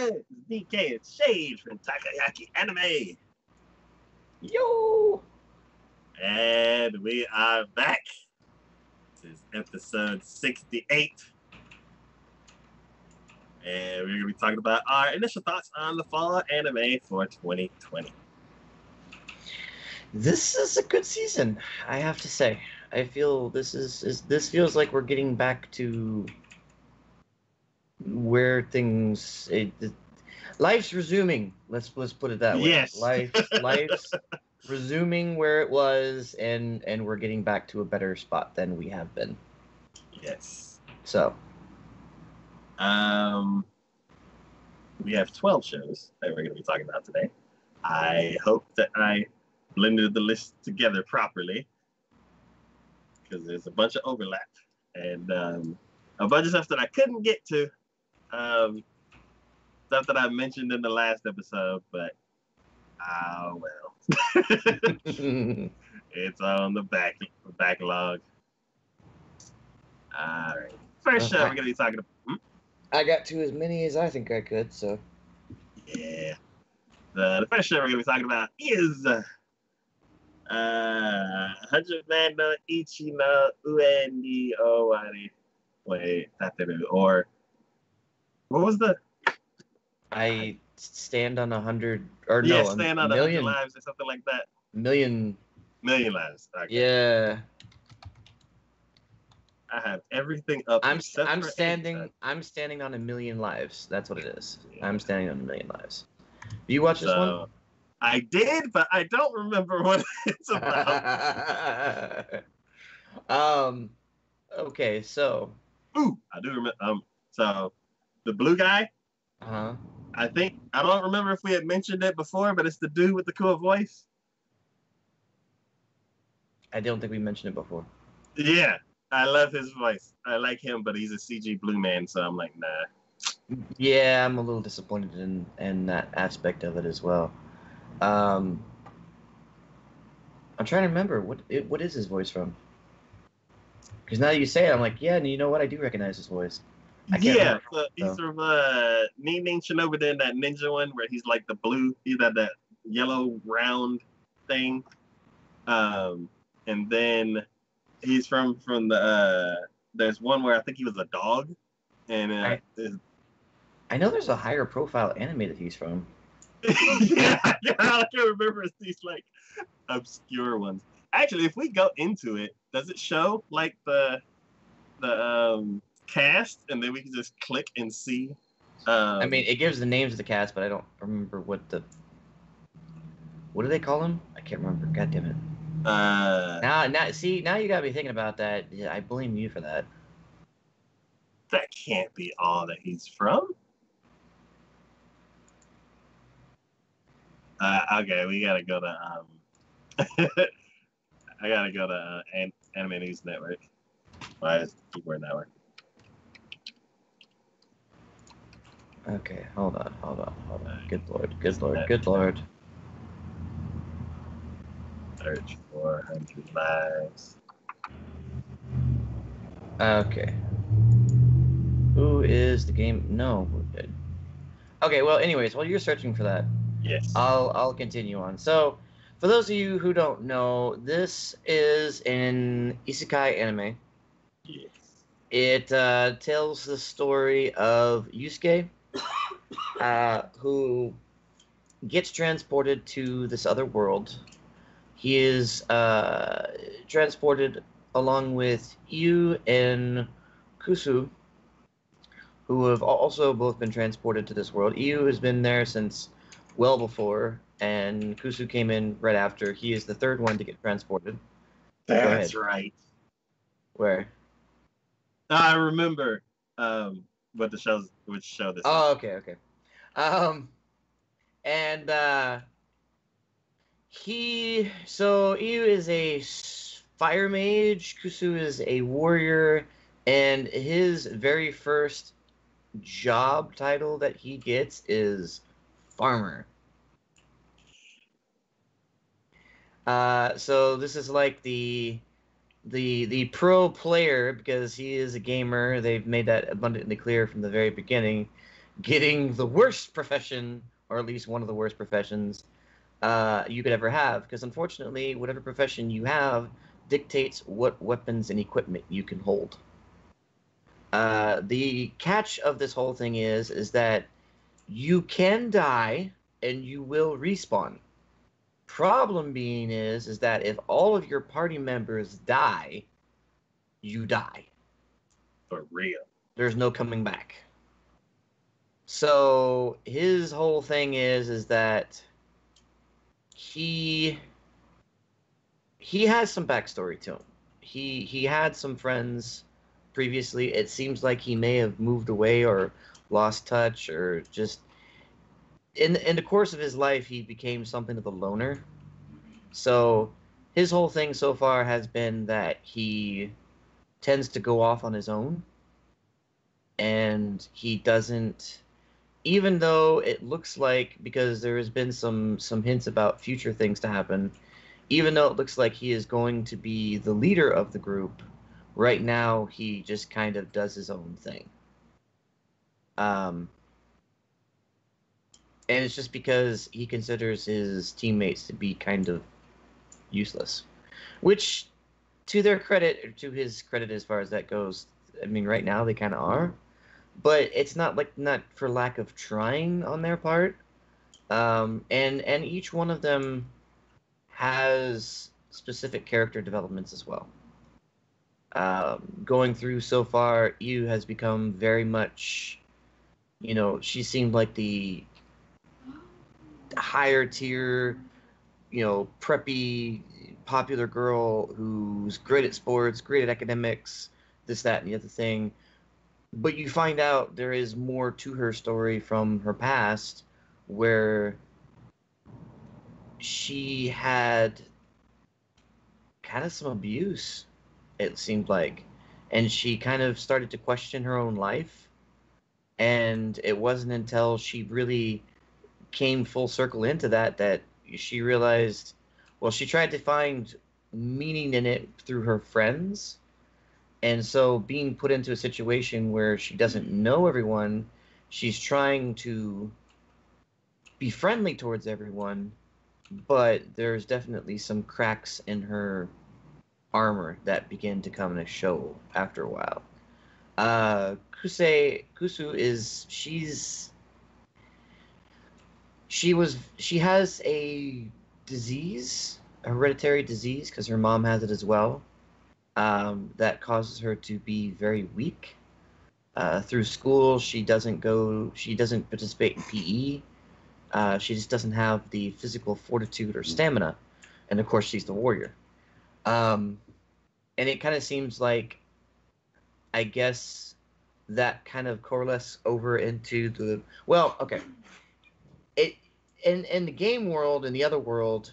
It's DK and Shade from TacoYaki Anime. Yo! And we are back. This is episode 68. And we're going to be talking about our initial thoughts on the fall anime for 2020. This is a good season, I have to say. I feel this is, is this feels like we're getting back to where things it, it- life's resuming. Let's let's put it that way. Yes. Life life's resuming where it was and and we're getting back to a better spot than we have been. Yes. So, Um, we have 12 shows that we're going to be talking about today. I hope that I blended the list together properly because there's a bunch of overlap and um, a bunch of stuff that I couldn't get to. Um, stuff that I mentioned in the last episode, but ah, well. it's on the back backlog. All right. First show we're going to be talking about. hmm? I got to as many as I think I could, so Yeah. The, the first show we're to be talking about is uh, uh, 100 Man no Ichi no Ue ni Owari. Wait, Tateru. Or what was the? I stand on a hundred or yeah, no, Stand a on a 100 million, Lives or something like that. million. Million Lives. Okay. Yeah, I have everything up. I'm I'm standing Eight. I'm standing on a million lives. That's what it is. I'm standing on a million lives. Do you watch this one? I did, but I don't remember what it's about. um. Okay, so. Ooh, I do remember. Um, so the blue guy. Uh huh. I think I don't remember if we had mentioned it before, but it's the dude with the cool voice. I don't think we mentioned it before. Yeah, I love his voice. I like him, but he's a CG blue man, so I'm like, nah. Yeah, I'm a little disappointed in in that aspect of it as well. Um. I'm trying to remember what it, what is his voice from. Because now that you say it, I'm like, yeah, and you know what? I do recognize his voice. I can't Yeah, remember, so he's though. from uh, Ning Ning Shinobi, then that ninja one where he's like the blue, he's got that yellow round thing. Um, and then he's from from the uh, there's one where I think he was a dog, and uh, I- I know there's a higher profile anime that he's from. yeah, yeah, I can't remember these like obscure ones. Actually, if we go into it, does it show like the the um cast, and then we can just click and see? Um, I mean, it gives the names of the cast, but I don't remember what the. What do they call them? I can't remember. God damn it. uh, Now, now, see, now you got me thinking about that. Yeah, I blame you for that. that can't be all that he's from. Uh, okay, we gotta go to um. I gotta go to uh, An- Anime News Network. Why is Network? Okay, hold on, hold on, hold on. Good lord, good lord, good lord. Search for hundred lives. Okay. Who is the game? No, we're good. Okay, well, anyways, while you're searching for that, Yes. I'll I'll continue on. So, for those of you who don't know, this is an isekai anime. yes. It uh, tells the story of Yusuke, uh, who gets transported to this other world. He is uh, transported along with Yu and Kusu, who have also both been transported to this world. Yu has been there since well before, and Kusu came in right after. He is the third one to get transported. That's right. Where? I remember um what the show's which show this Oh, okay, okay. Um, and uh, he so Yu is a fire mage. Kusu is a warrior, and his very first job title that he gets is farmer. Uh, so this is like the the the pro player because he is a gamer. They've made that abundantly clear from the very beginning. getting the worst profession, or at least one of the worst professions uh, you could ever have. Because unfortunately, whatever profession you have dictates what weapons and equipment you can hold. Uh, the catch of this whole thing is is that you can die and you will respawn. Problem being is is that if all of your party members die, you die. For real. There's no coming back. So his whole thing is is that he he has some backstory to him. He he had some friends previously. It seems like he may have moved away or lost touch or just in in the course of his life he became something of a loner. So his whole thing so far has been that he tends to go off on his own and he doesn't even though it looks like because there has been some some hints about future things to happen even though it looks like he is going to be the leader of the group right now he just kind of does his own thing um and it's just because he considers his teammates to be kind of useless. Which to their credit or to his credit as far as that goes i mean right now they kind of are. But it's not like not for lack of trying on their part. Um, and and each one of them has specific character developments as well. Um, going through so far Yu has become very much you know she seemed like the higher tier you know preppy popular girl who's great at sports great at academics this that and the other thing. But you find out there is more to her story from her past where she had kind of some abuse it seemed like. And she kind of started to question her own life. And it wasn't until she really came full circle into that that she realized well she tried to find meaning in it through her friends. And so being put into a situation where she doesn't know everyone she's trying to be friendly towards everyone but there's definitely some cracks in her armor that begin to come to show after a while. Uh Kusei Kusu is she's she was she has a disease a hereditary disease because her mom has it as well um, that causes her to be very weak. Uh, through school, she doesn't go. She doesn't participate in PE. Uh, she just doesn't have the physical fortitude or stamina, and of course, she's the warrior. Um, and it kind of seems like, I guess, that kind of coalesces over into the well. Okay, in in the game world in the other world,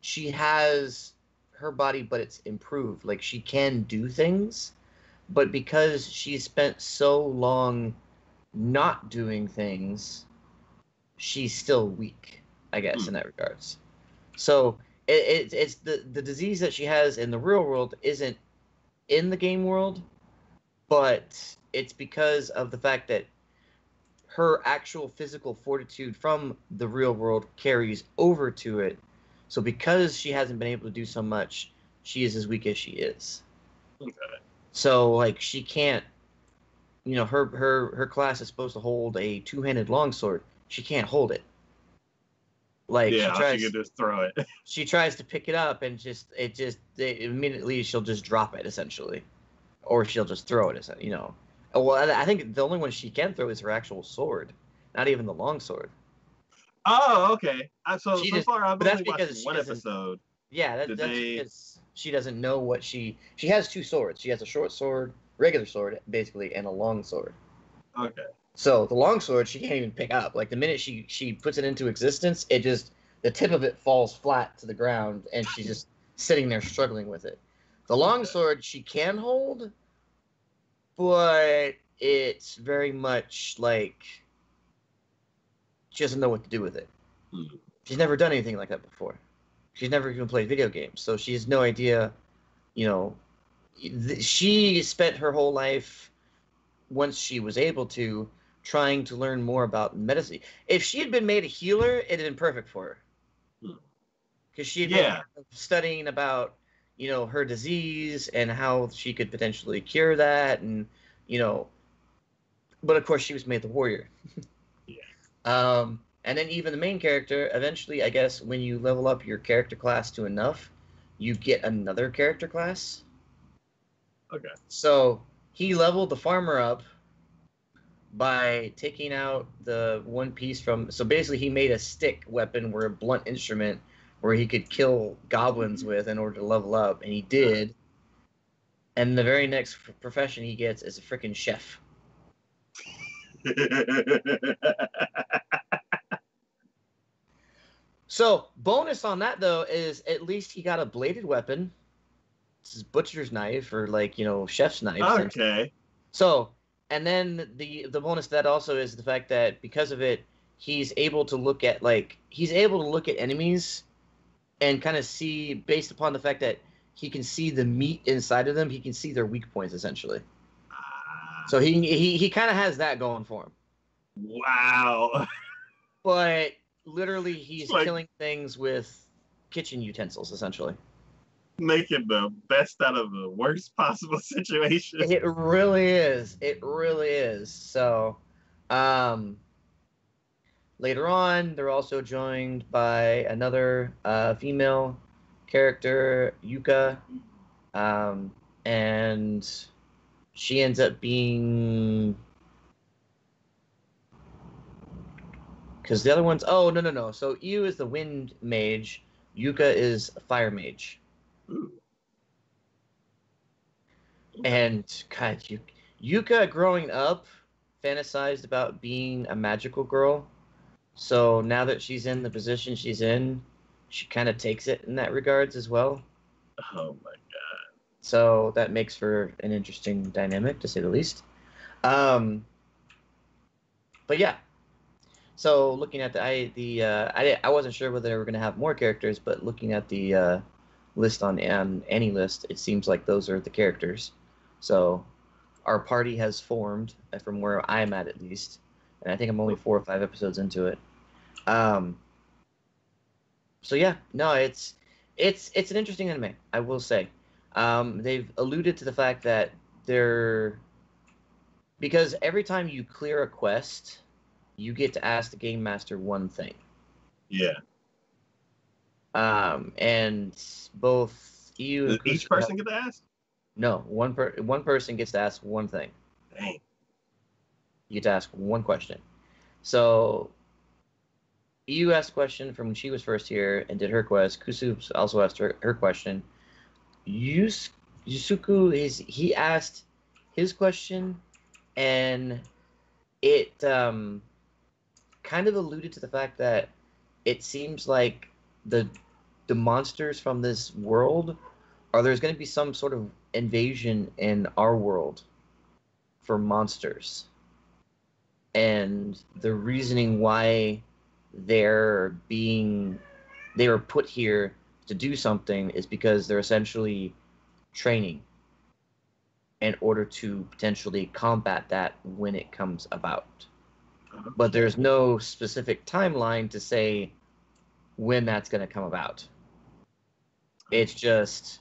she has her body, but it's improved. Like she can do things, but because she spent so long not doing things, she's still weak. I guess mm. in that regards. So it, it, it's the the disease that she has in the real world isn't in the game world, but it's because of the fact that her actual physical fortitude from the real world carries over to it so because she hasn't been able to do so much, she is as weak as she is. Okay. So like she can't you know, her her her class is supposed to hold a two handed longsword. She can't hold it. Like yeah, she, tries, she can just throw it. she tries to pick it up and just it just it, immediately she'll just drop it essentially, or she'll just throw it. You know, well I think the only one she can throw is her actual sword, not even the longsword. Oh, okay. Uh, so She so just- far I've only watched one episode. Yeah, that, that's they- because she doesn't know what she she has two swords. She has a short sword, regular sword, basically, and a long sword. Okay. So the long sword she can't even pick up. Like the minute she she puts it into existence, it just the tip of it falls flat to the ground, and she's just sitting there struggling with it. The long sword she can hold, but it's very much like she doesn't know what to do with it. Hmm. She's never done anything like that before. She's never even played video games, so she has no idea. You know, th- she spent her whole life, once she was able to, trying to learn more about medicine. If she had been made a healer, it'd have been perfect for her. Hmm. Because she had Yeah. been studying about, you know, her disease and how she could potentially cure that, and you know, but of course she was made the warrior. Yeah. Um, and then even the main character, eventually, I guess, when you level up your character class to enough, you get another character class. Okay. So he leveled the farmer up by taking out the one piece from. So basically, he made a stick weapon where a blunt instrument where he could kill goblins mm-hmm. with in order to level up, and he did. And the very next profession he gets is a freaking chef. So bonus on that though is at least he got a bladed weapon. It's his butcher's knife or like you know chef's knife. okay. So, and then the the bonus to that also is the fact that because of it, he's able to look at like he's able to look at enemies and kind of see based upon the fact that he can see the meat inside of them, he can see their weak points essentially. Ah, So he he he kind of has that going for him. wow. But literally he's Like- killing things with kitchen utensils essentially. Making the best out of the worst possible situation. It really is. It really is. So, um, later on, they're also joined by another uh, female character, Yuka, um, and she ends up being because the other ones. Oh no no no! So Yu is the wind mage. Yuka is fire mage. Ooh. And God, Yu- Yuka growing up fantasized about being a magical girl. So now that she's in the position she's in, she kind of takes it in that regards as well. Oh my god. So that makes for an interesting dynamic to say the least. Um, but yeah. So looking at the I the uh, I I wasn't sure whether they were going to have more characters, but looking at the uh, list on on AniList, it seems like those are the characters. So our party has formed from where I'm at at least, and I think I'm only four or five episodes into it. Um. So yeah, no, it's it's it's an interesting anime, I will say. Um, they've alluded to the fact that they're because every time you clear a quest, you get to ask the game master one thing. Yeah. Um, and both you Does each person get to ask? no one per one person gets to ask one thing. Dang. You get to ask one question. So you asked a question from when she was first here and did her quest. Kusu also asked her, her question. Yus, Yusuku is he asked his question and it um kind of alluded to the fact that it seems like the the monsters from this world are there's going to be some sort of invasion in our world for monsters and the reasoning why they're being they were put here to do something is because they're essentially training in order to potentially combat that when it comes about. But there's no specific timeline to say when that's going to come about. It's just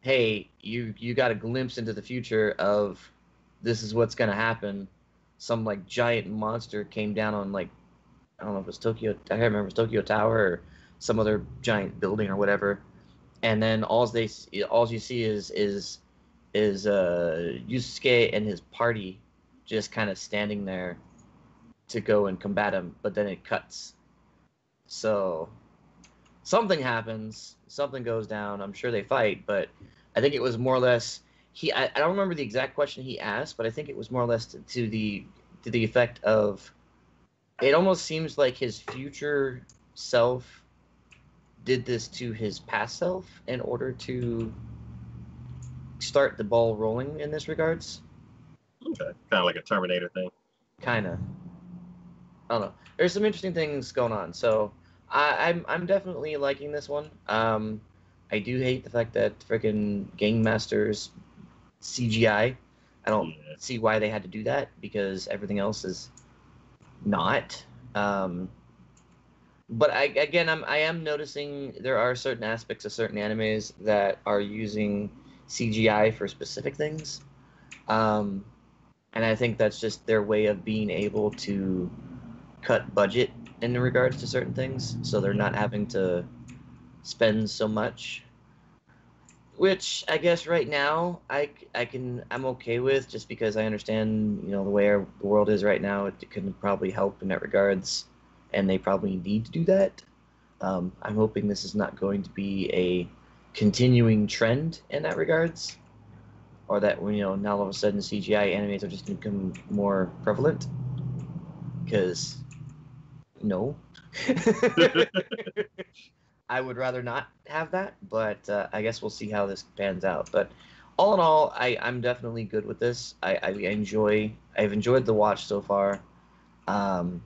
hey you you got a glimpse into the future of this is what's going to happen some like giant monster came down on like i don't know if it was tokyo i remember it was tokyo tower or some other giant building or whatever. And then all they all you see is is is uh Yusuke and his party just kind of standing there to go and combat him but then it cuts. So something happens. Something goes down. I'm sure they fight but i think it was more or less he i, I don't remember the exact question he asked but i think it was more or less to, to the to the effect of it almost seems like his future self did this to his past self in order to start the ball rolling in this regards Okay. Kind of like a Terminator thing. kind of. I don't know. There's some interesting things going on. So I, I'm I'm definitely liking this one. Um, I do hate the fact that freaking Game Masters CGI I don't Yeah. see why they had to do that because everything else is not. Um, but I again, I'm I am noticing there are certain aspects of certain animes that are using CGI for specific things, um, and I think that's just their way of being able to cut budget in regards to certain things, so they're not having to spend so much which I guess right now I, I can I'm okay with just because I understand you know the way our, the world is right now it can probably help in that regards and they probably need to do that. Um, I'm hoping this is not going to be a continuing trend in that regards, or that you know now all of a sudden CGI animes are just going to become more prevalent. Because no. I would rather not have that, but uh, I guess we'll see how this pans out. But all in all, I, I'm definitely good with this. I, I enjoy. I've enjoyed the watch so far. Um,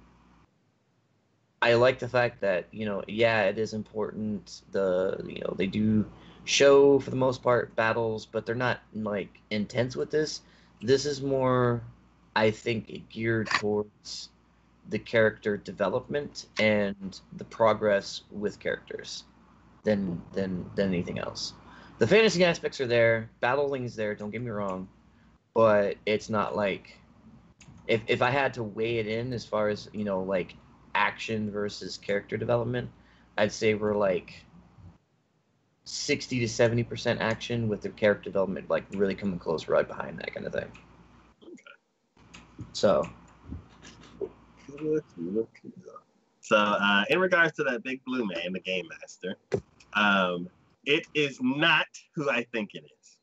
I like the fact that you know, yeah, it is important. The you know they do show for the most part battles, but they're not like intense with this. This is more, I think, geared towards the character development and the progress with characters than than than anything else. The fantasy aspects are there, battling's there, don't get me wrong, but it's not like if if I had to weigh it in as far as, you know, like action versus character development, I'd say we're like 60 to 70% action with the character development like really coming close right behind that kind of thing. Okay. So, So, uh, in regards to that big blue man, the game master, um, it is not who I think it is.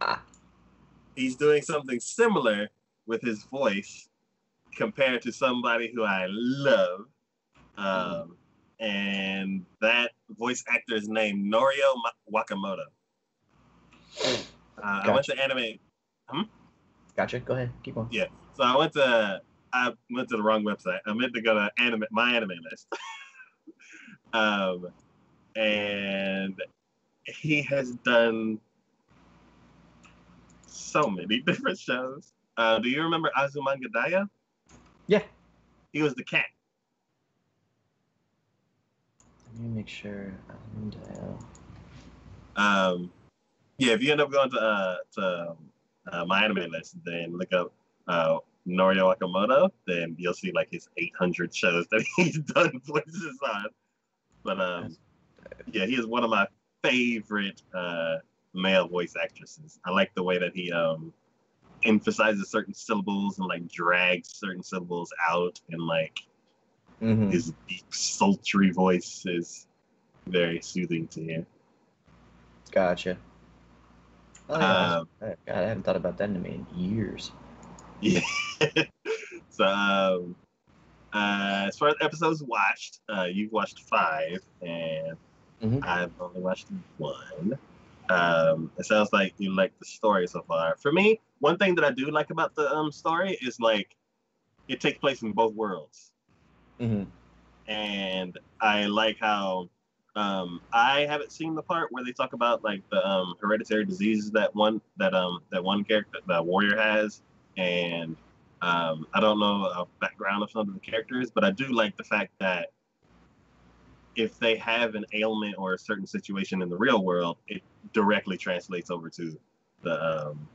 Ah. He's doing something similar with his voice compared to somebody who I love. Um, and that voice actor is named Norio Wakamoto. Uh, I went to anime gotcha. Go ahead. Keep on. Yeah. So I went to I went to the wrong website. I meant to go to anime my anime list. um, and he has done so many different shows. Uh, do you remember Azumanga Daioh? Yeah. He was the cat. Let me make sure. Um, yeah, if you end up going to uh, to uh, MyAnimeList, then look up uh, Norio Wakamoto, then you'll see like his 800 shows that he's done voices on. But um, yeah, he is one of my favorite uh, male voice actresses. I like the way that he um, emphasizes certain syllables and like drags certain syllables out, and like mhm. his deep, sultry voice is very soothing to hear. Gotcha. Oh, yeah. Um, I, God, I haven't thought about that in, in years. Yeah. so, um, uh, as far as episodes watched, uh, you've watched five, and Mhm. I've only watched one. Um, it sounds like you like the story so far. For me, one thing that I do like about the um, story is like it takes place in both worlds, hmm and I like how um, I haven't seen the part where they talk about like the um, hereditary diseases that one that um that one character the warrior has, and um, I don't know a background of some of the characters, but I do like the fact that if they have an ailment or a certain situation in the real world, it directly translates over to the um,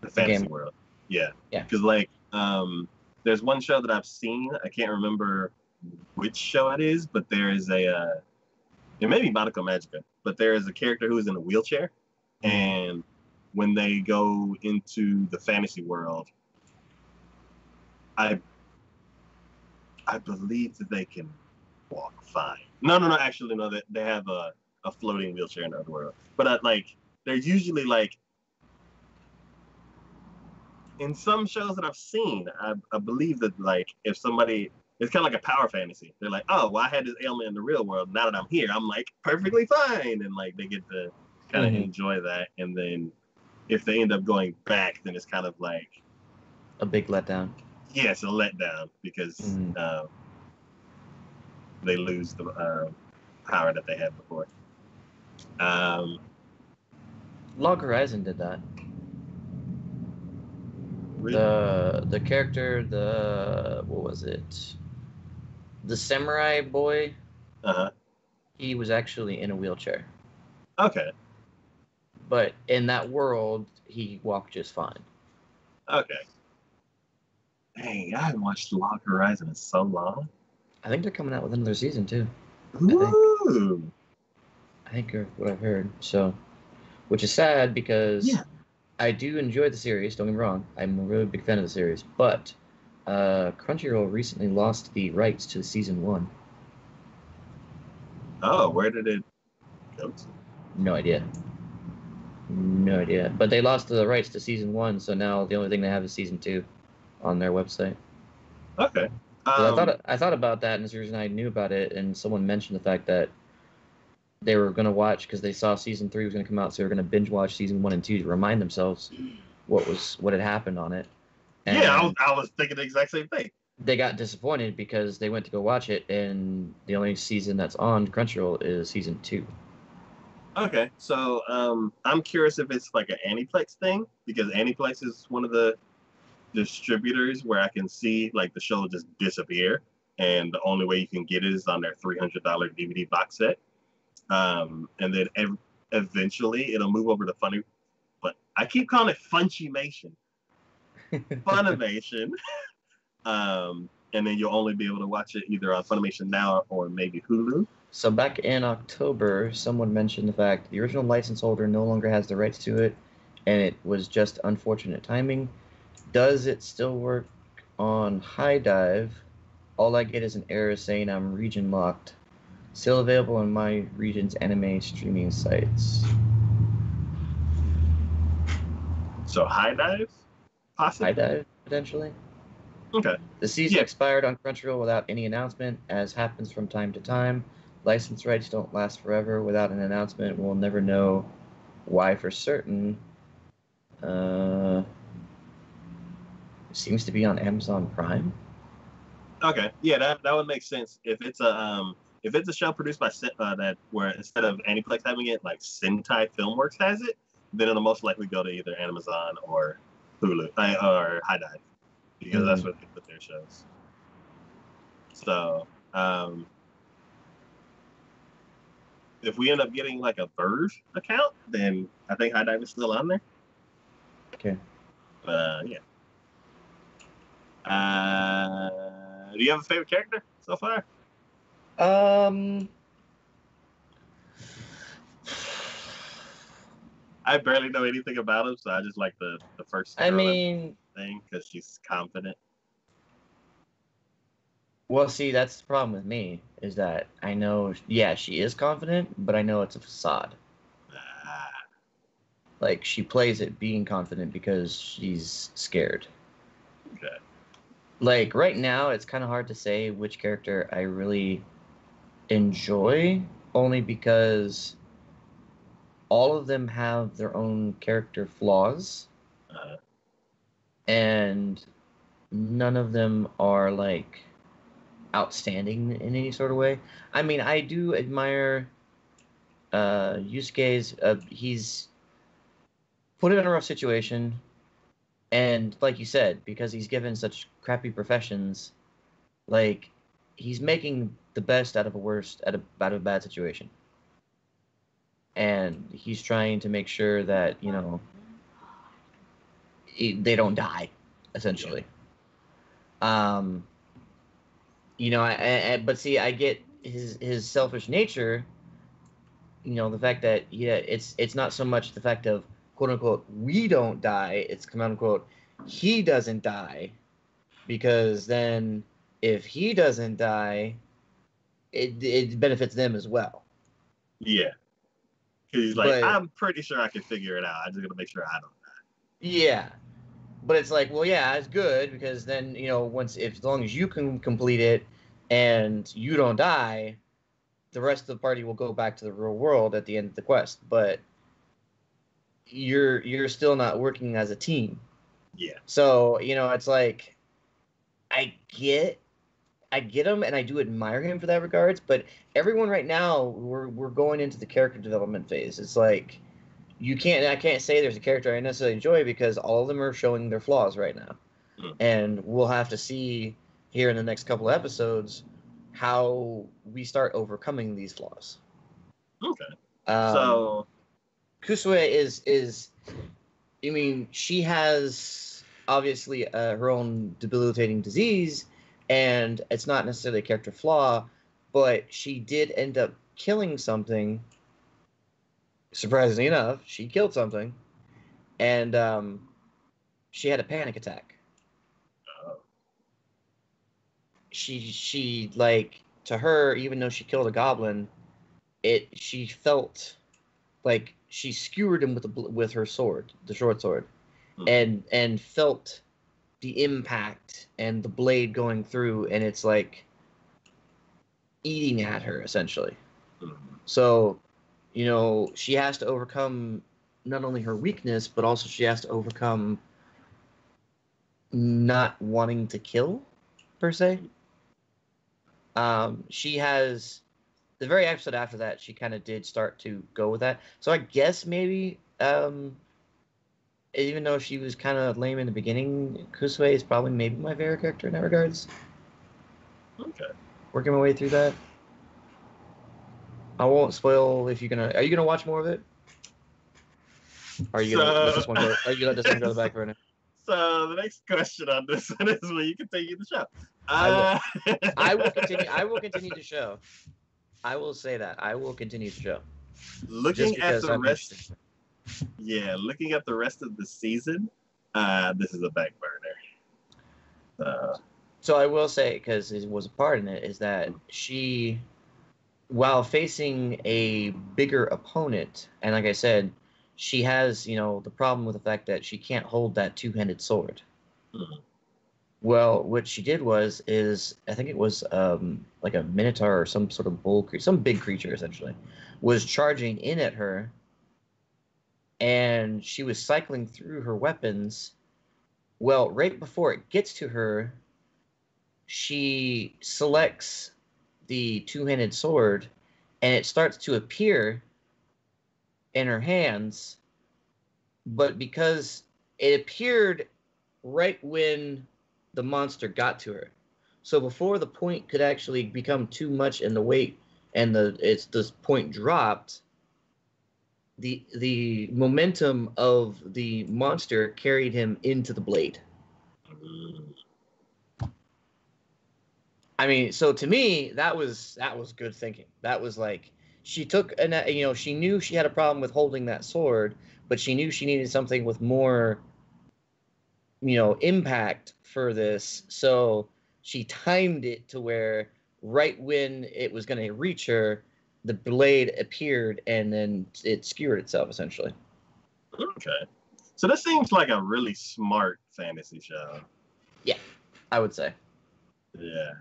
the fantasy game. world. Yeah, Yeah. Because like um, there's one show that I've seen. I can't remember which show it is, but there is a uh, it may be Monica Magica, but there is a character who is in a wheelchair, and when they go into the fantasy world, I I believe that they can walk fine. No, no, no. Actually, no. They, they have a, a floating wheelchair in the other world, but uh, like they're usually like in some shows that I've seen. I, I believe that like if somebody it's kind of like a power fantasy. They're like, oh, well, I had this ailment in the real world. Now that I'm here, I'm like perfectly fine, and like they get to kind of Mhm. enjoy that. And then if they end up going back, then it's kind of like A big letdown. Yeah, it's a letdown because Mhm. um, they lose the uh, power that they had before. Um, Log Horizon did that. Really? The the character, the what was it? The samurai boy. Uh huh. He was actually in a wheelchair, Okay. but in that world, he walked just fine. Okay. Dang, I haven't watched Log Horizon in so long. I think they're coming out with another season too. Ooh. I think of what I've heard. So, which is sad because Yeah. I do enjoy the series. Don't get me wrong. I'm a really big fan of the series, but uh, Crunchyroll recently lost the rights to season one. Oh, where did it go to? No idea. No idea. But they lost the rights to season one, so now the only thing they have is season two on their website. Okay. So I Um, thought I thought about that, and the reason I knew about it, and someone mentioned the fact that they were gonna watch because they saw season three was gonna come out, so they were gonna binge watch season one and two to remind themselves what was what had happened on it. And yeah, I was, I was thinking the exact same thing. they got disappointed because they went to go watch it, and the only season that's on Crunchyroll is season two. Okay, so um, I'm curious if it's like an Aniplex thing because Aniplex is one of the distributors where I can see like the show just disappear, and the only way you can get it is on their three hundred dollar DVD box set. Um, and then ev- eventually it'll move over to Funny, but I keep calling it Funimation, Funimation. um, and then you'll only be able to watch it either on Funimation now or maybe Hulu. So back in October, someone mentioned the fact the original license holder no longer has the rights to it, and it was just unfortunate timing. Does it still work on HIDIVE? All I get is an error saying I'm region locked. Still available on my region's anime streaming sites. So HIDIVE, possibly. HIDIVE potentially. Okay. The season Yeah. expired on Crunchyroll without any announcement, as happens from time to time. License rights don't last forever. Without an announcement, we'll never know why for certain. Uh, seems to be on Amazon Prime. Okay, yeah, that, that would make sense if it's a um if it's a show produced by uh, that where instead of Aniplex having it, like Sentai Filmworks has it, then it'll most likely go to either Amazon or Hulu uh, or HIDIVE because that's where they put their shows. So, um, if we end up getting like a VRV account, then I think HIDIVE is still on there. Okay. Uh, yeah. Uh, do you have a favorite character so far? Um, I barely know anything about him, so I just like the the first. I mean, thing because she's confident. well, see, that's the problem with me is that I know, yeah, she is confident, but I know it's a facade. Ah, Like she plays it being confident because she's scared. okay. Like right now it's kind of hard to say which character i really enjoy only because all of them have their own character flaws. Uh, and none of them are like outstanding in any sort of way. I mean i do admire uh yusuke's uh, he's put in a rough situation. And like you said because he's given such crappy professions like he's making the best out of a worst out of, out of a bad situation. And he's trying to make sure that you know he, they don't die essentially. Um you know I, I, I- but see i get his his selfish nature you know the fact that yeah it's it's not so much the fact of quote unquote we don't die it's quote unquote he doesn't die because then if he doesn't die it it benefits them as well yeah. 'Cause he's like, But- I'm pretty sure I can figure it out. I'm just gotta make sure I don't. yeah but it's like well yeah it's good because then you know once if as long as you can complete it and you don't die the rest of the party will go back to the real world at the end of the quest but you're you're still not working as a team Yeah. So you know, it's like I get, I get him, and I do admire him for that regards. But everyone right now, we're we're going into the character development phase. It's like you can't I can't say there's a character I necessarily enjoy because all of them are showing their flaws right now. Mm. And we'll have to see here in the next couple of episodes how we start overcoming these flaws. Okay. Um, so Kusue is is I mean she has obviously uh, her own debilitating disease and it's not necessarily a character flaw but she did end up killing something. Surprisingly enough she killed something and um, she had a panic attack. She she like to her even though she killed a goblin it she felt like she skewered him with bl- with her sword the short sword Hmm. and and felt the impact and the blade going through and it's like eating at her essentially. Mm, so you know she has to overcome not only her weakness but also she has to overcome not wanting to kill per se. Um she has the very episode after that she kind of did start to go with that. So i guess maybe um even though she was kind of lame in the beginning kusue is probably maybe my favorite character in that regards okay. working my way through that i won't spoil if you're gonna are you gonna watch more of it or are you gonna let this one go are you gonna let this one go to the back burner So the next question on this one is will you continue the show? I will. Uh, i will continue i will continue to show i will say that i will continue to show looking at the I'm rest interested. Yeah, looking at the rest of the season, uh, this is a back burner. Uh, So I will say, because it was a part in it, is that she, while facing a bigger opponent, and like I said, she has, you know, the problem with the fact that she can't hold that two-handed sword. Mhm. Well, what she did was, is I think it was um, like a minotaur or some sort of bull creature, some big creature essentially, was charging in at her, and she was cycling through her weapons. Well, right before it gets to her, she selects the two-handed sword and it starts to appear in her hands but because it appeared right when the monster got to her so before the point could actually become too much in the weight and the it's this point dropped the the momentum of the monster carried him into the blade I mean, so to me, that was that was good thinking. That was like she took an you know she knew she had a problem with holding that sword, but she knew she needed something with more you know impact for this. So she timed it to where right when it was going to reach her, the blade appeared and then it skewered itself essentially. okay. So this seems like a really smart fantasy show. Yeah, I would say. Yeah.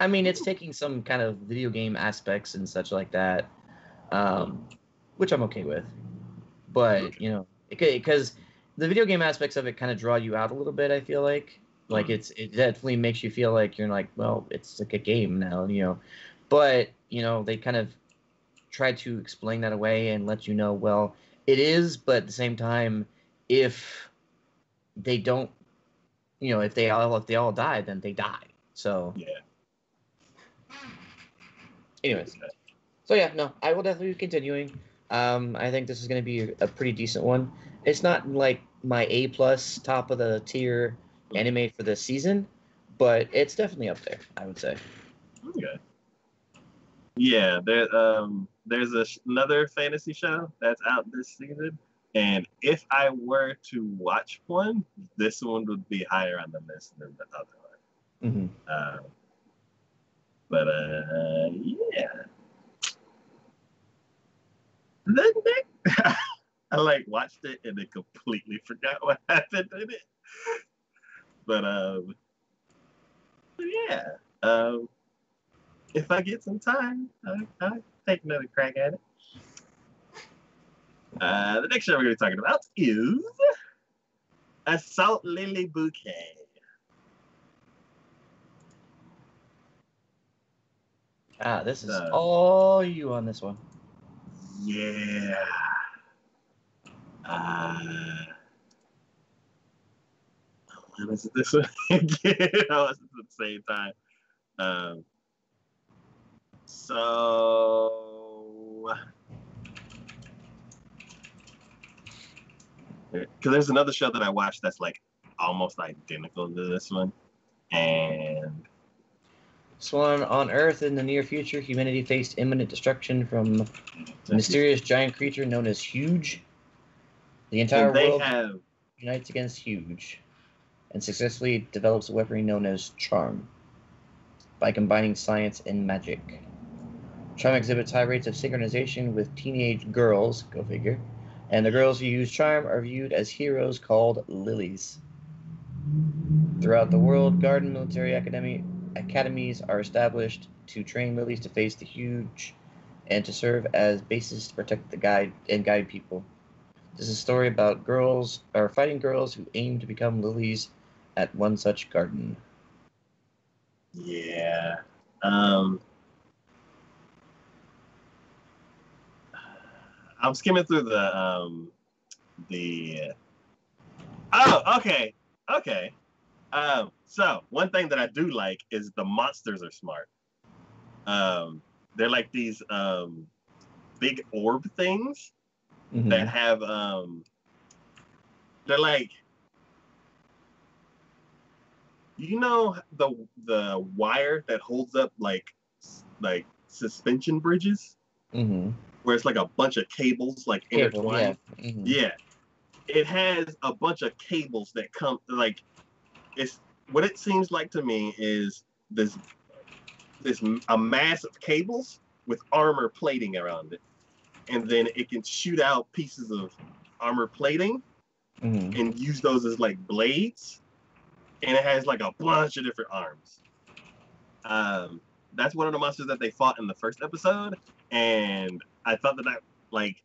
I mean, it's taking some kind of video game aspects and such like that, um, which I'm okay with. But Okay. you know, because the video game aspects of it kind of draw you out a little bit. I feel like, like Mhm. it's it definitely makes you feel like you're like, well, it's like a game now, you know. But you know, they kind of try to explain that away and let you know, well, it is, but at the same time, if they don't, you know, if they all if they all die, then they die. So, Yeah. anyways. So yeah, no, I will definitely be continuing. Um, I think this is going to be a pretty decent one. It's not like my A plus top of the tier anime for this season, but it's definitely up there. I would say. Okay. Yeah, there um there's a, sh- another fantasy show that's out this season, and if I were to watch one, this one would be higher on the list than the other one. hmm Um, but uh, yeah. Then I like watched it and then completely forgot what happened in it. But um, but yeah. Um, if I get some time, I, I'll take another crack at it. Uh, the next show we're going to be talking about is Assault Lily Bouquet. Ah, this is Uh, all you on this one. Yeah. Uh, when is it this one again? I was at the same time. Um, so, uh, because there's another show that I watched that's like almost identical to this one, and This one on Earth in the near future, humanity faced imminent destruction from a mysterious giant creature known as Huge. The entire they world have unites against Huge and successfully develops a weaponry known as Charm by combining science and magic. Charm exhibits high rates of synchronization with teenage girls, go figure, and the girls who use Charm are viewed as heroes called lilies. Throughout the world, garden military academy academies are established to train lilies to face the huge and to serve as bases to protect the guide and guide people. This is a story about girls or fighting girls who aim to become lilies at one such garden. Yeah. Um, I'm skimming through the um, the. Oh, okay, okay. Um, so one thing that I do like is the monsters are smart. Um, they're like these um, big orb things Mhm. that have um, they're like you know the the wire that holds up like like suspension bridges Mhm. Where it's like a bunch of cables like Cable, intertwined yeah. Mhm. yeah it has a bunch of cables that come like it's what it seems like to me is this this a mass of cables with armor plating around it and then it can shoot out pieces of armor plating Mhm. and use those as like blades and it has like a bunch of different arms um that's one of the monsters that they fought in the first episode and i thought that that like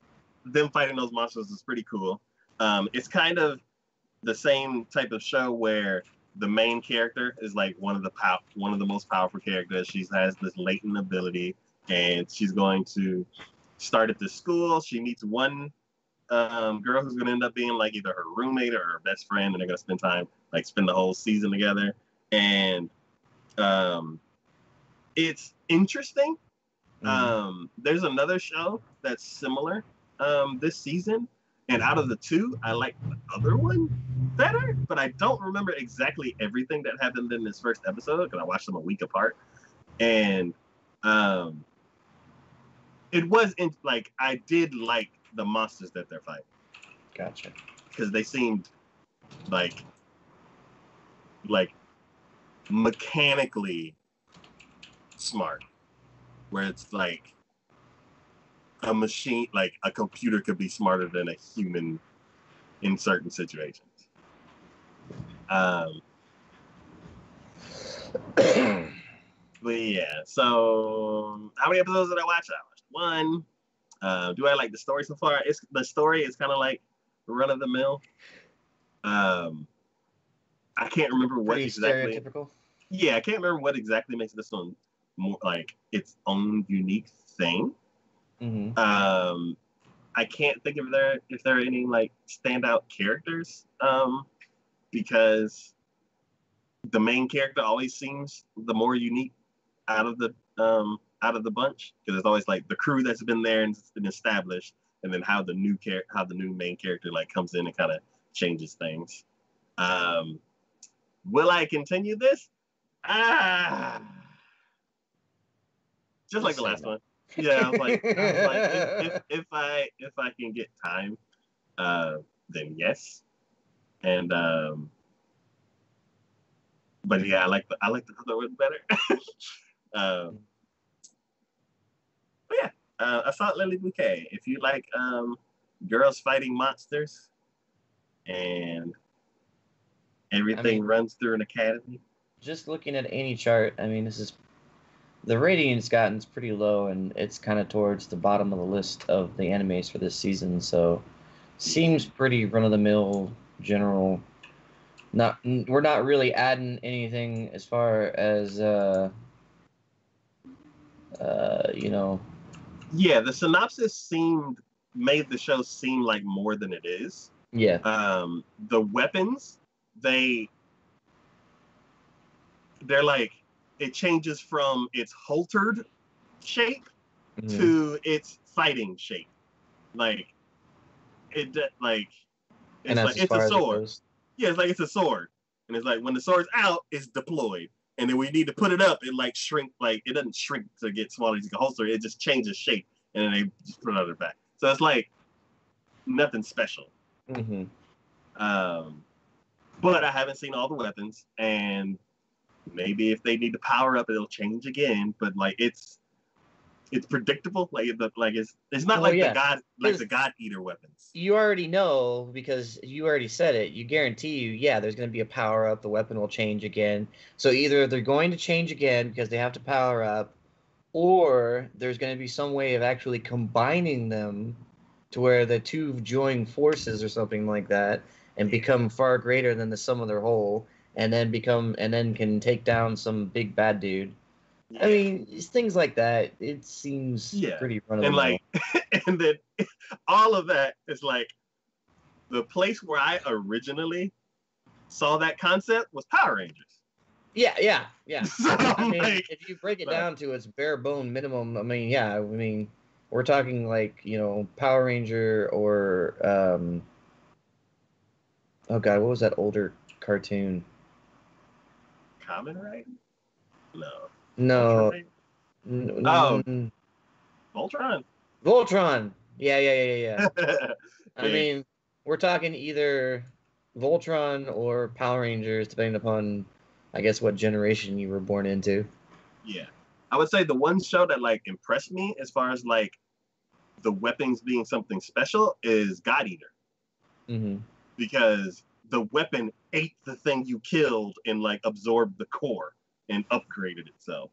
them fighting those monsters was pretty cool um it's kind of the same type of show where the main character is like one of the pow- one of the most powerful characters she has this latent ability and she's going to start at the school she meets one um, girl who's gonna end up being like either her roommate or her best friend, and they're gonna spend time like spend the whole season together. And um, it's interesting. Mhm. Um, there's another show that's similar um, this season, and out of the two, I like the other one better. But I don't remember exactly everything that happened in this first episode because I watched them a week apart, and um, it was in, like I did like the monsters that they're fighting Gotcha. because they seemed like like mechanically smart where it's like a machine like a computer could be smarter than a human in certain situations. Um but yeah so how many episodes did i watch? I watched one. Uh do i like the story so far? It's the story is kind of like run of the mill. Um i can't remember what Pretty exactly stereotypical. yeah, I can't remember what exactly makes this one more like its own unique thing. hmm Um, I can't think of there if there are any like standout characters. Um, because the main character always seems the more unique out of the um out of the bunch because it's always like the crew that's been there and it's been established, and then how the new char- how the new main character like comes in and kind of changes things. Um, will I continue this? Ah, just like the last one. Yeah, I was like, I was like if, if, if I if I can get time, uh, then yes. And um, but yeah, I like the I like the other one better. um, but yeah, uh, Assault Lily Bouquet. If you like um, girls fighting monsters, and everything mean- runs through an academy. Just looking at any chart, I mean, this is the rating it's gotten pretty low, and it's kind of towards the bottom of the list of the animes for this season. So, seems pretty run of the mill, general. Not we're not really adding anything as far as uh, uh, you know. Yeah, the synopsis seemed made the show seem like more than it is. Yeah. Um, the weapons, they they're like it changes from its haltered shape Mhm. to its fighting shape. Like it like it's like it's a as it sword. Yeah, it's like it's a sword. And it's like when the sword's out, it's deployed. And then we need to put it up, it like shrink like it doesn't shrink to get smaller a holster, it just changes shape and then they just put it on their back. So it's like nothing special. Mhm. Um, but I haven't seen all the weapons, and maybe if they need to power up, it'll change again. But like it's it's predictable. Like the like it's it's not Well, like yeah. the god like the god eater weapons. You already know because you already said it. You guarantee you, yeah, there's going to be a power up. The weapon will change again. So either they're going to change again because they have to power up, or there's going to be some way of actually combining them to where the two join forces or something like that and become far greater than the sum of their whole, and then become and then can take down some big bad dude. I mean, things like that. It seems Yeah. pretty run of and like and then all of that is like the place where I originally saw that concept was Power Rangers. yeah, yeah, yeah. So I mean, like, if you break it like- down to its bare bone minimum, I mean, yeah, I mean, we're talking like you know Power Ranger or um, oh god, what was that older cartoon? Common right? No. No, Ultraman? n- Oh. Voltron. Voltron. Yeah, yeah, yeah, yeah. yeah. I mean, we're talking either Voltron or Power Rangers, depending upon, I guess, what generation you were born into. Yeah. I would say the one show that like impressed me as far as like the weapons being something special is God Eater hmm because the weapon ate the thing you killed and like absorbed the core and upgraded itself.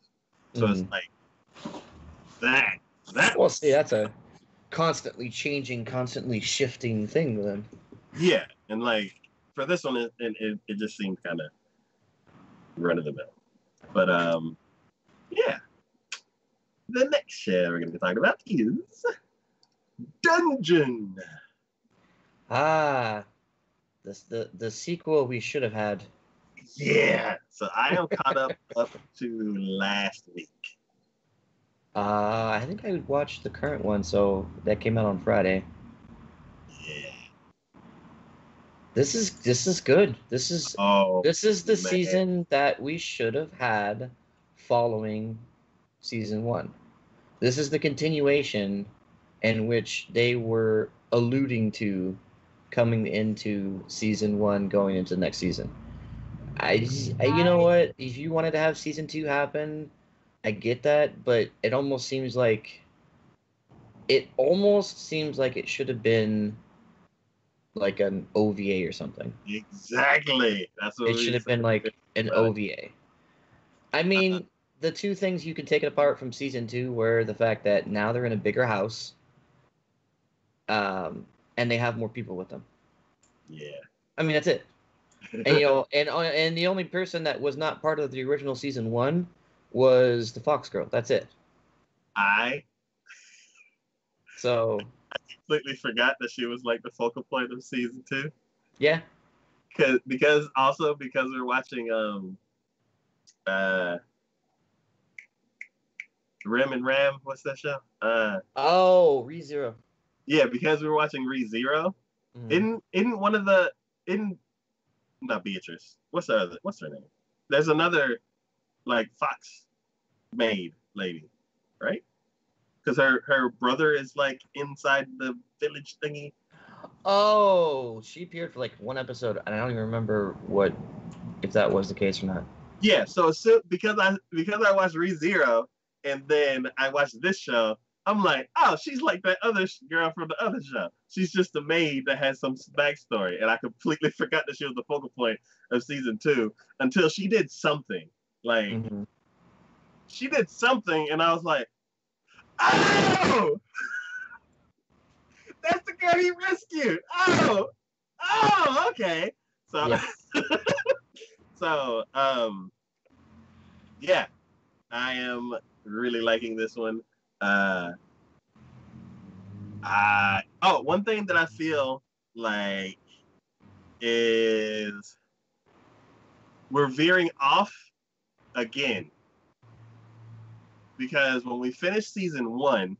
So it's like that. That Well, see, that's a constantly changing, constantly shifting thing then. yeah, and like for this one, it it, it, it just seemed kind of run of the mill. But um, yeah. The next show we're gonna be talking about is Dungeon. Ah, this the the sequel we should have had. Yeah. So I am caught up up to last week. Uh, I think I watched the current one, so that came out on Friday. Yeah. This is this is good. This is Oh. this is the man. season that we should have had following season one. This is the continuation in which they were alluding to coming into season one, going into the next season. I, just- I- you know what? If you wanted to have season two happen, I get that, but it almost seems like it almost seems like it should have been like an OVA or something. Exactly. That's what It should have been like an OVA. I mean, the two things you can take it apart from season two were the fact that now they're in a bigger house, um, and they have more people with them. Yeah. I mean, that's it. And you know, and uh, and the only person that was not part of the original season one was the Fox girl. That's it. I So I completely forgot that she was like the focal point of season two. yeah, Cause because also because we're watching um uh Rem and Ram, what's that show? Uh oh, ReZero. Yeah, because we were watching Re Zero. Mhm. Isn't isn't one of the in not Beatrice. What's the other what's her name? There's another like Fox maid lady, right? Because her her brother is like inside the village thingy. Oh, she appeared for like one episode, and I don't even remember what if that was the case or not. Yeah, so, so because I because I watched Re Zero and then I watched this show, I'm like, oh, she's like that other girl from the other show. She's just a maid that has some backstory, and I completely forgot that she was the focal point of season two until she did something. Like Mhm. she did something, and I was like, oh, that's the girl he rescued. Oh, oh, okay. So, Yeah. so, um, yeah, I am really liking this one. Uh, Uh, oh, one thing that I feel like is we're veering off again because when we finished season one,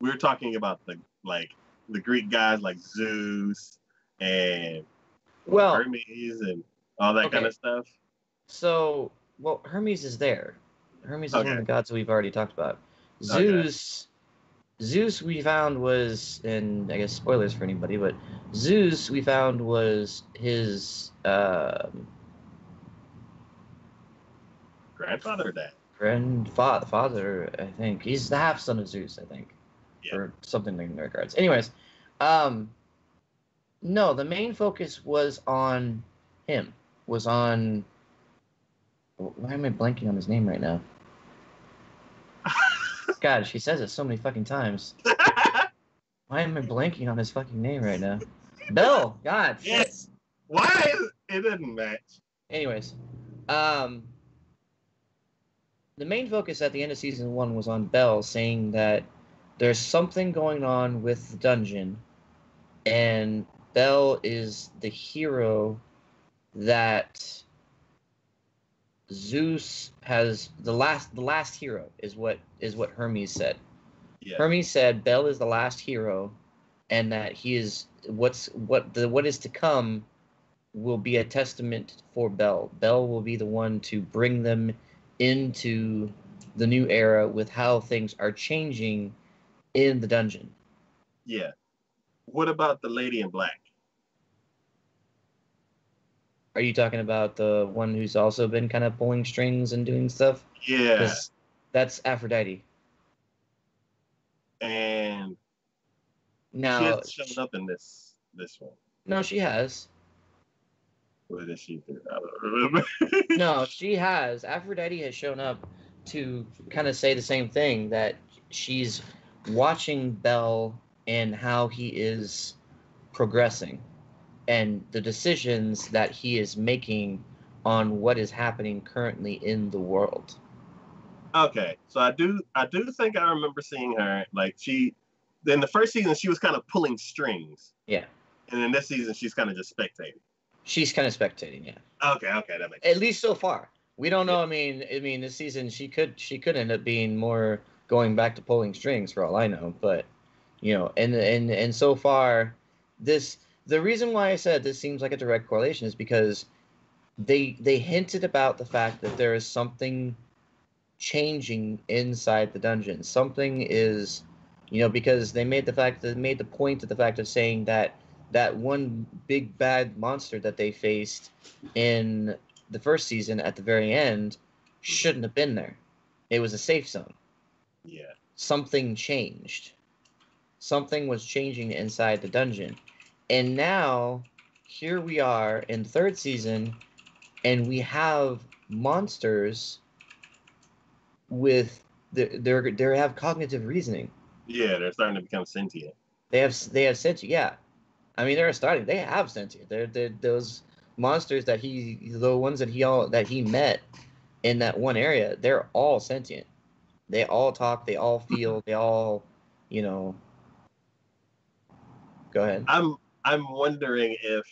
we were talking about the like the Greek guys like Zeus and Well, Hermes and all that kind of stuff. So, well, Hermes is there. Hermes is one of the gods that we've already talked about. Okay. Zeus, Zeus, we found was, and I guess spoilers for anybody, but Zeus, we found was his um Grandfather or dad? grandfather, father, I think. He's the half son of Zeus, I think, Yeah. or something in regards. Anyways, um, no, the main focus was on him. Was on. Why am I blanking on his name right now? God, she says it so many fucking times. Why am I blanking on his fucking name right now? Bell. God. shit. yes. Why? Is, it didn't match. Anyways, um, the main focus at the end of season one was on Bell saying that there's something going on with the dungeon, and Bell is the hero that Zeus has the last the last hero is what is what Hermes said. Yeah. Hermes said Bell is the last hero, and that he is what's what the what is to come will be a testament for Bell. Bell will be the one to bring them into the new era with how things are changing in the dungeon. Yeah. What about the lady in black? Are you talking about the one who's also been kind of pulling strings and doing stuff? Yeah. That's Aphrodite. And she Now, hasn't shown up in this this one. no, she has. What did she do? I don't remember. No, she has. Aphrodite has shown up to kind of say the same thing that she's watching Bell and how he is progressing and the decisions that he is making on what is happening currently in the world. Okay, so I do I do think I remember seeing her like she in the first season she was kind of pulling strings. Yeah. And in this season she's kind of just spectating. She's kind of spectating, yeah. Okay, okay, that makes At least so far. We don't know. I mean, I mean, this season she could she could end up being more going back to pulling strings for all I know. But you know, and and and so far, this the reason why I said this seems like a direct correlation is because they they hinted about the fact that there is something changing inside the dungeon. Something is, you know, because they made the fact that made the point of the fact of saying that that one big bad monster that they faced in the first season at the very end shouldn't have been there. It was a safe zone. Yeah. Something changed. Something was changing inside the dungeon. And now here we are in the third season and we have monsters with they they're they have cognitive reasoning. Yeah, they're starting to become sentient. They have they have sentient. Yeah, I mean they're starting. They have sentient. They're, they're those monsters that he the ones that he all that he met in that one area. They're all sentient. They all talk. They all feel. They all, you know. Go ahead. I'm I'm wondering if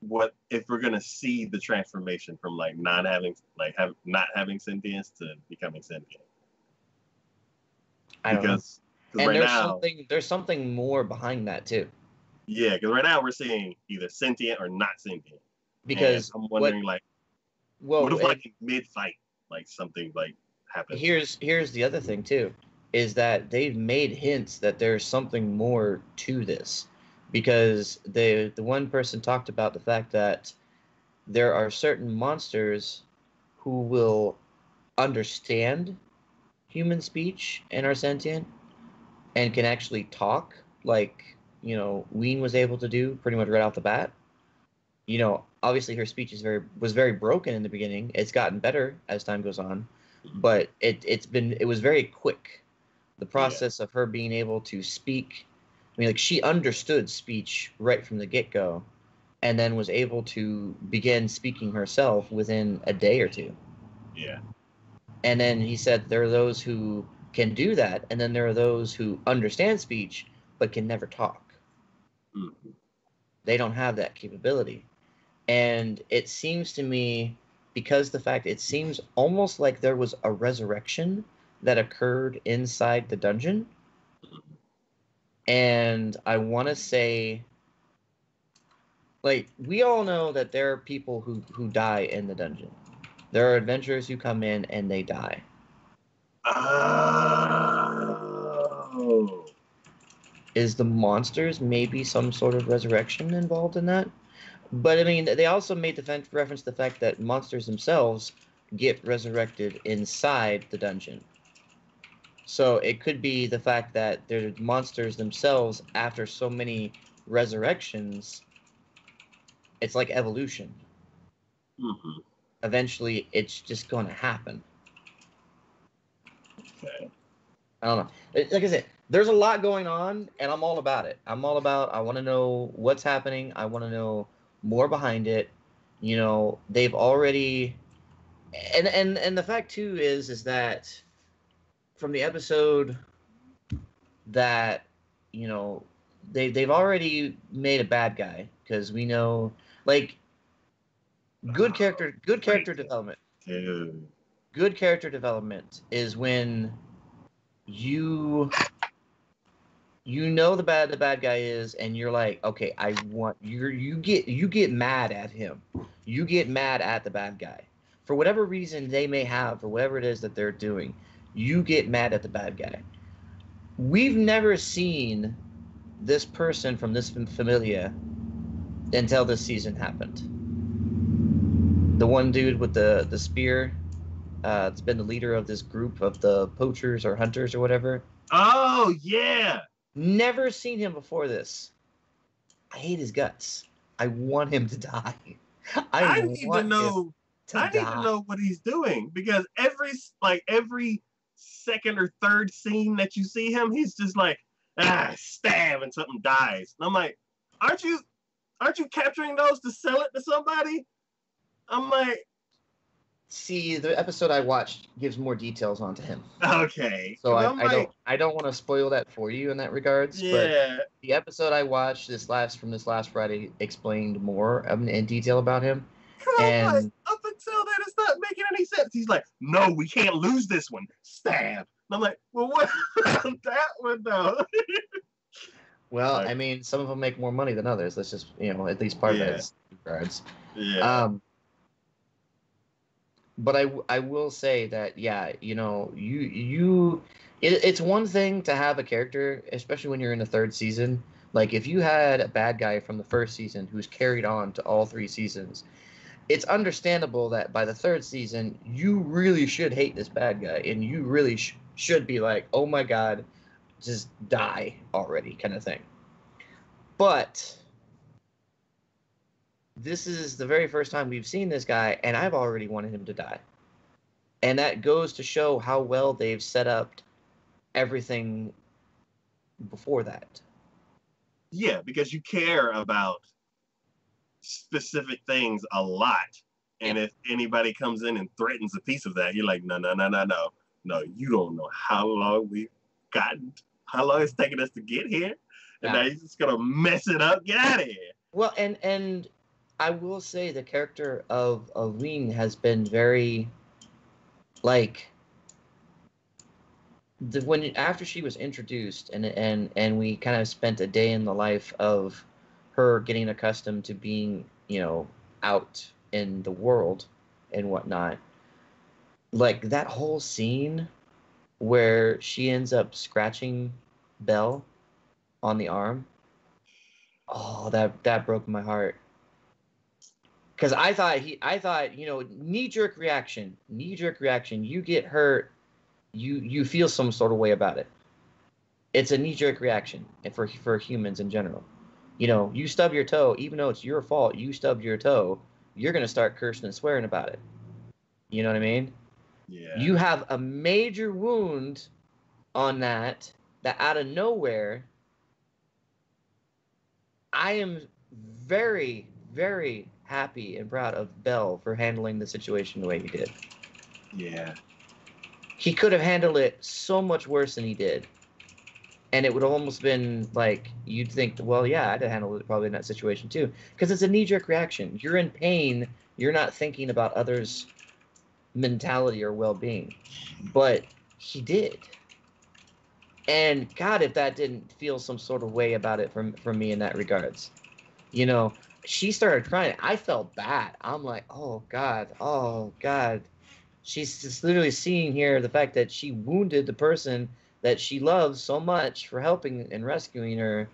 what if we're gonna see the transformation from like not having like have not having sentience to becoming sentient. I don't know. And right there's now, something there's something more behind that too, yeah, because right now we're seeing either sentient or not sentient. because And I'm wondering like well, what if and- like mid fight like something like happens? here's here's the other thing too is that they've made hints that there's something more to this because they the one person talked about the fact that there are certain monsters who will understand human speech and are sentient and can actually talk like you know Wiene was able to do pretty much right off the bat. You know obviously her speech is very was very broken in the beginning. It's gotten better as time goes on but it it's been it was very quick. The process of her being able to speak i mean like she understood speech right from the get-go and then was able to begin speaking herself within a day or two Yeah. and then he said there are those who can do that and then there are those who understand speech but can never talk. Mhm. They don't have that capability. And it seems to me, because the fact it seems almost like there was a resurrection that occurred inside the dungeon. And I want to say, like, we all know that there are people who, who die in the dungeon. There are adventurers who come in and they die. Oh. is the monsters maybe some sort of resurrection involved in that but i mean they also made the reference to the fact that monsters themselves get resurrected inside the dungeon so it could be the fact that they're monsters themselves after so many resurrections it's like evolution Mhm. eventually it's just going to happen Okay. I don't know. Like I said, there's a lot going on, and I'm all about it. I'm all about. I want to know what's happening. I want to know more behind it. You know, they've already, and and and the fact too is is that from the episode that you know they they've already made a bad guy because we know like good character good character development. Dude. good character development is when you you know the bad the bad guy is and you're like okay i want you you get you get mad at him. You get mad at the bad guy. For whatever reason they may have for whatever it is that they're doing you get mad at the bad guy we've never seen this person from this fam- familia until this season happened the one dude with the the spear uh, it's been the leader of this group of the poachers or hunters or whatever. Oh yeah. Never seen him before this. I hate his guts. I want him to die. I, I, need to know. to I need die. to know what he's doing because every like every second or third scene that you see him, he's just like ah stab and something dies. And I'm like, aren't you aren't you capturing those to sell it to somebody? I'm like, See, the episode I watched gives more details onto him, okay. so I, I'm I don't I don't want to spoil that for you in that regards. But yeah. the episode I watched this last from this last Friday explained more in detail about him. Come on, like, And- up until then, it's not making any sense. He's like, no, we can't lose this one. Stab. And I'm like, well, what about that one though? Well, Like- I mean, some of them make more money than others. Let's just you know at least part Yeah. of that is regards. yeah. Um, but I, I will say that yeah, you know, you you it, it's one thing to have a character, especially when you're in the third season. Like if you had a bad guy from the first season who's carried on to all three seasons, it's understandable that by the third season you really should hate this bad guy and you really sh- should be like, oh my god, just die already, kind of thing. But this is the very first time we've seen this guy, and I've already wanted him to die. And that goes to show how well they've set up everything before that. yeah, because you care about specific things a lot. And if anybody comes in and threatens a piece of that, you're like, no, no, no, no, no. No, you don't know how long we've gotten, how long it's taken us to get here. And Yeah. now you're just gonna mess it up. Get out of here. Well, and and I will say the character of of Wing has been very, like, the when after she was introduced and and and we kind of spent a day in the life of her getting accustomed to being you know out in the world and whatnot. Like that whole scene where she ends up scratching Bell on the arm. Oh, that that broke my heart. Cause I thought he, I thought you know, knee jerk reaction, knee jerk reaction. You get hurt, you you feel some sort of way about it. It's a knee jerk reaction for for humans in general. You know, you stub your toe, even though it's your fault. You stubbed your toe. You're gonna start cursing and swearing about it. You know what I mean? Yeah. You have a major wound on that that out of nowhere I am very very happy and proud of Bell for handling the situation the way he did. yeah. He could have handled it so much worse than he did. And it would almost been like you'd think, well, yeah, I'd have handled it probably in that situation too, because it's a knee-jerk reaction. You're in pain. You're not thinking about others' mentality or well-being, but he did. And God, if that didn't feel some sort of way about it from from me in that regards, you know, she started crying. I felt bad. I'm like, oh God, oh God. She's just literally seeing here the fact that she wounded the person that she loves so much for helping and rescuing her,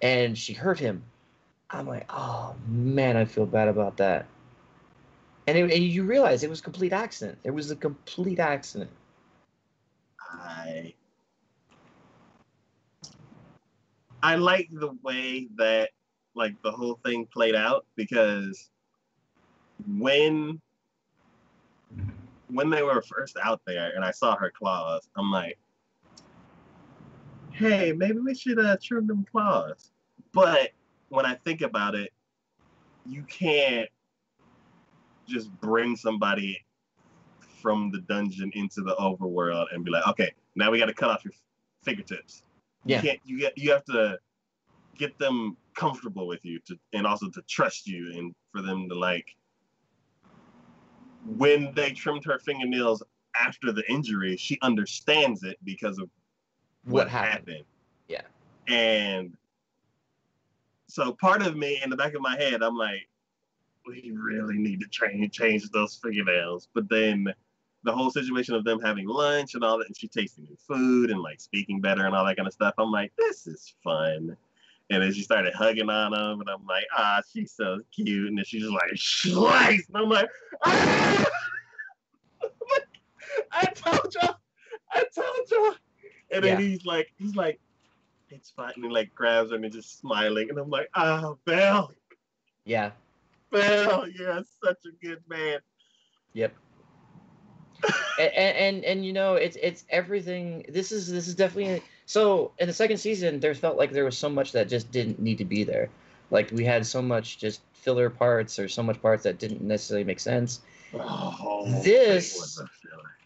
and she hurt him. I'm like, oh man, I feel bad about that. And, it, and you realize it was complete accident. It was a complete accident. I I like the way that like the whole thing played out because when when they were first out there and I saw her claws, I'm like, hey, maybe we should uh, trim them claws. But when I think about it, you can't just bring somebody from the dungeon into the overworld and be like, okay, now we got to cut off your fingertips. Yeah. You can't. You get. You have to get them comfortable with you to, and also to trust you, and for them to like. When they trimmed her fingernails after the injury, she understands it because of What, what, happened? happened. Yeah. And so part of me in the back of my head, I'm like, we really need to train change those fingernails. But then the whole situation of them having lunch and all that, and she tasting new food and like speaking better and all that kind of stuff, I'm like, this is fun. And then she started hugging on him, and I'm like, ah, she's so cute. And then she's just like, slice. And I'm like, ah! I told y'all, I told y'all. And then Yeah. he's like, he's like, it's fine. And he like grabs her and he's just smiling. And I'm like, ah, Bell. Yeah. Bell, you're such a good man. Yep. and, and and you know it's it's everything. This is this is definitely so. In the second season, there felt like there was so much that just didn't need to be there. Like we had so much just filler parts or so much parts that didn't necessarily make sense. Oh, This- was a filler.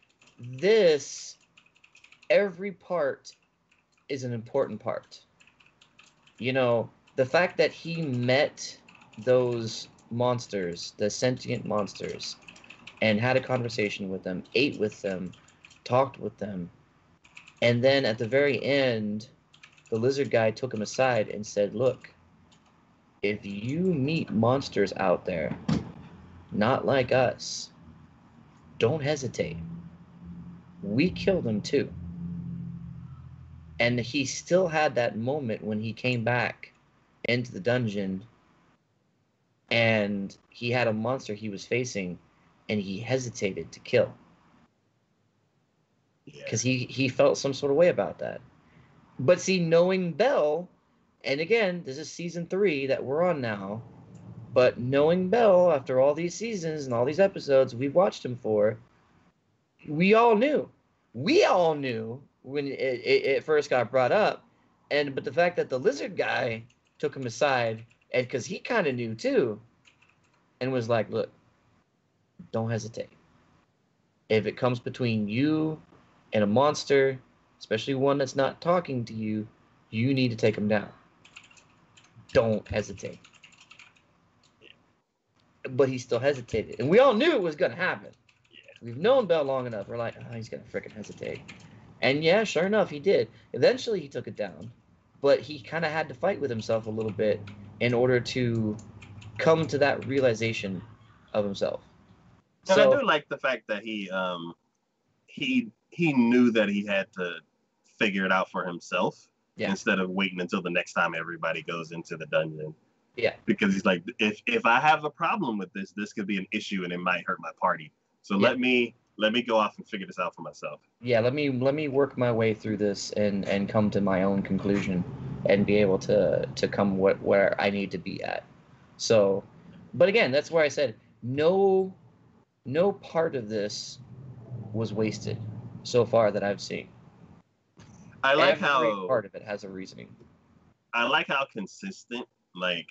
This every part is an important part. You know the fact that he met those monsters, the sentient monsters, and had a conversation with them, ate with them, talked with them. And then at the very end, the lizard guy took him aside and said, Look, if you meet monsters out there, not like us, don't hesitate. We kill them too. And he still had that moment when he came back into the dungeon and he had a monster he was facing and he hesitated to kill Yeah. because he he felt some sort of way about that. But see, knowing Bell, and again, this is season three that we're on now. But knowing Bell after all these seasons and all these episodes we've watched him for, we all knew, we all knew when it, it, it first got brought up, and but the fact that the lizard guy took him aside, and because he kind of knew too, and was like, "Look, don't hesitate. If it comes between you and a monster, especially one that's not talking to you, you need to take him down. Don't hesitate. But he still hesitated. And we all knew it was going to happen. We've known Bell long enough. We're like, oh, he's going to freaking hesitate. And yeah, sure enough, he did. Eventually, he took it down. But he kind of had to fight with himself a little bit in order to come to that realization of himself. And So, I do like the fact that he um he he knew that he had to figure it out for himself Yeah. instead of waiting until the next time everybody goes into the dungeon. Yeah. Because he's like, if if I have a problem with this, this could be an issue and it might hurt my party. So Yeah. let me let me go off and figure this out for myself. yeah let me let me work my way through this and and come to my own conclusion and be able to to come what where i need to be at. So but again that's where i said no no part of this was wasted so far that i've seen. I like Every how part of it has a reasoning. I like how consistent like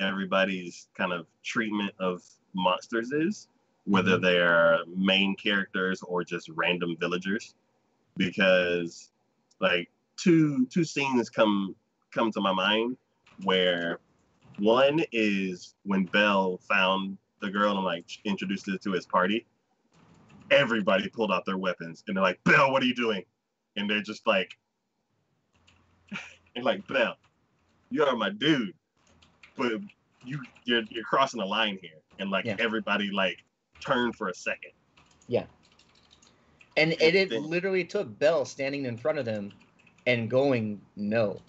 everybody's kind of treatment of monsters is, whether Mhm. they're main characters or just random villagers. Because like two two scenes come come to my mind where one is when Bell found the girl and like introduced her to his party. Everybody pulled out their weapons and they're like, Bell, what are you doing? And they're just like, and like Bell, you are my dude, but you you're you're crossing a line here, and like Yeah. everybody like turned for a second. Yeah. And it, it Then- literally took Bell standing in front of them and going, "No,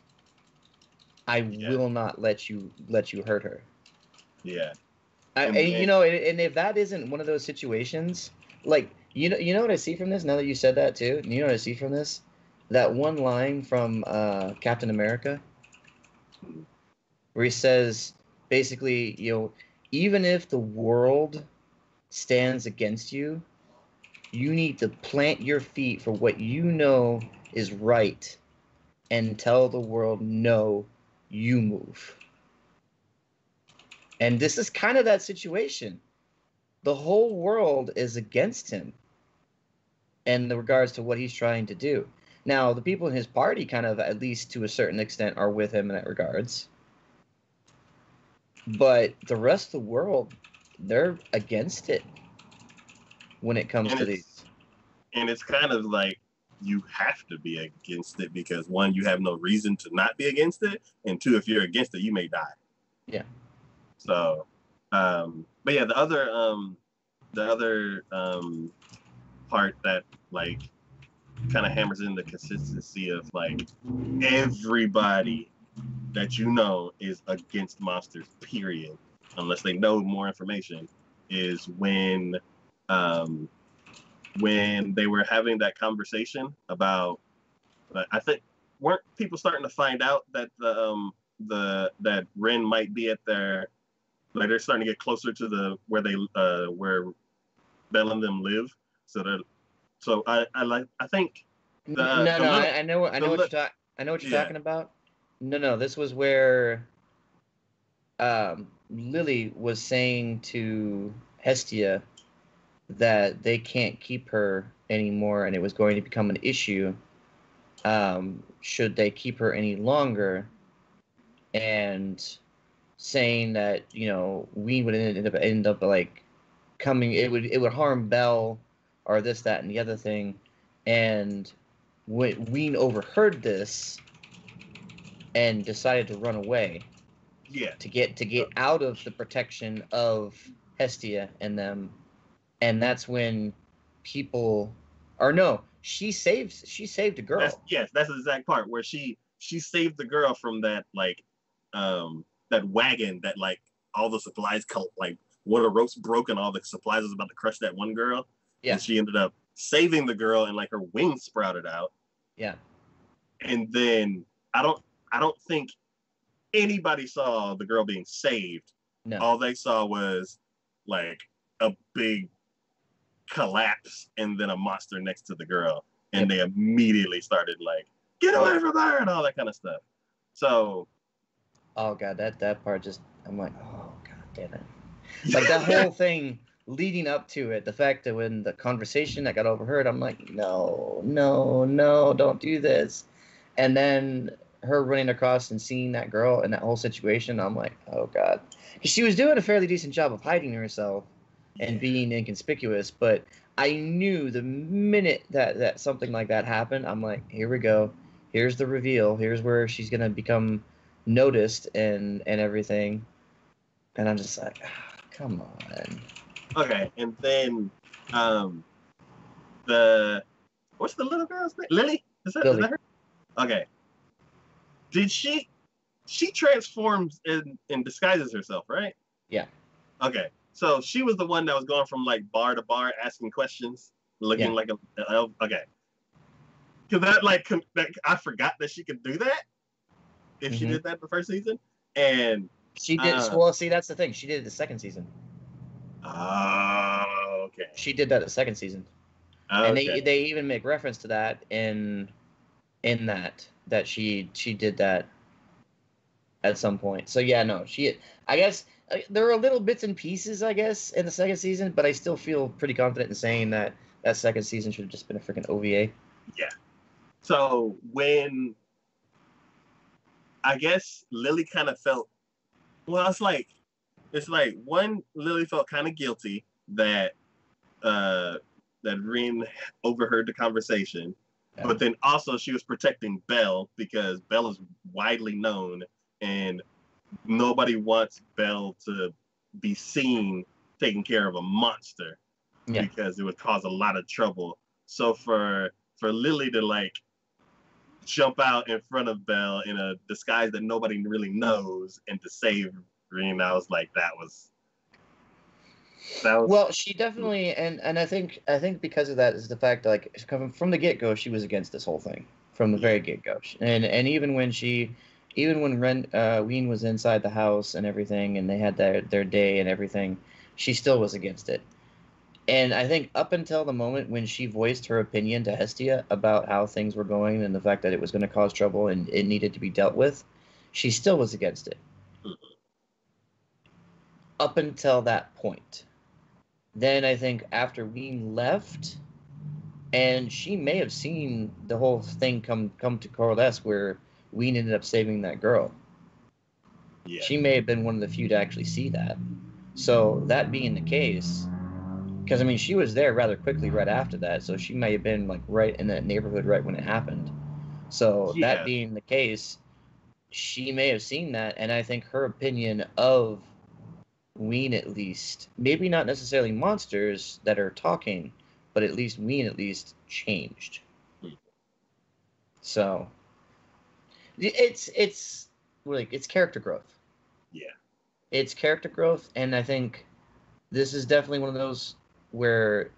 I Yeah. will not let you let you hurt her." Yeah, I, And and, you know, and, and if that isn't one of those situations, like you know, you know what I see from this. Now that you said that too, you know what I see from this. That one line from uh, Captain America, where he says, basically, you know, even if the world stands against you, you need to plant your feet for what you know is right, and tell the world, no, you move. And this is kind of that situation. The whole world is against him in regards to what he's trying to do. Now, the people in his party, kind of, at least to a certain extent, are with him in that regards. But the rest of the world, they're against it when it comes And to these. and it's kind of like you have to be against it because one, you have no reason to not be against it, and two, if you're against it, you may die. Yeah. So, um, but yeah, the other um, the other um, part that like kind of hammers in the consistency of like everybody that you know is against monsters. Period. Unless they know more information, is when um, when they were having that conversation about uh, I think weren't people starting to find out that the um the that Ren might be at their like they're starting to get closer to the where they uh where Bell and them live so that so I I like I think the- no, the no, little- I, I know, what- I know what li- you're talking. I know what you're Yeah. talking about. No, no, this was where um, Lily was saying to Hestia that they can't keep her anymore, and it was going to become an issue um, should they keep her any longer. And saying that you know we would end up end up like coming, it would it would harm Bell or this, that, and the other thing. And Wiene overheard this and decided to run away yeah. to get to get out of the protection of Hestia and them, and that's when people, or no, she saves she saved a girl. that's yes that's the exact part where she she saved the girl from that like um that wagon that like all the supplies co- like one of the ropes broke and all the supplies was about to crush that one girl. Yeah. and she ended up saving the girl and like her wings sprouted out. Yeah, and then I don't I don't think anybody saw the girl being saved. no, All they saw was like a big collapse and then a monster next to the girl, and they immediately started like get away from her and all that kind of stuff. So oh god, that that part just I'm like, oh god damn it. like that whole thing leading up to it, the fact that when the conversation that got overheard, I'm like, no, no, no, don't do this. And then her running across and seeing that girl and that whole situation, I'm like, oh god, 'Cause she was doing a fairly decent job of hiding herself and being inconspicuous, but I knew the minute that that something like that happened, I'm like, here we go, here's the reveal, here's where she's gonna become noticed and and everything, and I'm just like, ah, come on. okay, and then um the what's the little girl's name? Lily? Is that, is Lily. that her? Okay. Did she she transforms and, and disguises herself, right? Yeah. Okay. So she was the one that was going from like bar to bar asking questions, looking Yeah. like a, a elf. Okay. Cause that like com- that, I forgot that she could do that if she Mhm. did that the first season. And She did Uh. well. See, that's the thing. She did it the second season. oh, okay. She did that the second season, and they they even make reference to that in in that that she she did that at some point. So yeah, no, she. I guess uh, there are little bits and pieces, I guess, in the second season, but I still feel pretty confident in saying that that second season should have just been a freaking OVA. Yeah. So when I guess Lily kind of felt. Well, it's like, it's like one Lily felt kind of guilty that uh that Rin overheard the conversation, Yeah. but then also she was protecting Bell because Bell is widely known and nobody wants Bell to be seen taking care of a monster Yeah. because it would cause a lot of trouble. So for for Lily to like jump out in front of Bell in a disguise that nobody really knows and to save Green, I was like, that was was Well, she definitely, and and I think I think because of that is the fact like coming from the get go, she was against this whole thing from the very get go, and and even when she, even when Ren uh, Wiene was inside the house and everything, and they had their their day and everything, she still was against it. And I think up until the moment when she voiced her opinion to Hestia about how things were going and the fact that it was going to cause trouble and it needed to be dealt with, she still was against it. Mhm. Up until that point. Then I think after Wiene left, and she may have seen the whole thing come come to coalesce where Wiene ended up saving that girl. yeah. She may have been one of the few to actually see that. So that being the case, because I mean she was there rather quickly right after that, so she may have been like right in that neighborhood right when it happened. So Yeah. that being the case, she may have seen that, and I think her opinion of Wiene at least, maybe not necessarily monsters that are talking, but at least Wiene at least changed. Hmm. So it's it's like it's character growth Yeah. it's character growth and i think this is definitely one of those where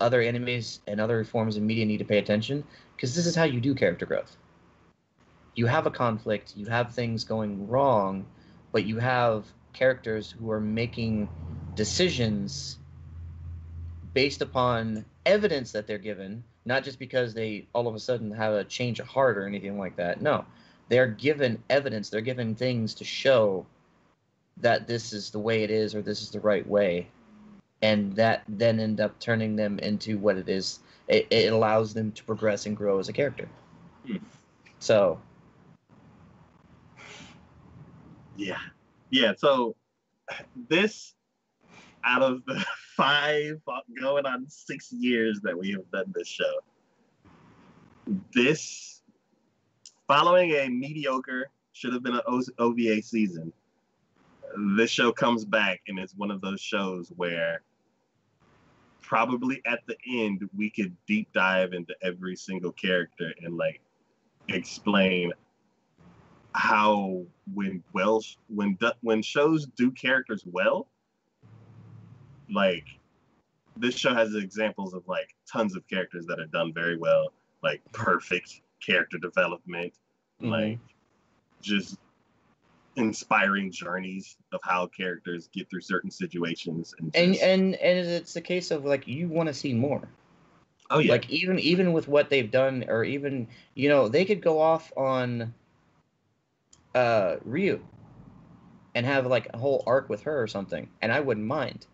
other animes and other forms of media need to pay attention because this is how you do character growth you have a conflict you have things going wrong but you have characters who are making decisions based upon evidence that they're given not just because they all of a sudden have a change of heart or anything like that. No they're given evidence. They're given things to show that this is the way it is or this is the right way. And that then end up turning them into what it is. It, it allows them to progress and grow as a character. Hmm. so. Yeah. Yeah. So this out of the five going on six years that we have done this show, this following a mediocre should have been an OVA season. This show comes back and it's one of those shows where probably at the end we could deep dive into every single character and like explain how when well when when shows do characters well like this show has examples of like tons of characters that are done very well like perfect character development mhm. like just inspiring journeys of how characters get through certain situations and, and just- and and it's a case of like you want to see more oh yeah like even even with what they've done or even you know they could go off on uh ryu and have like a whole arc with her or something and i wouldn't mind.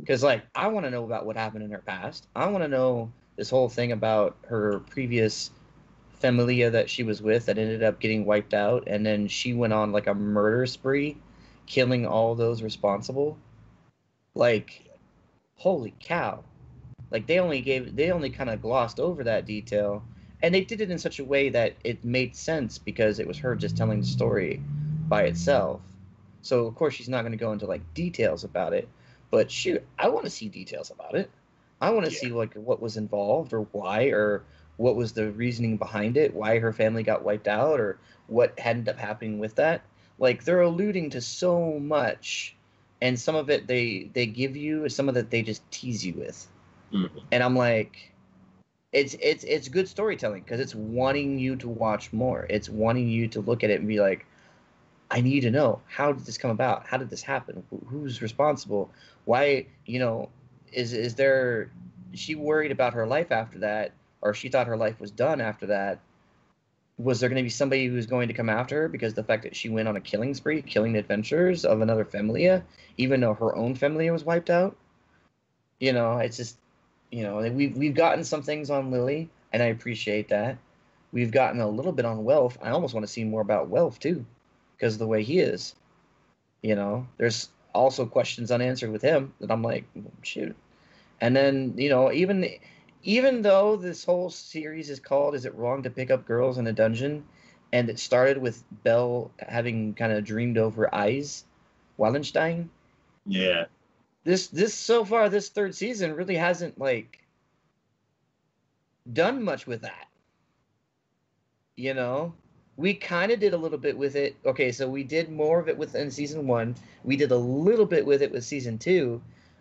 Because like i want to know about what happened in her past. I want to know this whole thing about her previous familia that she was with that ended up getting wiped out and then she went on like a murder spree killing all those responsible. Like holy cow. Like they only gave they only kind of glossed over that detail and they did it in such a way that it made sense because it was her just telling the story by itself so of course she's not going to go into like details about it but shoot i want to see details about it i want to Yeah. see like what was involved or why or what was the reasoning behind it why her family got wiped out or what ended up happening with that like they're alluding to so much and some of it they they give you some of it they just tease you with Mhm. and i'm like it's it's it's good storytelling because it's wanting you to watch more. It's wanting you to look at it and be like i need to know. How did this come about? How did this happen? Who's responsible? Why you know is is there? she worried about her life after that? Or she thought her life was done after that. Was there going to be somebody who's going to come after her because the fact that she went on a killing spree killing the adventures of another familia even though her own familia was wiped out? You know it's just you know we've, we've gotten some things on lily and i appreciate that We've gotten a little bit on Welf. I almost want to see more about Welf too, because of the way he is. You know, there's also questions unanswered with him that I'm like, shoot. And then you know, even even though this whole series is called "Is It Wrong to Pick Up Girls in a Dungeon," and it started with Bell having kind of dreamed over Ais Wallenstein. Yeah. This this so far this third season really hasn't like done much with that. You know, we kind of did a little bit with it. Okay, so we did more of it within season one. We did a little bit with it with season two,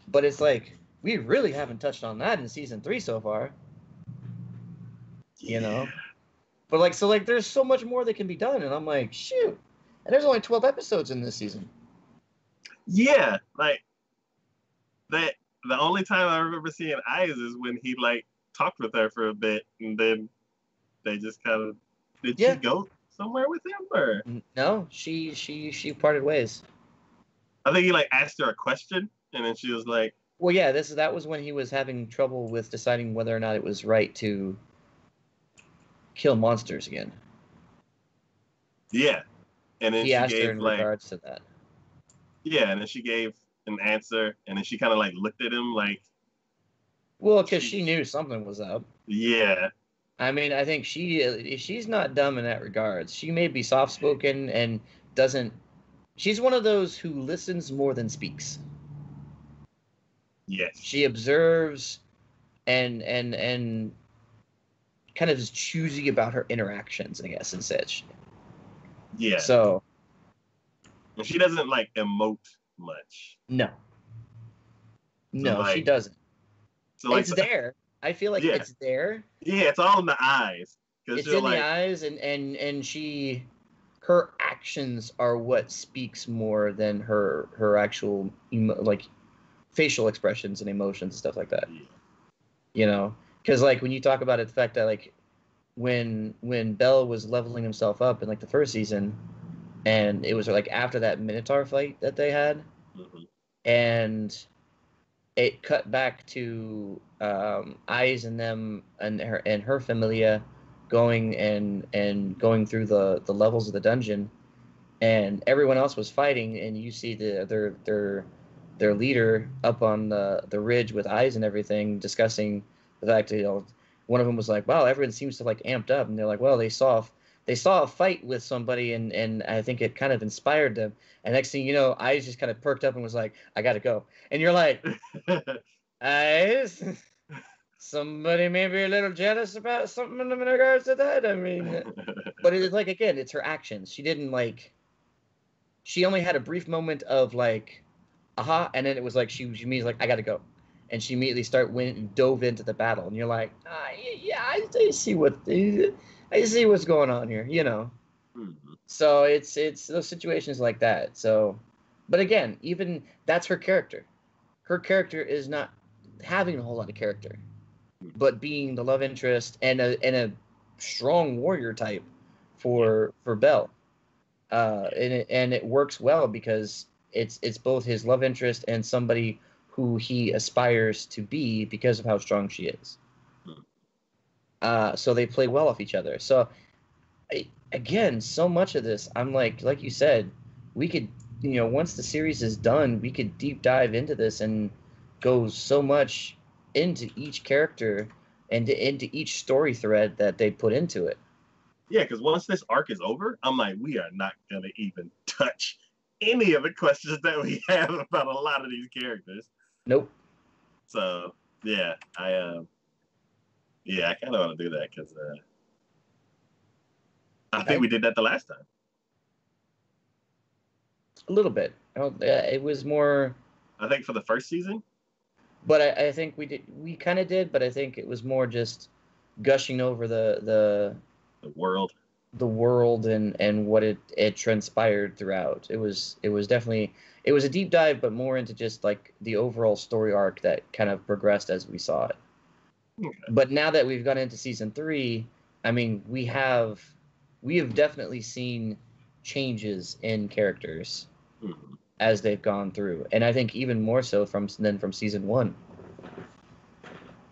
but it's like we really haven't touched on that in season three so far. You know, but like so, like there's so much more that can be done, and I'm like, shoot, and there's only twelve episodes in this season. Yeah, like that. The only time I remember seeing Ais is when he like talked with her for a bit, and then they just kind of did Yeah. she go somewhere with him, or No, she she she parted ways. I think he like asked her a question, and then she was like, Well, yeah, this is that was when he was having trouble with deciding whether or not it was right to kill monsters again. "Yeah," and then He she asked her gave in like, regards to that. "Yeah," and then she gave an answer, and then she kind of like looked at him like, Well, because She- she knew something was up. "Yeah, I mean, I think she uh, she's not dumb in that regards. She may be soft spoken and doesn't. She's one of those who listens more than speaks. yes, She observes, and and and kind of is choosy about her interactions, I guess, and such. yeah," So and she doesn't like emote much. no, no, she like, doesn't. So like, it's there. I feel like Yeah. it's there. yeah, it's all in the eyes It's in like, the eyes, and and and she, her actions are what speaks more than her her actual emo, like facial expressions and emotions and stuff like that. Yeah. You know, because like when you talk about it, the fact that like when when Bell was leveling himself up in like the first season, and it was like after that Minotaur fight that they had, Mhm. and it cut back to um, Ais and them and her and her familia going and and going through the the levels of the dungeon and everyone else was fighting and you see the their their their leader up on the the ridge with Ais and everything discussing the fact that you know one of them was like wow everyone seems to like amped up and they're like well they saw they saw a fight with somebody and and I think it kind of inspired them. And next thing you know Ais just kind of perked up and was like I got to go. And you're like Ais somebody may be a little jealous about something in regards to that i mean. But it's like again it's her actions. She didn't like she only had a brief moment of like aha and then it was like she she means like i gotta go. And she immediately start went and dove into the battle. And you're like ah, yeah I, I see what i see what's going on here you know Mhm. so it's it's those situations like that. So, but again, even that's her character. Her character is not having a whole lot of character, but being the love interest and a and a strong warrior type for for Bell. Uh, and it, and it works well because it's it's both his love interest and somebody who he aspires to be because of how strong she is. Uh, so they play well off each other. So I, again, so much of this, I'm like, like you said, we could, you know, once the series is done, we could deep dive into this and go so much into each character and to, into each story thread that they put into it. Yeah, because once this arc is over, I'm like, we are not gonna even touch any of the questions that we have about a lot of these characters. Nope. So yeah, I um, yeah, I kind of want to do that because uh, I think we did that the last time. A little bit. Uh, It was more, I think for the first season. but I, I think we did, we kind of did, but I think it was more just gushing over the the The world. the world and and what it it transpired throughout. It was it was definitely it was a deep dive, but more into just like the overall story arc that kind of progressed as we saw it. Okay. But now that we've gone into season three, I mean, we have we have definitely seen changes in characters Mhm. as they've gone through, and I think even more so from than from season one.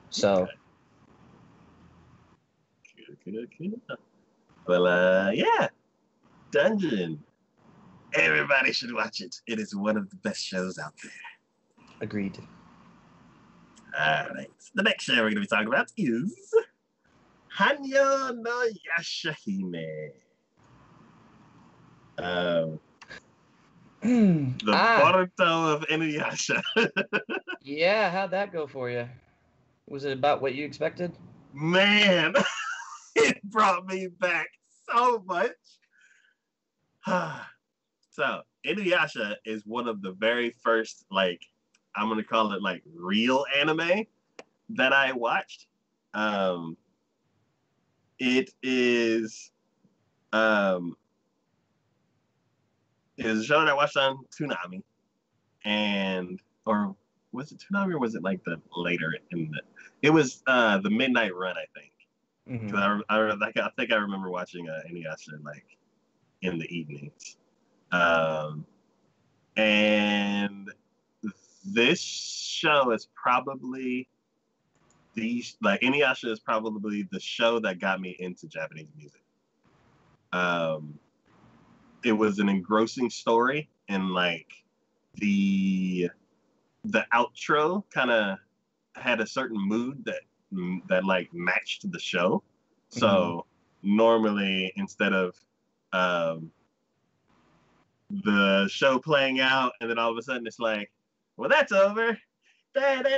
So Okay. Well, uh, yeah, Dungeon. Everybody should watch it. It is one of the best shows out there. Agreed. All right. The next show we're going to be talking about is Hanyo no Yashahime. Um, the ah, Boruto of Inuyasha. yeah, how'd that go for you? Was it about what you expected? Man, it brought me back so much. so, Inuyasha is one of the very first, like, I'm going to call it like real anime that I watched. Um, it is um, it is a show that I watched on Toonami, and or was it Toonami or was it like the later in the? It was uh, the Midnight Run, I think. Mhm. 'Cause I, I, like, I think I remember watching uh, Inuyasha like in the evenings. Um, and this show is probably the like Inuyasha is probably the show that got me into Japanese music. Um, it was an engrossing story, and like the the outro kind of had a certain mood that that like matched the show. So normally instead of um, the show playing out and then all of a sudden it's like, well that's over. The end of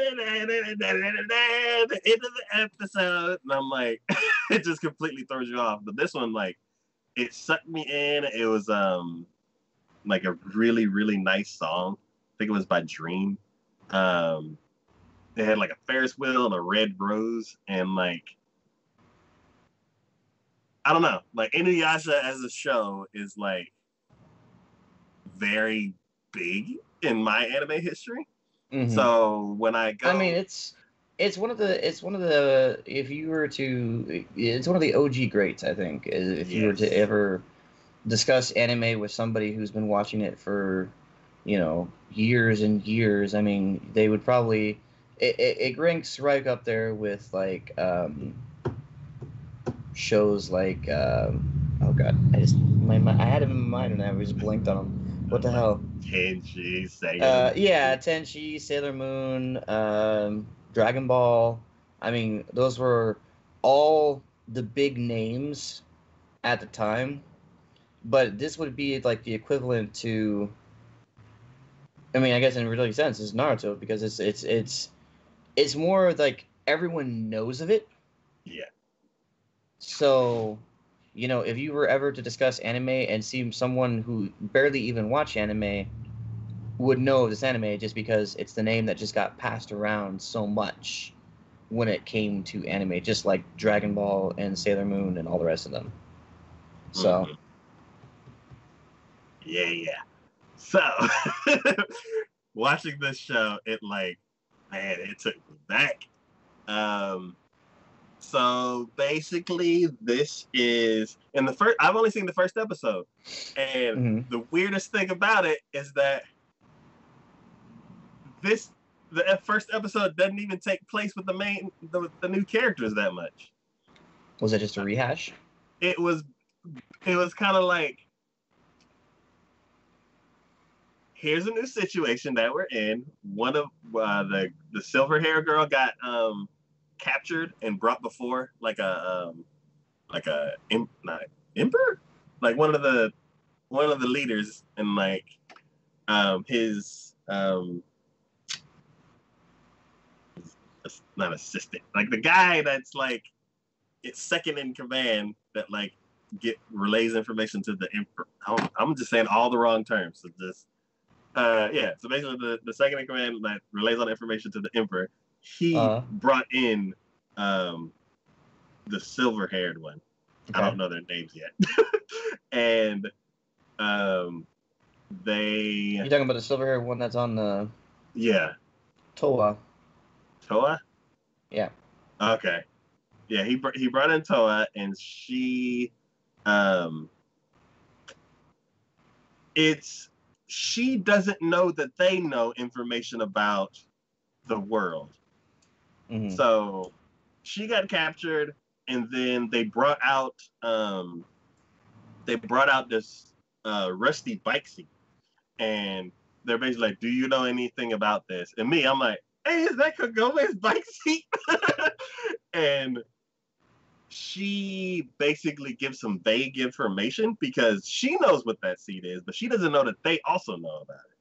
the episode. And I'm like, it just completely throws you off. But this one, like, it sucked me in. It was um like a really, really nice song. I think it was by Dream. Um they had like a Ferris wheel and a red rose and like I don't know. Like Inuyasha as a show is like very big in my anime history. Mhm. So when I go I mean, it's it's one of the it's one of the if you were to it's one of the OG greats. I think if you were to ever discuss anime with somebody who's been watching it for you know years and years. I mean, they would probably it, it, it ranks right up there with like um, shows like um, oh god, I just my, my I had him in mind and I just blinked on him. What the hell? Kenji, Sega. Uh, yeah, Tenchi, Sailor Moon, um, Dragon Ball. I mean, those were all the big names at the time. But this would be like the equivalent to. I mean, I guess in a really sense, is Naruto because it's it's it's it's more like everyone knows of it. Yeah. So, you know, if you were ever to discuss anime and see someone who barely even watch anime would know of this anime just because it's the name that just got passed around so much when it came to anime, just like Dragon Ball and Sailor Moon and all the rest of them. So, Mhm. Yeah, yeah. So watching this show, it like, man, it took me back. Um so basically this is in the first I've only seen the first episode. And mhm. the weirdest thing about it is that this the first episode doesn't even take place with the main the, the new characters that much. was it just a rehash? it was it was kind of like here's a new situation that we're in one of uh, the the silver hair girl got um captured and brought before like a um like a im- not emperor like one of the one of the leaders and like um his um not assistant like the guy that's like it's second in command that like get relays information to the emperor. I'm, I'm just saying all the wrong terms. So just uh yeah. So basically, the, the second in command that relays all the information to the emperor. He Uh-huh. brought in um the silver haired one. I don't know their names yet. and um they You're talking about the silver haired one that's on the yeah Towa. Towa. Yeah. Okay. Yeah, he br- he brought in Towa, and she, um, it's she doesn't know that they know information about the world. Hmm So she got captured, and then they brought out um they brought out this uh, rusty bike seat, and they're basically like, "Do you know anything about this?" And me, I'm like, "Hey, is that Kagome's bike seat?" and she basically gives some vague information because she knows what that seat is, but she doesn't know that they also know about it.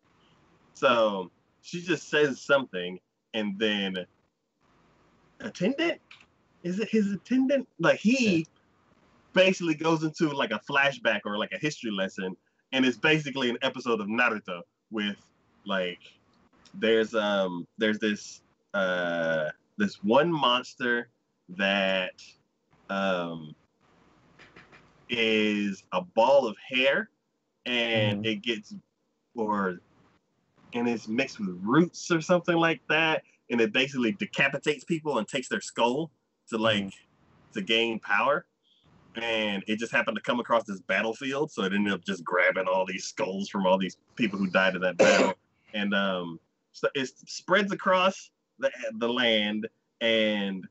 So she just says something, and then attendant is it his attendant? Like he basically goes into like a flashback or like a history lesson, and it's basically an episode of Naruto with like there's um there's this uh this one monster that um is a ball of hair and Mhm. it gets or and it's mixed with roots or something like that and it basically decapitates people and takes their skull to like to gain power. And it just happened to come across this battlefield so it ended up just grabbing all these skulls from all these people who died in that battle. And um so it spreads across the, the land and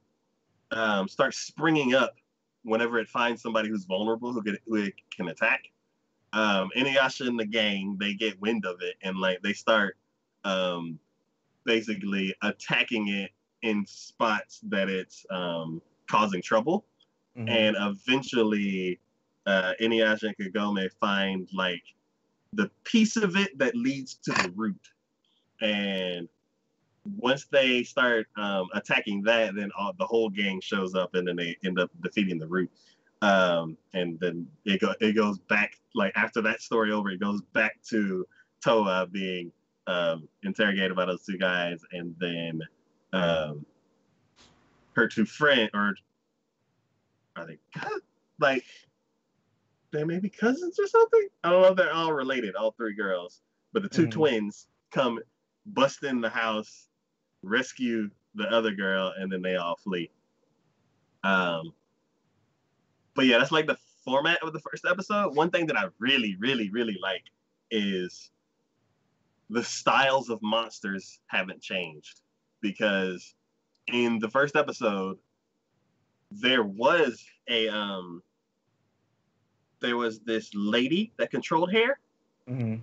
um, starts springing up whenever it finds somebody who's vulnerable who, could, who it can attack. Um, Inuyasha and the gang they get wind of it and like they start um, basically attacking it in spots that it's um, causing trouble Mhm. and eventually uh, Inuyasha and Kagome find like the piece of it that leads to the root, and once they start um, attacking that, then all, the whole gang shows up, and then they end up defeating the root. Um, and then it go it goes back like after that story over, it goes back to Towa being um, interrogated by those two guys, and then um, her two friends, or are they like they may be cousins or something? I don't know if they're all related, all three girls. But the 2 Mhm. twins come bust in the house, rescue the other girl, and then they all flee. Um but yeah, that's like the format of the first episode. One thing that I really, really, really like is the styles of monsters haven't changed. Because in the first episode there was a um there was this lady that controlled hair. Mhm.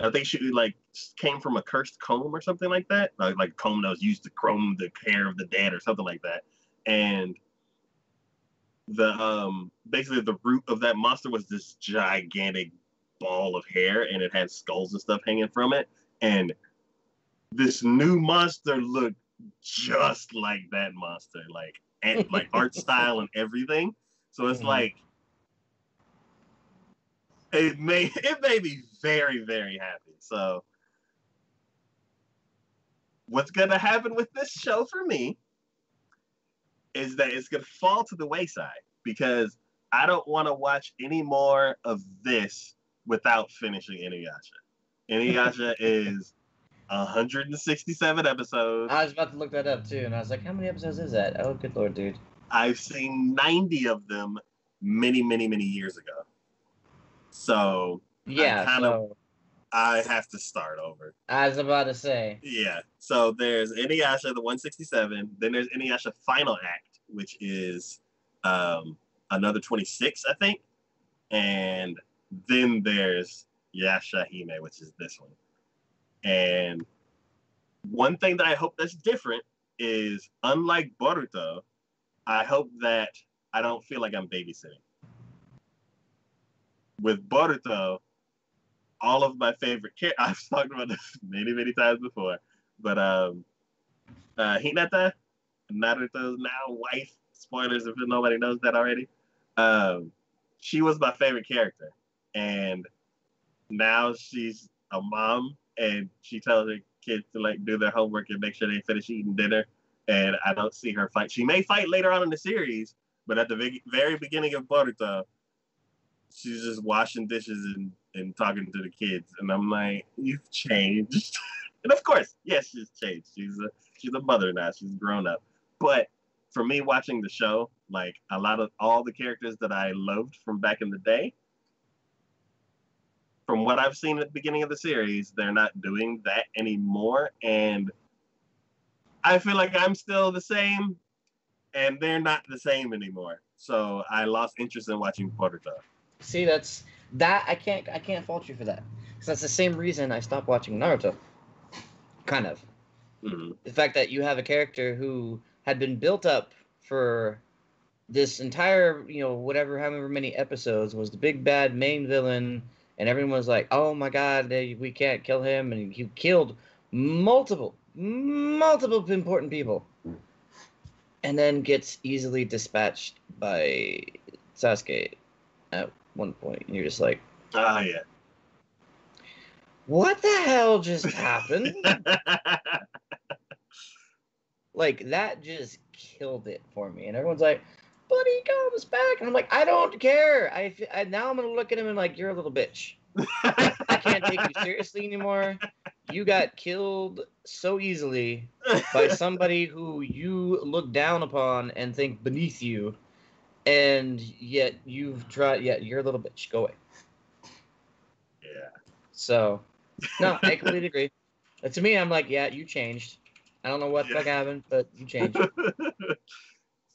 i think she like came from a cursed comb or something like that. Like, like a comb that was used to comb the hair of the dead or something like that. And the um basically the root of that monster was this gigantic ball of hair and it had skulls and stuff hanging from it. And this new monster looked just like that monster like and like art style and everything. So it's Mhm. like it made it made me very very happy. So what's gonna happen with this show for me is that it's gonna fall to the wayside because I don't want to watch any more of this without finishing Inuyasha. Inuyasha is 167 episodes. I was about to look that up too, and I was like, how many episodes is that? Oh, good lord, dude. I've seen 90 of them many, many, many years ago. So Yeah, kind so of- I have to start over. I was about to say. Yeah. So there's Inuyasha, the 167. Then there's Inuyasha Final Act, which is um, another 26, I think. And then there's Yashahime, which is this one. And one thing that I hope that's different is unlike Boruto, I hope that I don't feel like I'm babysitting. With Boruto, all of my favorite characters, I've talked about this many, many times before, but um, uh, Hinata, Naruto's now wife, spoilers if nobody knows that already, um, she was my favorite character. And now she's a mom and she tells her kids to like do their homework and make sure they finish eating dinner. And I don't see her fight. She may fight later on in the series, but at the very, beginning of Boruto, she's just washing dishes and, and talking to the kids. And I'm like, you've changed. and of course, yes, she's changed. She's a she's a mother now. She's grown up. But for me watching the show, like a lot of all the characters that I loved from back in the day, from what I've seen at the beginning of the series, they're not doing that anymore. And I feel like I'm still the same, and they're not the same anymore. So I lost interest in watching Boruto. See, that's that I can't I can't fault you for that. Because that's the same reason I stopped watching Naruto. Kind of. Mhm. The fact that you have a character who had been built up for this entire, you know, whatever, however many episodes was the big bad main villain, and everyone was like, "Oh my God, they, we can't kill him," and he killed multiple, multiple important people, and then gets easily dispatched by Sasuke at one point. point, and you're just like, Ah, yeah. "What the hell just happened?" like that just killed it for me, and everyone's like. But he comes back, and I'm like, I don't care. I now I'm gonna look at him and like, you're a little bitch. I can't take you seriously anymore. You got killed so easily by somebody who you look down upon and think beneath you, and yet you've tried. Yet you're a little bitch. Go away. yeah. So, no, I completely agree. Uh, to me, I'm like, yeah, you changed. I don't know what the Yeah. fuck happened, but you changed.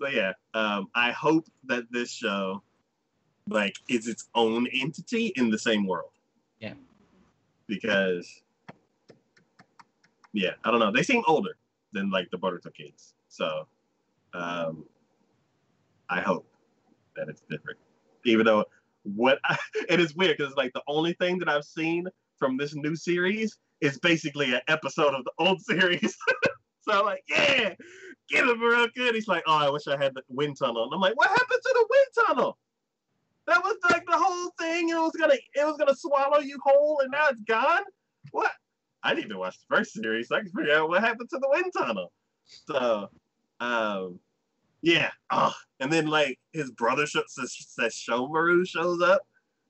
so yeah, um, I hope that this show, like, is its own entity in the same world. Yeah. Because, yeah, I don't know. They seem older than like the Boruto kids, so um, I hope that it's different. Even though what it is weird because like the only thing that I've seen from this new series is basically an episode of the old series. so I'm like, yeah, get him real good. He's like, oh, I wish I had the wind tunnel. And I'm like, what happened to the wind tunnel? That was like the whole thing. It was gonna it was gonna swallow you whole, and now it's gone. What? I need to watch the first series so I can figure out what happened to the wind tunnel. So, um, yeah. Oh, and then like his brother sh- says, Sesshomaru shows up.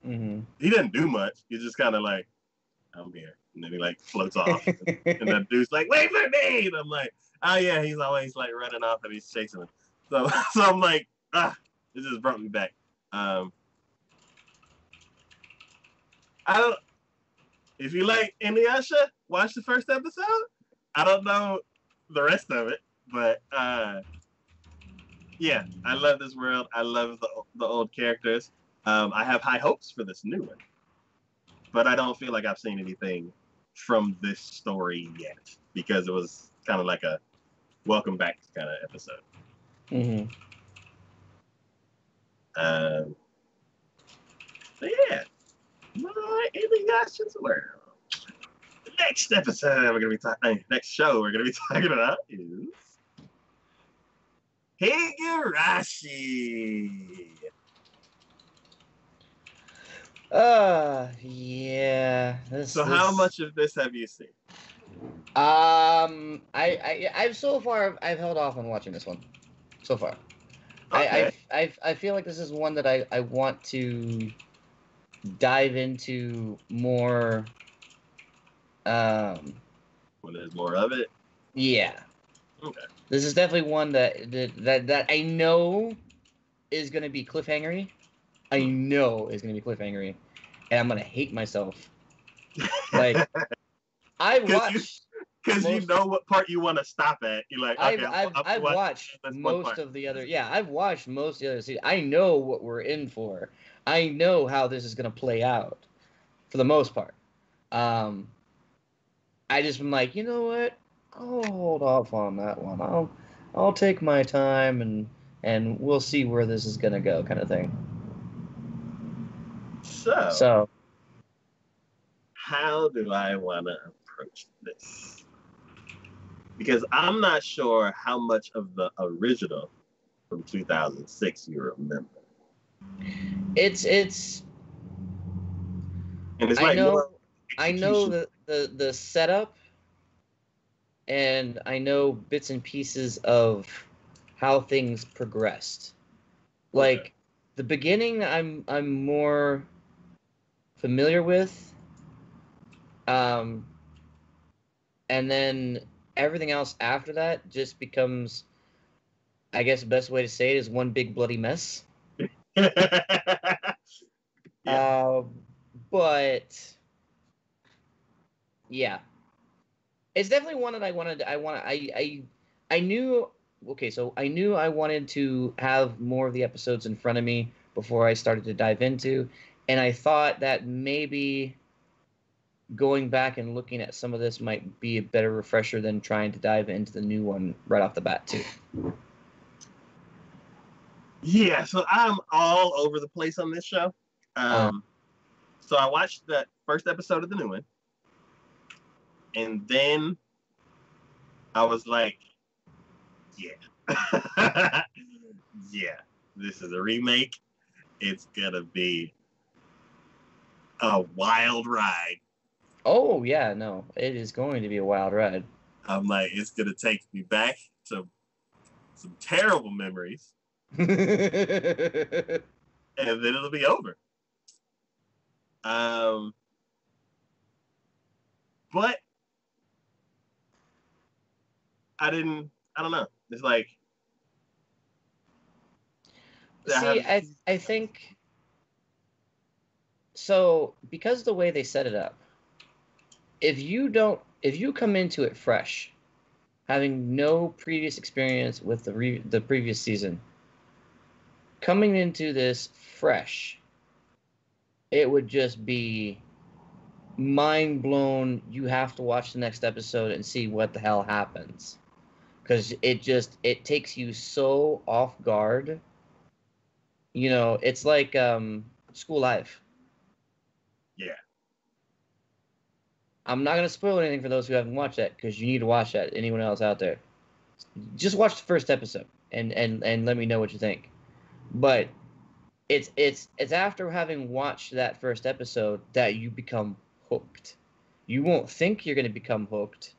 hmm He didn't do much. He's just kind of like, I'm here, and then he like floats off. and that dude's like, wait for me. And I'm like, oh yeah, he's always like running off and he's chasing him. So so I'm like, ah, it just brought me back. Um I don't if you like Inuyasha, watch the first episode. I don't know the rest of it, but uh yeah, I love this world. I love the the old characters. Um, I have high hopes for this new one, but I don't feel like I've seen anything from this story yet because it was kind of like a welcome back kind of episode. hmm Um, but yeah, my Inuyasha's world. The next episode we're gonna be talking. Next show we're gonna be talking about is Higurashi. Uh, yeah. This, So how much of this have you seen? Um, I, I, I've so far I've held off on watching this one. So far, I, Okay. I, I, I feel like this is one that I, I want to dive into more. Um, When there's more of it. yeah. Okay. This is definitely one that that that, that I know is gonna be cliffhangery. I know is gonna be cliffhangery, and I'm gonna hate myself. Like, I watched. Because you know what part you want to stop at. You're like, I've, okay, I've, I've watch watched most of the other. Yeah, I've watched most of the other seasons. I know what we're in for. I know how this is gonna play out, for the most part. Um, I just been like, you know what? I'll hold off on that one. I'll, I'll take my time and and we'll see where this is gonna go, kind of thing. So, So, how do I want to approach this? Because I'm not sure how much of the original from 2006 you remember. it's it's. And it's I know. I know the, the the setup, and I know bits and pieces of how things progressed. Like Okay. the beginning, I'm I'm more familiar with, um, and then everything else after that just becomes, I guess the best way to say it is one big bloody mess. Yeah. Um, but yeah, it's definitely one that I wanted. I want. I I I knew. Okay, so I knew I wanted to have more of the episodes in front of me before I started to dive into, and I thought that maybe going back and looking at some of this might be a better refresher than trying to dive into the new one right off the bat too. Yeah, so I'm all over the place on this show. Um, so I watched the first episode of the new one, and then I was like, yeah, yeah, this is a remake. It's gonna be a wild ride. Oh yeah, no, it is going to be a wild ride. I'm like, it's gonna take me back to some terrible memories, and then it'll be over. Um, but I didn't. I don't know. It's like See, I I think so because the way they set it up. If you don't, if you come into it fresh, having no previous experience with the re, the previous season, coming into this fresh, it would just be mind blown. You have to watch the next episode and see what the hell happens, because it just it takes you so off guard you know it's like um school life Yeah. I'm not to spoil anything for those who haven't watched that because you need to watch that. Anyone else out there just watch the first episode and and and let me know what you think. But it's it's it's after having watched that first episode that you become hooked. You won't think you're going to become hooked.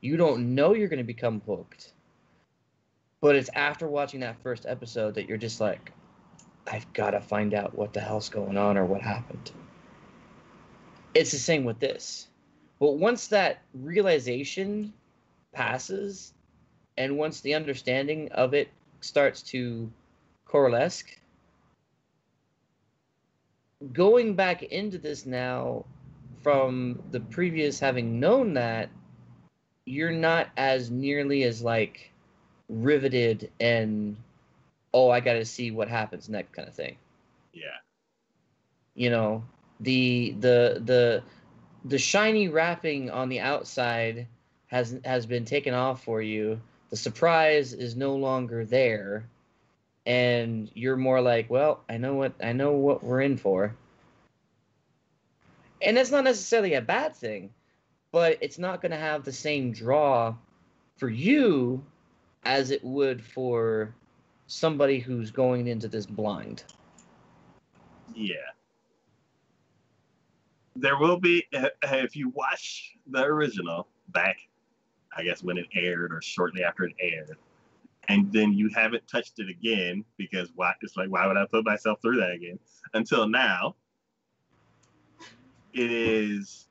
You don't know you're going to become hooked. But it's after watching that first episode that you're just like I've got to find out what the hell's going on or what happened. It's the same with this. But once that realization passes and once the understanding of it starts to coalesce, going back into this now from the previous having known that, you're not as nearly as like riveted and oh, I got to see what happens next kind of thing. yeah, You know, the the the the shiny wrapping on the outside has has been taken off for you. The surprise is no longer there, and you're more like, well, I know what I know what we're in for. And that's not necessarily a bad thing, but it's not going to have the same draw for you as it would for somebody who's going into this blind. yeah. There will be uh, if you watch the original back, I guess when it aired or shortly after it aired, and then you haven't touched it again because why? It's like why would I put myself through that again? Until now, it is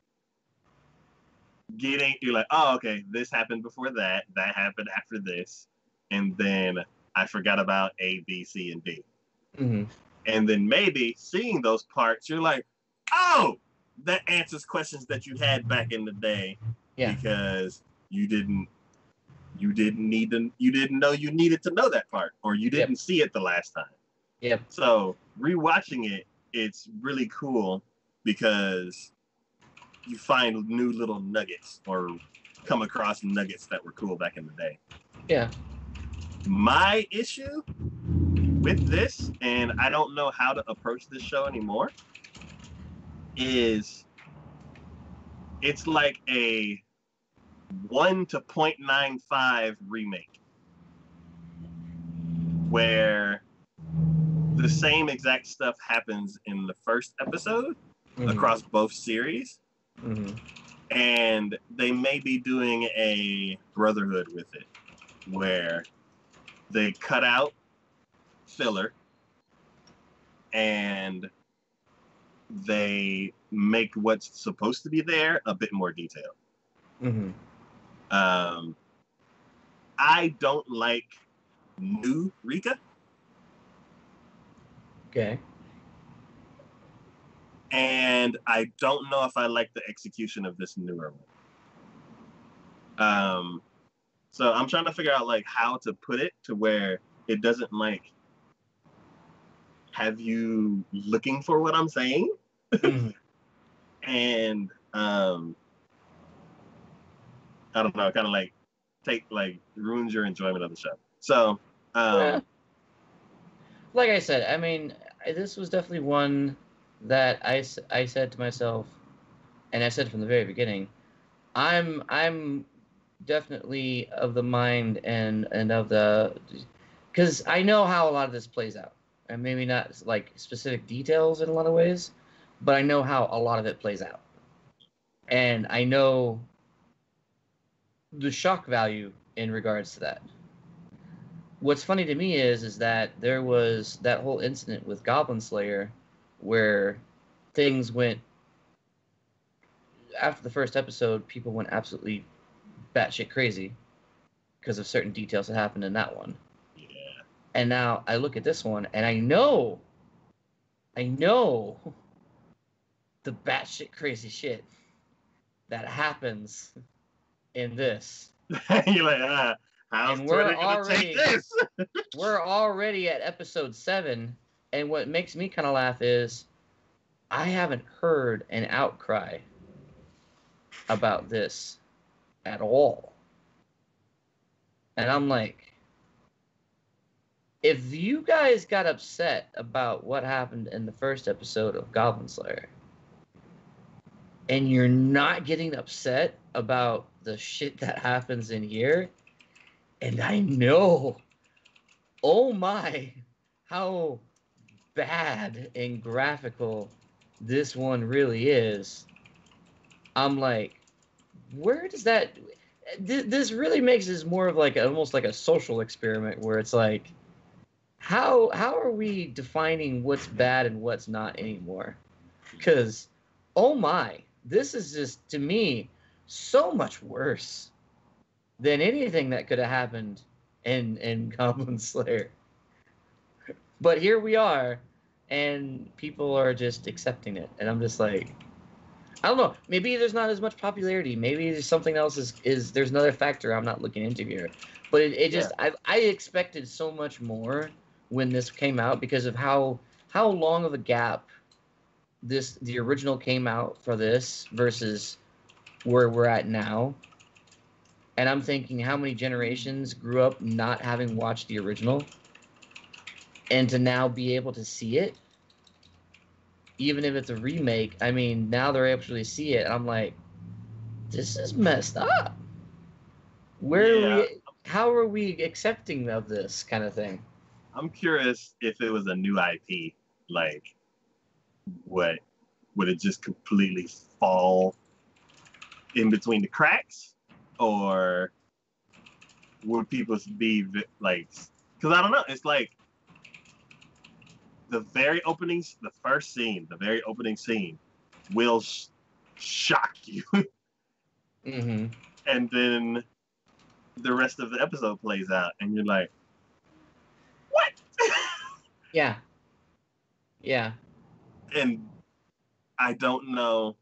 getting you're like, oh, okay, this happened before that, that happened after this, and then I forgot about A, B, C, and D. Mm-hmm. And then maybe seeing those parts, you're like, oh, that answers questions that you had back in the day. Yeah. Because you didn't you didn't need to you didn't know you needed to know that part or you didn't see it the last time. Yep. So rewatching it, it's really cool because you find new little nuggets or come across nuggets that were cool back in the day. Yeah. My issue with this, and I don't know how to approach this show anymore, is it's like a 1 to 0.95 remake where the same exact stuff happens in the first episode Mhm. across both series Mhm. and they may be doing a brotherhood with it where they cut out filler and they make what's supposed to be there a bit more detailed. Mhm. Um, I don't like new Rika, Okay. and I don't know if I like the execution of this newer one. Um, so I'm trying to figure out like how to put it to where it doesn't like have you looking for what I'm saying? Mhm. and um I don't know, kind of like take like ruins your enjoyment of the show. So um Yeah. like I said, I mean, this was definitely one that I, I said to myself, and I said from the very beginning, I'm I'm definitely of the mind and and of the because I know how a lot of this plays out, and maybe not like specific details in a lot of ways, but I know how a lot of it plays out, and I know the shock value in regards to that what's funny to me is is that there was that whole incident with Goblin Slayer where things went after the first episode, people went absolutely batshit crazy because of certain details that happened in that one. yeah. And now I look at this one and I know, I know the batshit crazy shit that happens in this. You're like, ah, how's And we're already- take this? we're already at episode seven, and what makes me kind of laugh is I haven't heard an outcry about this at all. And I'm like, if you guys got upset about what happened in the first episode of Goblin Slayer, and you're not getting upset about the shit that happens in here, and I know oh my, how bad and graphical this one really is. I'm like, where does that? th- This really makes this more of like almost like a social experiment where it's like, how how are we defining what's bad and what's not anymore? Because, oh my, this is just to me so much worse than anything that could have happened in in Goblin Slayer. But here we are, and people are just accepting it, and I'm just like, I don't know. Maybe there's not as much popularity. Maybe there's something else is is there's another factor I'm not looking into here. But it, it just I I expected so much more when this came out because of how how long of a gap this the original came out for this versus where we're at now. And I'm thinking how many generations grew up not having watched the original and to now be able to see it even if it's a remake, I mean, now they're able to see it. I'm like, this is messed up. Where Yeah. are we? How are we accepting of this kind of thing? I'm curious if it was a new IP, like what would it just completely fall in between the cracks, or would people be like? Because I don't know. It's like the very opening, the first scene, the very opening scene, will sh- shock you, Mm-hmm. and then the rest of the episode plays out, and you're like, what? Yeah. Yeah. And I don't know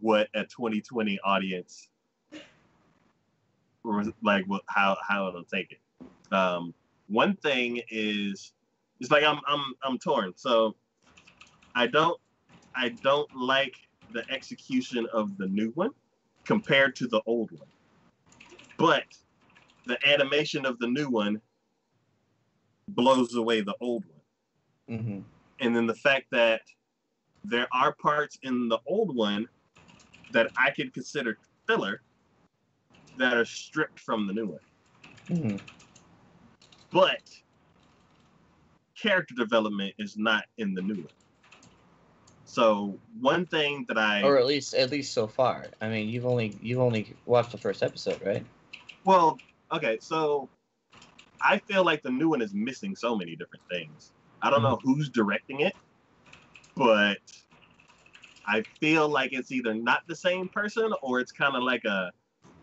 what a 2020 audience like how how it'll take it. Um, one thing is it's like I'm I'm I'm torn. So I don't I don't like the execution of the new one compared to the old one. But the animation of the new one blows away the old one Mm-hmm. And then the fact that there are parts in the old one that I could consider filler that are stripped from the new one. Mm-hmm. But character development is not in the new one. So one thing that I Or at least, at least so far. I mean, you've only you've only watched the first episode, right? well, okay, so I feel like the new one is missing so many different things. I don't know who's directing it, but I feel like it's either not the same person or it's kind of like a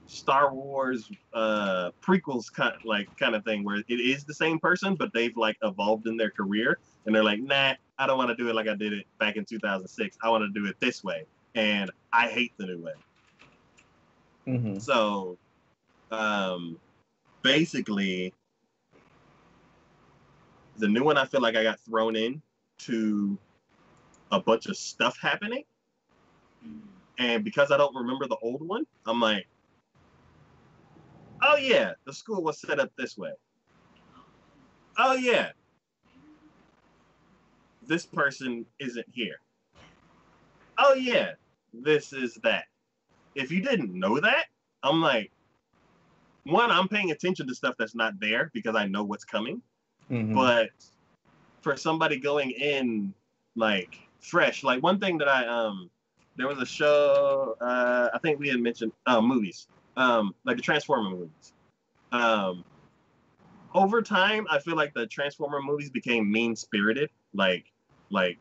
Star Wars uh, prequels kind like kind of thing where it is the same person, but they've like evolved in their career and they're like, nah, I don't want to do it like I did it back in 2006. I want to do it this way, and I hate the new way. Mm-hmm. So, um, basically, the new one I feel like I got thrown in to a bunch of stuff happening. And because I don't remember the old one, I'm like, oh yeah, the school was set up this way. Oh yeah, this person isn't here. Oh yeah, this is that. If you didn't know that, I'm like, one, I'm paying attention to stuff that's not there because I know what's coming. Mhm. But for somebody going in like fresh, like one thing that I um there was a show uh I think we had mentioned uh movies. Um like the Transformer movies. Um over time I feel like the Transformer movies became mean spirited, like like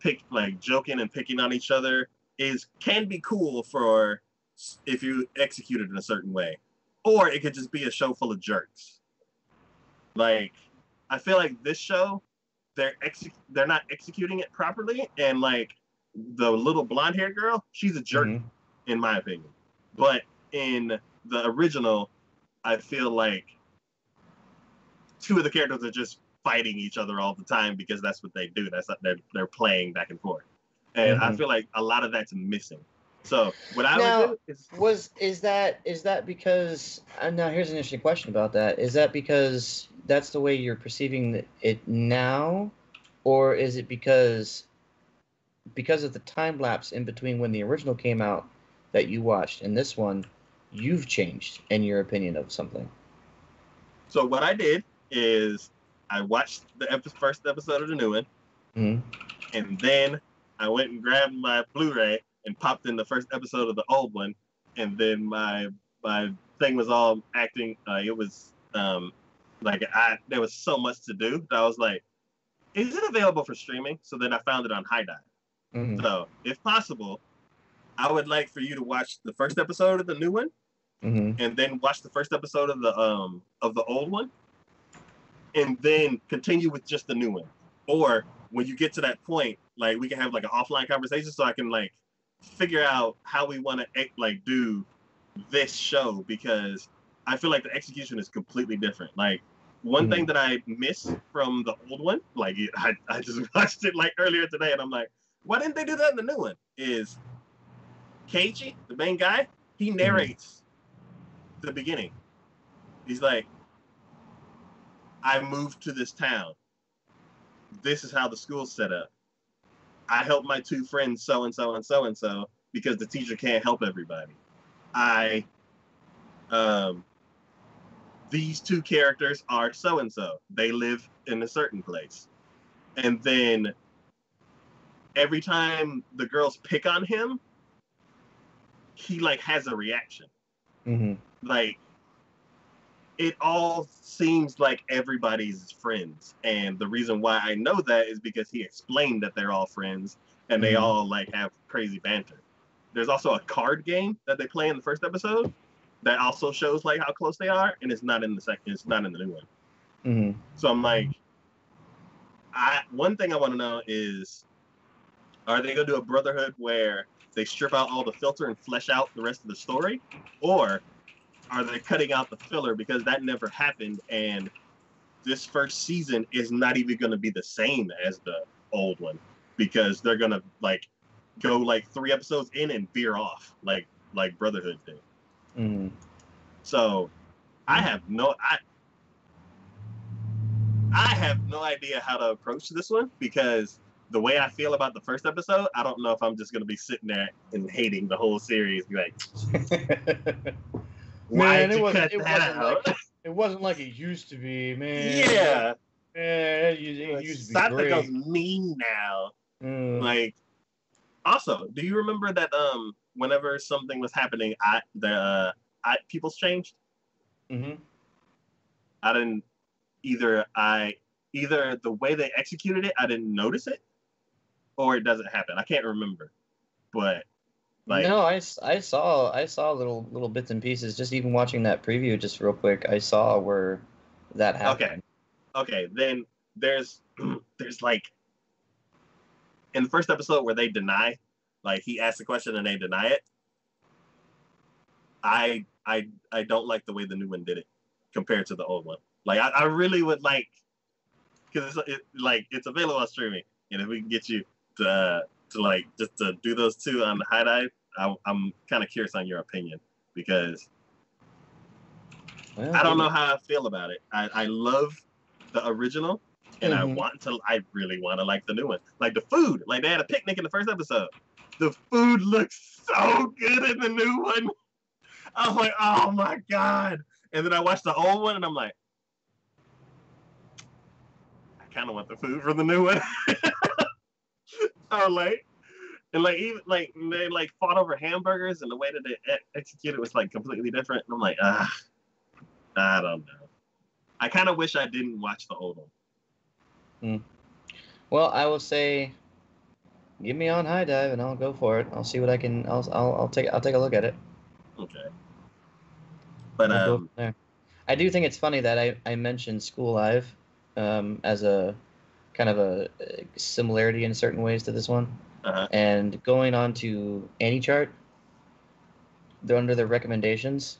pick like joking and picking on each other is can be cool for if you execute it in a certain way. Or it could just be a show full of jerks. Like I feel like this show, they're ex- they're not executing it properly, and like the little blonde haired girl, she's a jerk Mhm. in my opinion. But in the original, I feel like two of the characters are just fighting each other all the time because that's what they do. That's what they're they're playing back and forth, and I Mhm. feel like a lot of that's missing. So what I Now- would do is Was is that is that because? Uh, now here's an interesting question about that. Is that because that's the way you're perceiving it now, or is it because because of the time lapse in between when the original came out that you watched and this one, you've changed in your opinion of something? so what I did is I watched the epi- first episode of the new one. hmm and then I went and grabbed my Blu-ray and popped in the first episode of the old one, and then my my thing was all acting. Uh, it was um, like I there was so much to do that I was like, is it available for streaming? So then I found it on HIDIVE. hmm So if possible, I would like for you to watch the first episode of the new one, hmm and then watch the first episode of the um of the old one, and then continue with just the new one. Or when you get to that point, like we can have like an offline conversation, so I can like figure out how we want to like do this show because I feel like the execution is completely different. Like one thing mm-hmm. that I miss from the old one, like I, I just watched it like earlier today, and I'm like, why didn't they do that in the new one? Is Keiichi, the main guy, he mm-hmm. narrates the beginning. He's like, I moved to this town. This is how the school's set up. I help my two friends so and so and so and so because the teacher can't help everybody. I um these two characters are so and so. They live in a certain place. And then every time the girls pick on him, he like has a reaction hmm like it all seems like everybody's friends. And the reason why i know that is because he explained that they're all friends and they Mhm. all like have crazy banter. There's also a card game that they play in the first episode that also shows like how close they are and it's not in the second it's not in the new one. Hmm so i'm like i one thing i want to know is are they going to do a brotherhood where they strip out all the filter and flesh out the rest of the story? Or are they cutting out the filler? Because that never happened and this first season is not even going to be the same as the old one because they're going to like go like three episodes in and veer off like like brotherhood did. Hmm so i have no i i have no idea how to approach this one because the way i feel about the first episode i don't know if i'm just going to be sitting there and hating the whole series be like why Man, it wasn't- cut it that wasn't out like- it wasn't like it used to be, man. yeah Yeah, it used, it used to be great. mean now. Mm. Like, also, do you remember that um, whenever something was happening, I the uh, I people's changed. Mhm. I didn't either. I either the way they executed it, I didn't notice it, or it doesn't happen. I can't remember, but like, no, I, I saw I saw little little bits and pieces. Just even watching that preview, just real quick, I saw where that happened. Okay, okay, then there's there's like in the first episode where they deny, like he asks a question and they deny it. I I I don't like the way the new one did it compared to the old one. Like I, I really would like because it's it, like it's available on streaming and if we can get you to uh, to like just to do those two on the HIDIVE, I, I'm kind of curious on your opinion because Well, I don't know how I feel about it. I, I love the original, and I Mhm. want to. I really want to like the new one. Like the food. Like they had a picnic in the first episode. The food looks so good in the new one. I'm like, oh my god. And then I watched the old one, and I'm like, I kind of want the food from the new one. oh, like, and like even like they like fought over hamburgers, and the way that they e- executed was like completely different. And I'm like, ah, I don't know. I kind of wish I didn't watch the old one. Well, I will say, give me on HIDIVE, and I'll go for it. I'll see what I can. I'll I'll, I'll take I'll take a look at it. Okay. But um. I do think it's funny that I, I mentioned School Live um, as a kind of a, uh similarity in certain ways to this one. uh And going on to AniChart, they're under their recommendations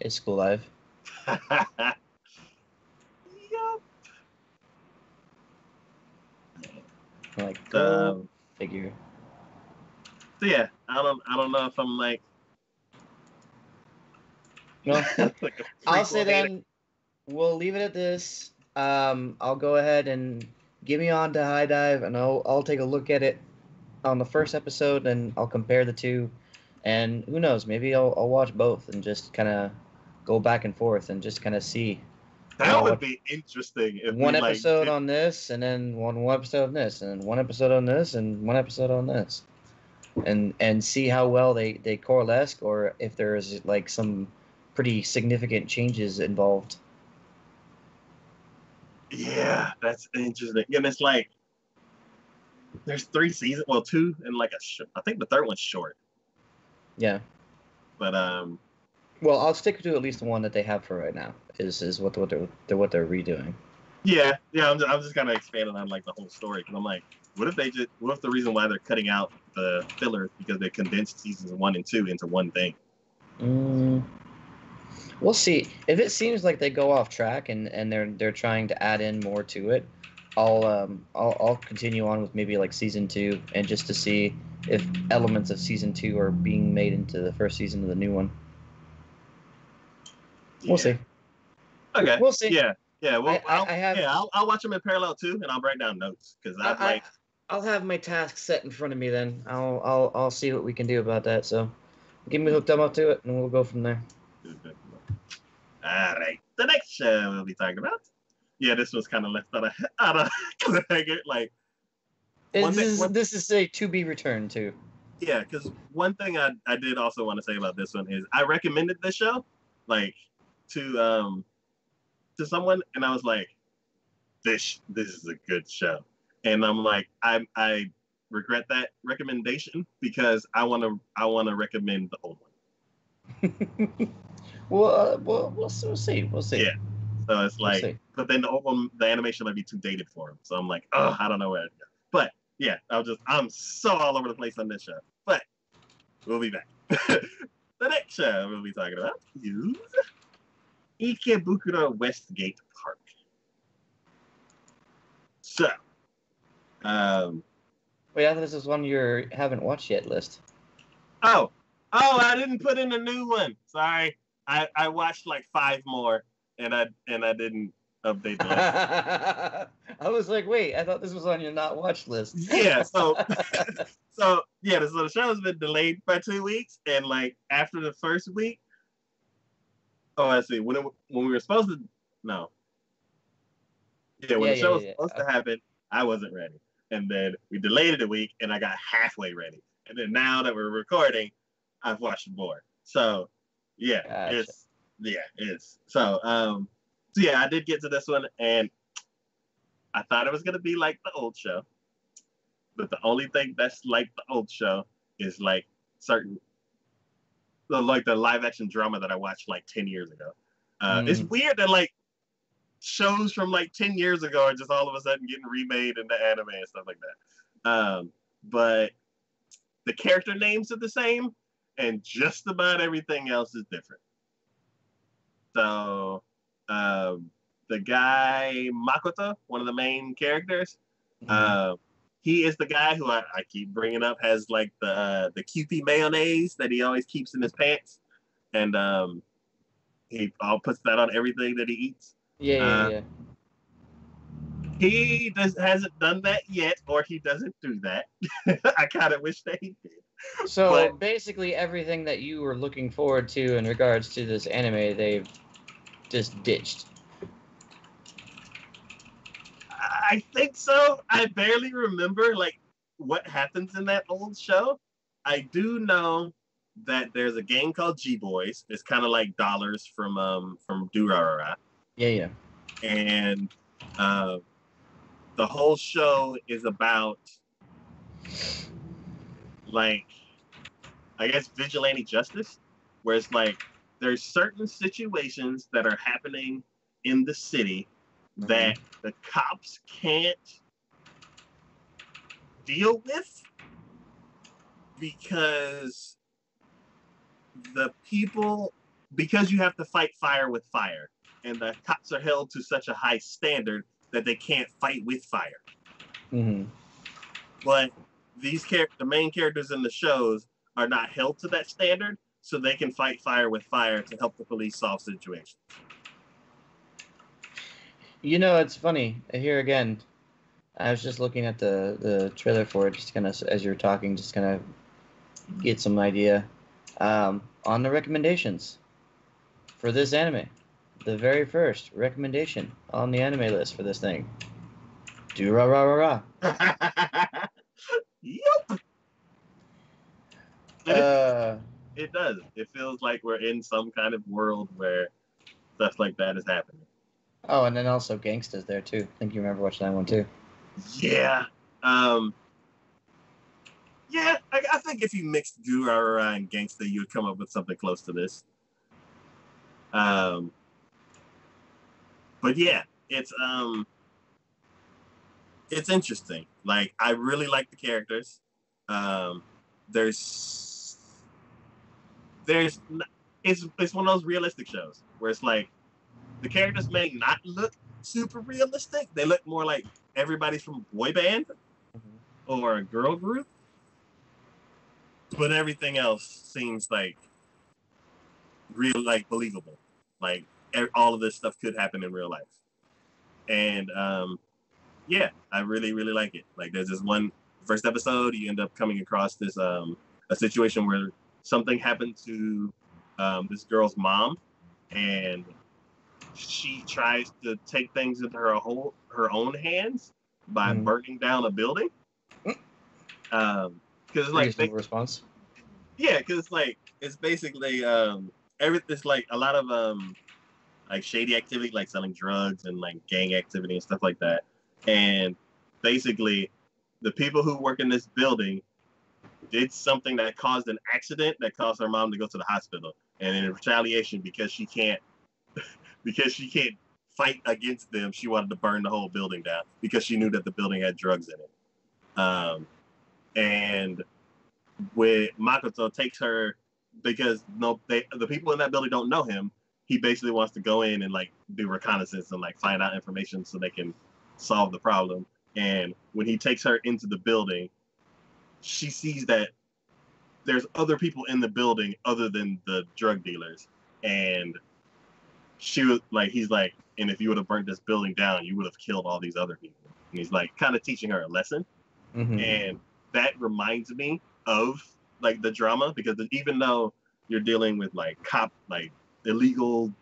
is School Live. yup. Like, Um, figure. so yeah, I don't I don't know if I'm like. Well, like a I'll say then we'll leave it at this. Um, I'll go ahead and give me on to HIDIVE, and I'll I'll take a look at it on the first episode, and I'll compare the two. And who knows? Maybe I'll I'll watch both and just kind of go back and forth and just kind of see That Well, would be interesting if one we, episode did- on this, and then one, one episode on this, and then one episode on this, and one episode on this, and and see how well they they coalesce, or if there is like some pretty significant changes involved. Yeah, that's interesting. And it's like there's three seasons, well, two and like a sh- I think the third one's short, Yeah. but um, Well, I'll stick to at least the one that they have for right now. Is is what what they're, they're what they're redoing. yeah, yeah. I'm just, I'm just kind of expanding on like the whole story because I'm like, what if they just, what if the reason why they're cutting out the fillers because they condensed seasons one and two into one thing? Mm, we'll see. If it seems like they go off track and, and they're they're trying to add in more to it, I'll um I'll, I'll continue on with maybe like season two and just to see if elements of season two are being made into the first season of the new one. We'll Yeah. see. Okay. We'll see. Yeah. Yeah. Well, I- I- I, have- yeah, I'll, I'll watch them in parallel too, and I'll write down notes because I, I like. I, will have my task set in front of me then. I'll I'll I'll see what we can do about that. So, give me hooked up to it, and we'll go from there. All right. The next show we'll be talking about. Yeah, this was kind of left out of out of cliffhanger. Like, this thing- is one- this is a to be returned to. yeah, because one thing I, I did also want to say about this one is I recommended this show, like, to um to someone, and I was like, this this is a good show, and I'm like, I I regret that recommendation because I want to I want to recommend the old one. well, uh, we'll, we'll we'll see. We'll see. Yeah. So it's We'll like, but then the old the animation might be too dated for him. So I'm like, oh, I don't know where. But yeah, I'm just, I'm so all over the place on this show. But we'll be back. the next show we'll be talking about is Ikebukuro Westgate Park. So, um, Wait, I thought this was one you haven't watched yet list. oh, oh, I didn't put in a new one. Sorry, I I watched like five more, and I and I didn't update the list. I was like, wait, I thought this was on your not watched list. Yeah, so so yeah, so the show has been delayed by two weeks, and like after the first week, oh, I see. When it, when we were supposed to, no, yeah, when Yeah, the show yeah, was yeah. supposed to happen, I wasn't ready, and then we delayed it a week, and I got halfway ready, and then now that we're recording, I've watched more. So yeah, Gotcha. it's yeah, it's so um, so yeah, I did get to this one, and I thought it was gonna be like the old show. But the only thing that's like the old show is like certain, like the live action drama that I watched like 10 years ago. Uh, It's Mm. weird that like shows from like 10 years ago are just all of a sudden getting remade into anime and stuff like that. Um, but the character names are the same and just about everything else is different. So, um, the guy Makoto, one of the main characters, Mm-hmm. uh, he is the guy who I, I keep bringing up has like the uh, the Kewpie mayonnaise that he always keeps in his pants, and um, he all puts that on everything that he eats. Yeah, yeah, Uh, yeah. He does hasn't done that yet, or he doesn't do that. I kind of wish that he did. So but- basically, everything that you were looking forward to in regards to this anime, they've just ditched. I think so. I barely remember like what happens in that old show. I do know that there's a game called G Boys. It's kind of like dollars from um from Durarara, Yeah, yeah. and uh, the whole show is about like I guess vigilante justice, where it's like there's certain situations that are happening in the city that the cops can't deal with because the people because you have to fight fire with fire and the cops are held to such a high standard that they can't fight with fire. Hmm but these char- the main characters in the shows are not held to that standard so they can fight fire with fire to help the police solve situations You know, it's funny. Here again, I was just looking at the the trailer for it, just kind of as you were talking, just kind of get some idea um, on the recommendations for this anime. The very first recommendation on the anime list for this thing. Do ra ra ra ra. Yep And it- Uh, it does. It feels like we're in some kind of world where stuff like that is happening. oh, and then also Gangsta's there too. I think you remember watching that one too. Yeah. Um. Yeah, I, I think if you mixed Durarara and Gangsta, you would come up with something close to this. Um. But yeah, it's um. It's interesting. Like I really like the characters. Um. There's. There's. It's it's one of those realistic shows where it's like, the characters may not look super realistic. They look more like everybody's from a boy band or a girl group, but everything else seems like real, like believable. Like all of this stuff could happen in real life, and um, yeah, I really, really like it. Like there's this one first episode, you end up coming across this um a situation where something happened to um, this girl's mom, and she tries to take things into her whole her own hands by Mhm. burning down a building. Um, because like they, response. yeah, because like it's basically um every it's like a lot of um like shady activity, like selling drugs and like gang activity and stuff like that. And basically, the people who work in this building did something that caused an accident that caused her mom to go to the hospital. And in retaliation, because she can't because she can't fight against them, she wanted to burn the whole building down because she knew that the building had drugs in it. Um, and when Makoto takes her because no they the people in that building don't know him, he basically wants to go in and like do reconnaissance and like find out information so they can solve the problem. And when he takes her into the building, she sees that there's other people in the building other than the drug dealers. And she was like, he's like, and if you would have burnt this building down, you would have killed all these other people. And he's like, kind of teaching her a lesson Mhm. and that reminds me of like the drama because even though you're dealing with like cop like illegal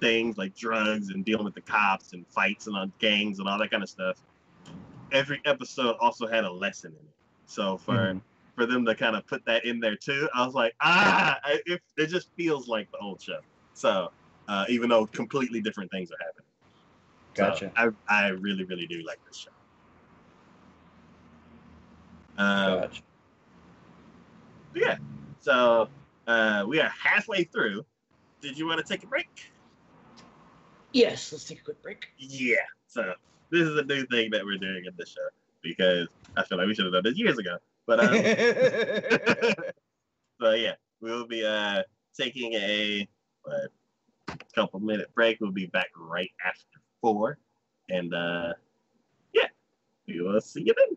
things like drugs and dealing with the cops and fights and on gangs and all that kind of stuff every episode also had a lesson in it so for Mhm. for them to kind of put that in there too i was like ah it, it just feels like the old show so uh, even though completely different things are happening So Gotcha. I, I really really do like this show um, Gotcha. yeah. So uh, we are halfway through. Did you want to take a break? Yes, let's take a quick break. Yeah. So this is a new thing that we're doing in this show because I feel like we should have done this years ago. But um, so yeah, we'll be uh, taking a what, couple minute break. We'll be back right after four, and uh, yeah, we will see you then.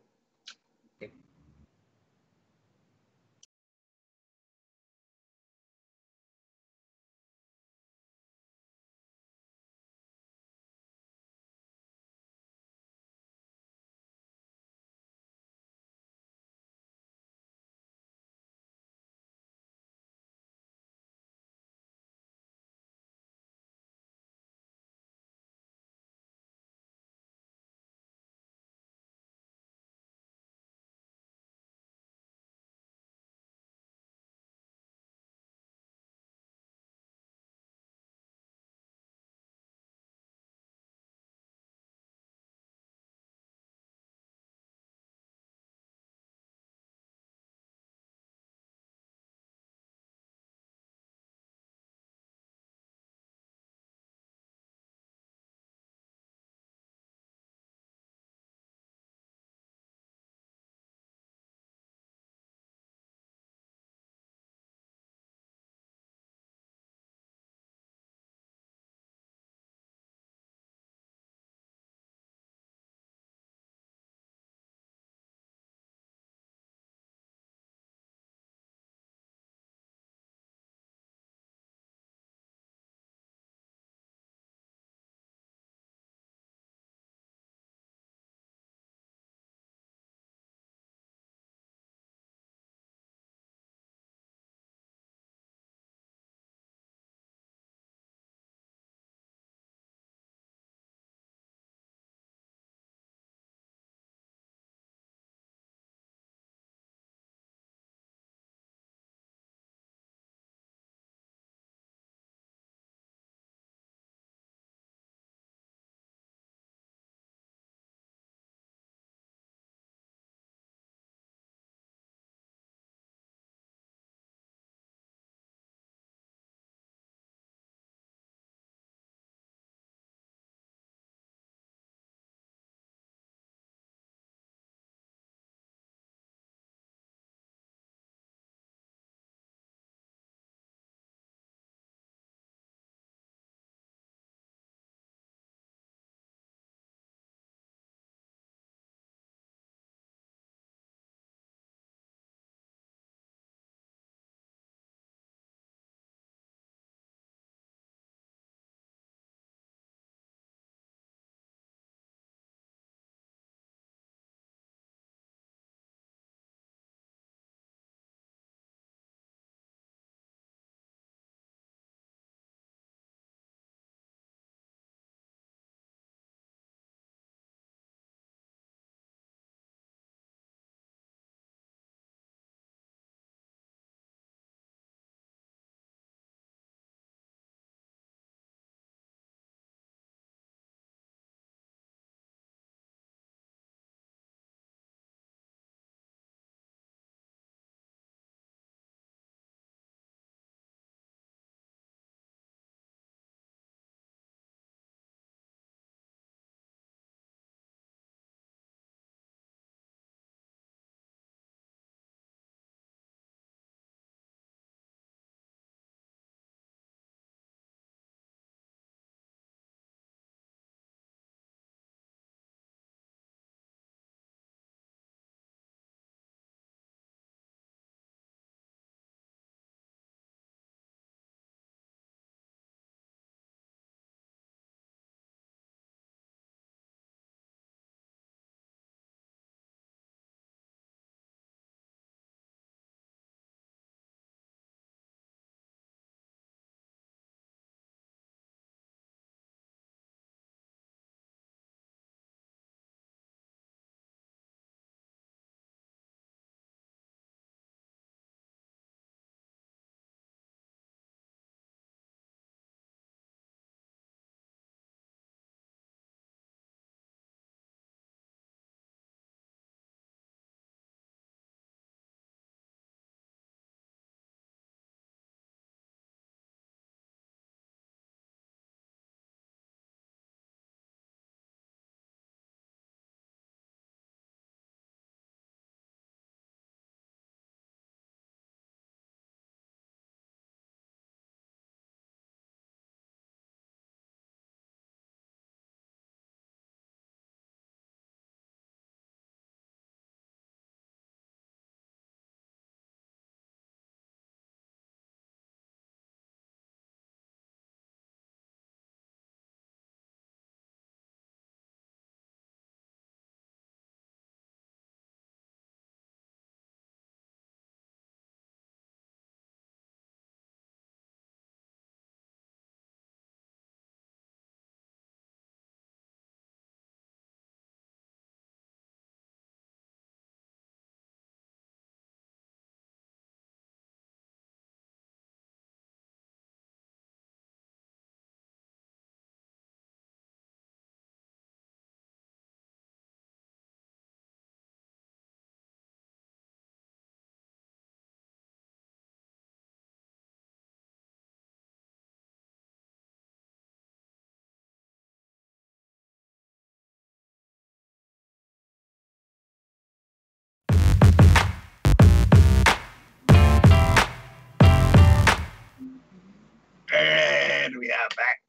And we are back.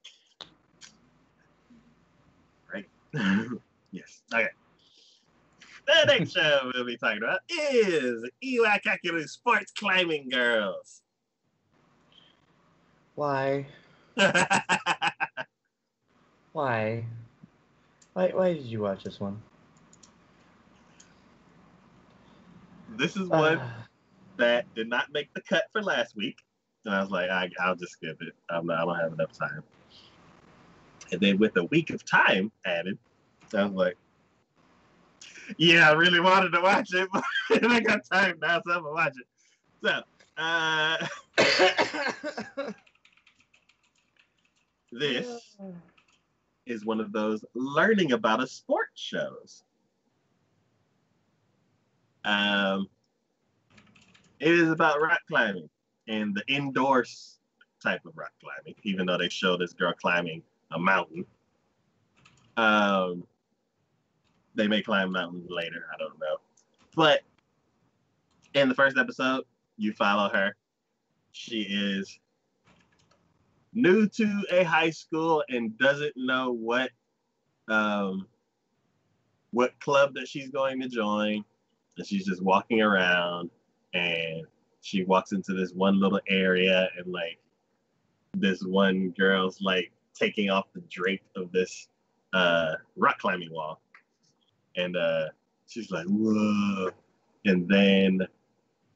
Right. yes. Okay. The next show we'll be talking about is Iwakakeru Sports Climbing Girls. Why? Why? Why? Why did you watch this one? this is one Ah, that did not make the cut for last week. And I was like, I, I'll just skip it. I'm not, I don't have enough time. And then with a week of time added, I was like, yeah, I really wanted to watch it, but I got time now, so I'm gonna watch it. So, uh, this is one of those learning about a sport shows. Um, it is about rock climbing and the indoors type of rock climbing, even though they show this girl climbing a mountain. Um, they may climb mountains later, I don't know. But in the first episode, you follow her. She is new to a high school and doesn't know what um, what club that she's going to join. And she's just walking around and she walks into this one little area and like this one girl's like taking off the drape of this uh, rock climbing wall. And uh, she's like, whoa. And then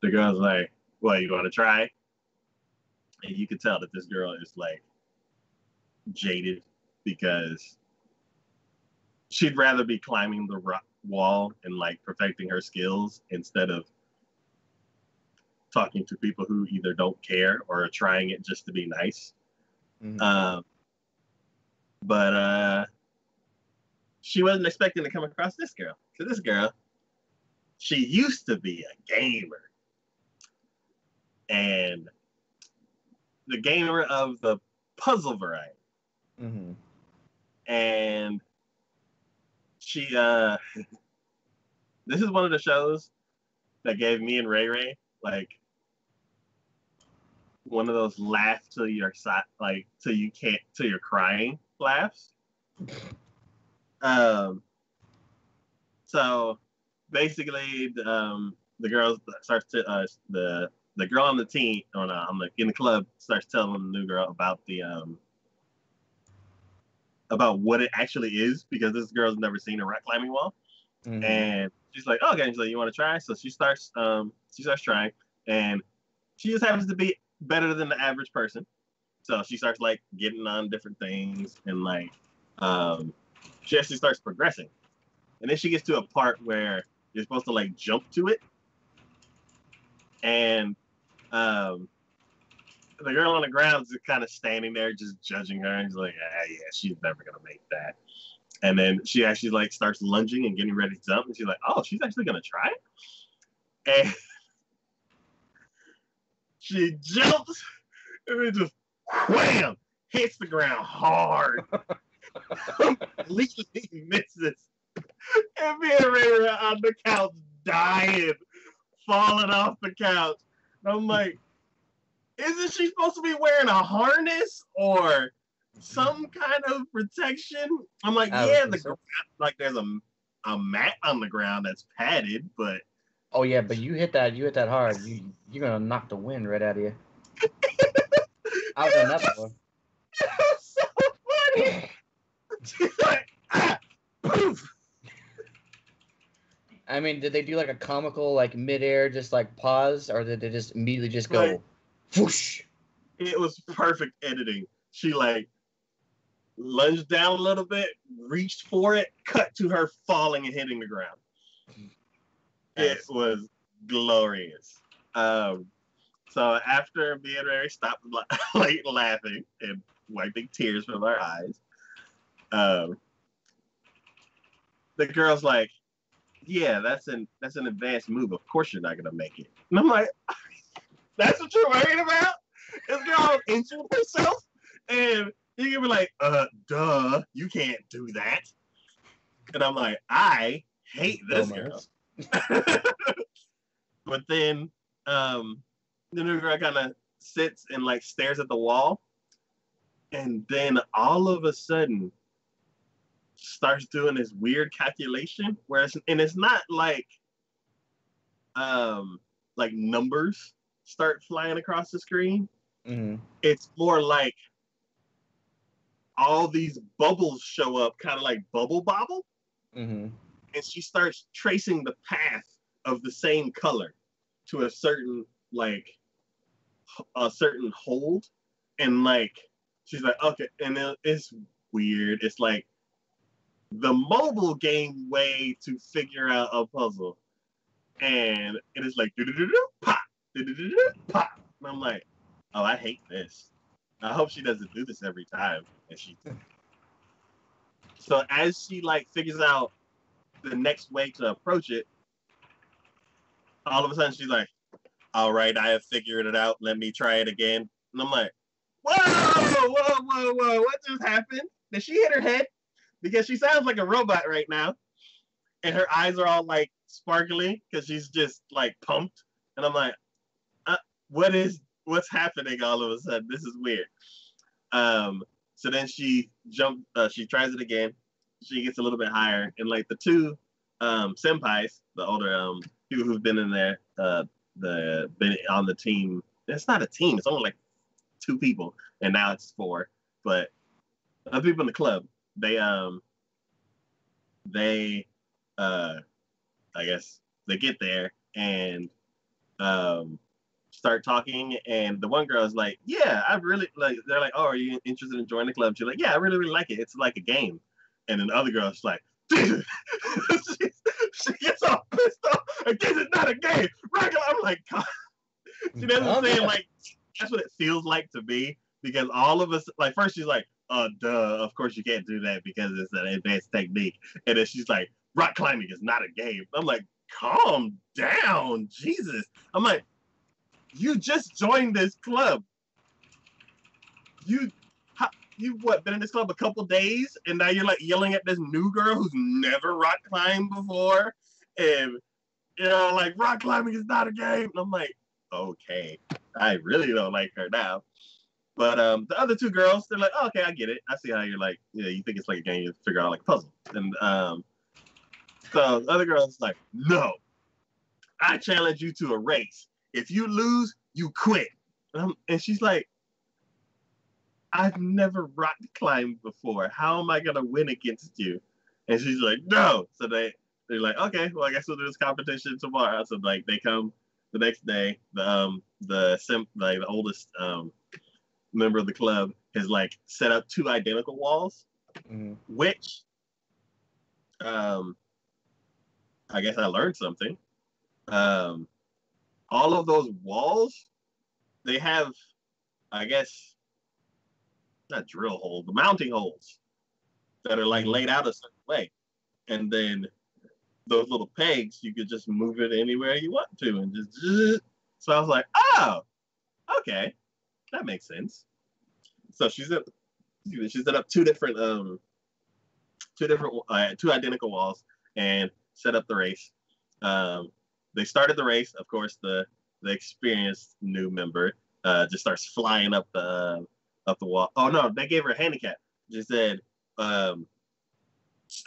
the girl's like, well, you want to try? And you can tell that this girl is like jaded because she'd rather be climbing the rock wall and like perfecting her skills instead of talking to people who either don't care or are trying it just to be nice. Mhm. Um, but uh, she wasn't expecting to come across this girl. So this girl, she used to be a gamer, and the gamer of the puzzle variety. Mhm. And she, uh, this is one of the shows that gave me and Ray Ray like one of those laugh till you're like till you can't till you're crying laughs. Um. So basically, um, the girl starts to uh, the the girl on the team on, uh, on the in the club starts telling the new girl about the um about what it actually is because this girl's never seen a rock climbing wall Mhm. and she's like, okay, she's like, you want to try? So she starts, um, she starts trying, and she just happens to be better than the average person. So she starts like getting on different things, and like, um, she actually starts progressing, and then she gets to a part where you're supposed to like jump to it, and um, the girl on the ground is kind of standing there, just judging her, and she's like, ah, yeah, she's never gonna make that. And then she actually like starts lunging and getting ready to jump, and she's like, "Oh, she's actually gonna try it." And she jumps, and then just wham hits the ground hard, completely misses, and me and Ray were on the couch dying, falling off the couch. And I'm like, isn't she supposed to be wearing a harness or some kind of protection? I'm like, yeah, the ground, like there's a a mat on the ground that's padded, but Oh yeah, but you hit that. You hit that hard. You you're gonna knock the wind right out of you. I've done that before. so funny. She's like, ah, poof. I mean, did they do like a comical like midair just like pause, or did they just immediately just go, Right. whoosh? It was perfect editing. She like lunged down a little bit, reached for it, cut to her falling and hitting the ground. It was glorious. Um, so after me and Mary stopped like laughing and wiping tears from our eyes, um, the girl's like, "Yeah, that's an that's an advanced move. Of course you're not gonna make it." And I'm like, "That's what you're worried about?" This girl injured herself, and you can be like, "Uh, duh, you can't do that." And I'm like, "I hate this girl." But then um the new girl kind of sits and like stares at the wall and then all of a sudden starts doing this weird calculation where it's, and it's not like um like numbers start flying across the screen Mm-hmm. it's more like all these bubbles show up kind of like bubble bobble Mm-hmm. And she starts tracing the path of the same color to a certain like a certain hold. And like she's like okay and it- it's weird. It's like the mobile game way to figure out a puzzle. And it is like pop pop and i'm like oh i hate this. I hope she doesn't do this every time. And she so as she like figures out the next way to approach it, all of a sudden she's like, "All right, I have figured it out. Let me try it again." And I'm like, "Whoa, whoa, whoa, whoa! What just happened? Did she hit her head? Because she sounds like a robot right now, and her eyes are all like sparkly because she's just like pumped." And I'm like, uh, "What is what's happening all of a sudden? This is weird." Um, so then she jump. Uh, she tries it again. She gets a little bit higher, and like the two um, senpais, the older um, people who've been in there, uh, the been on the team. It's not a team. It's only like two people, and now it's four. But other people in the club, they um, they uh, I guess they get there and um start talking and the one girl is like yeah i really like they're like oh are you interested in joining the club she's like yeah i really really like it it's like a game and then the other girl's like she, she gets all pissed off. This is not a game. Regular. I'm like God. she doesn't say it like that's what it feels like to me because all of us like first she's like uh duh of course you can't do that because it's an advanced technique. And then she's like rock climbing is not a game. I'm like calm down jesus. I'm like you just joined this club. You, you what? Been in this club a couple days, and now you're like yelling at this new girl who's never rock climbed before, and you know, like rock climbing is not a game. And I'm like, okay, I really don't like her now. But um, the other two girls, they're like, oh, okay, I get it. I see how you're like, yeah, you think it's like a game, you figure out like a puzzle. And um, so the other girl's like, no, I challenge you to a race. If you lose, you quit. Um, and she's like, I've never rock climbed before. How am I gonna win against you? And she's like, no. So they they're like, okay, well I guess we'll do this competition tomorrow. So like they come the next day. The um the sim like the oldest um member of the club has like set up two identical walls, Mm-hmm. which um I guess I learned something. Um all of those walls, they have, I guess, not drill holes, the mounting holes that are like laid out a certain way. And then those little pegs, you could just move it anywhere you want to and just, so I was like, oh, okay, that makes sense. So she's up, she set up two different, um, two different, uh, two identical walls and set up the race. Um, they started the race. Of course, the the experienced new member uh, just starts flying up the up the wall. Oh no, they gave her a handicap. Just said, um,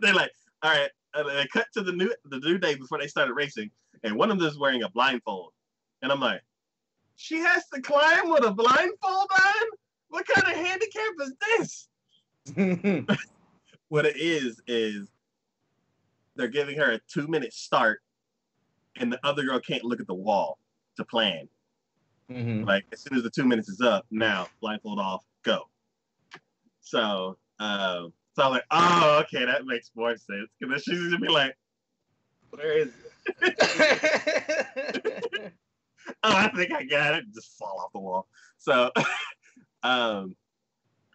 they're like, all right. And they cut to the new the new day before they started racing, and one of them is wearing a blindfold, and I'm like, she has to climb with a blindfold on. What kind of handicap is this? What it is is they're giving her a two minute start and the other girl can't look at the wall to plan. Mm-hmm. Like as soon as the two minutes is up, now blindfold off, go. So, um, so I'm like, oh, okay, that makes more sense. Because then she's gonna be like, where is it? oh, I think I got it. Just fall off the wall. So, um,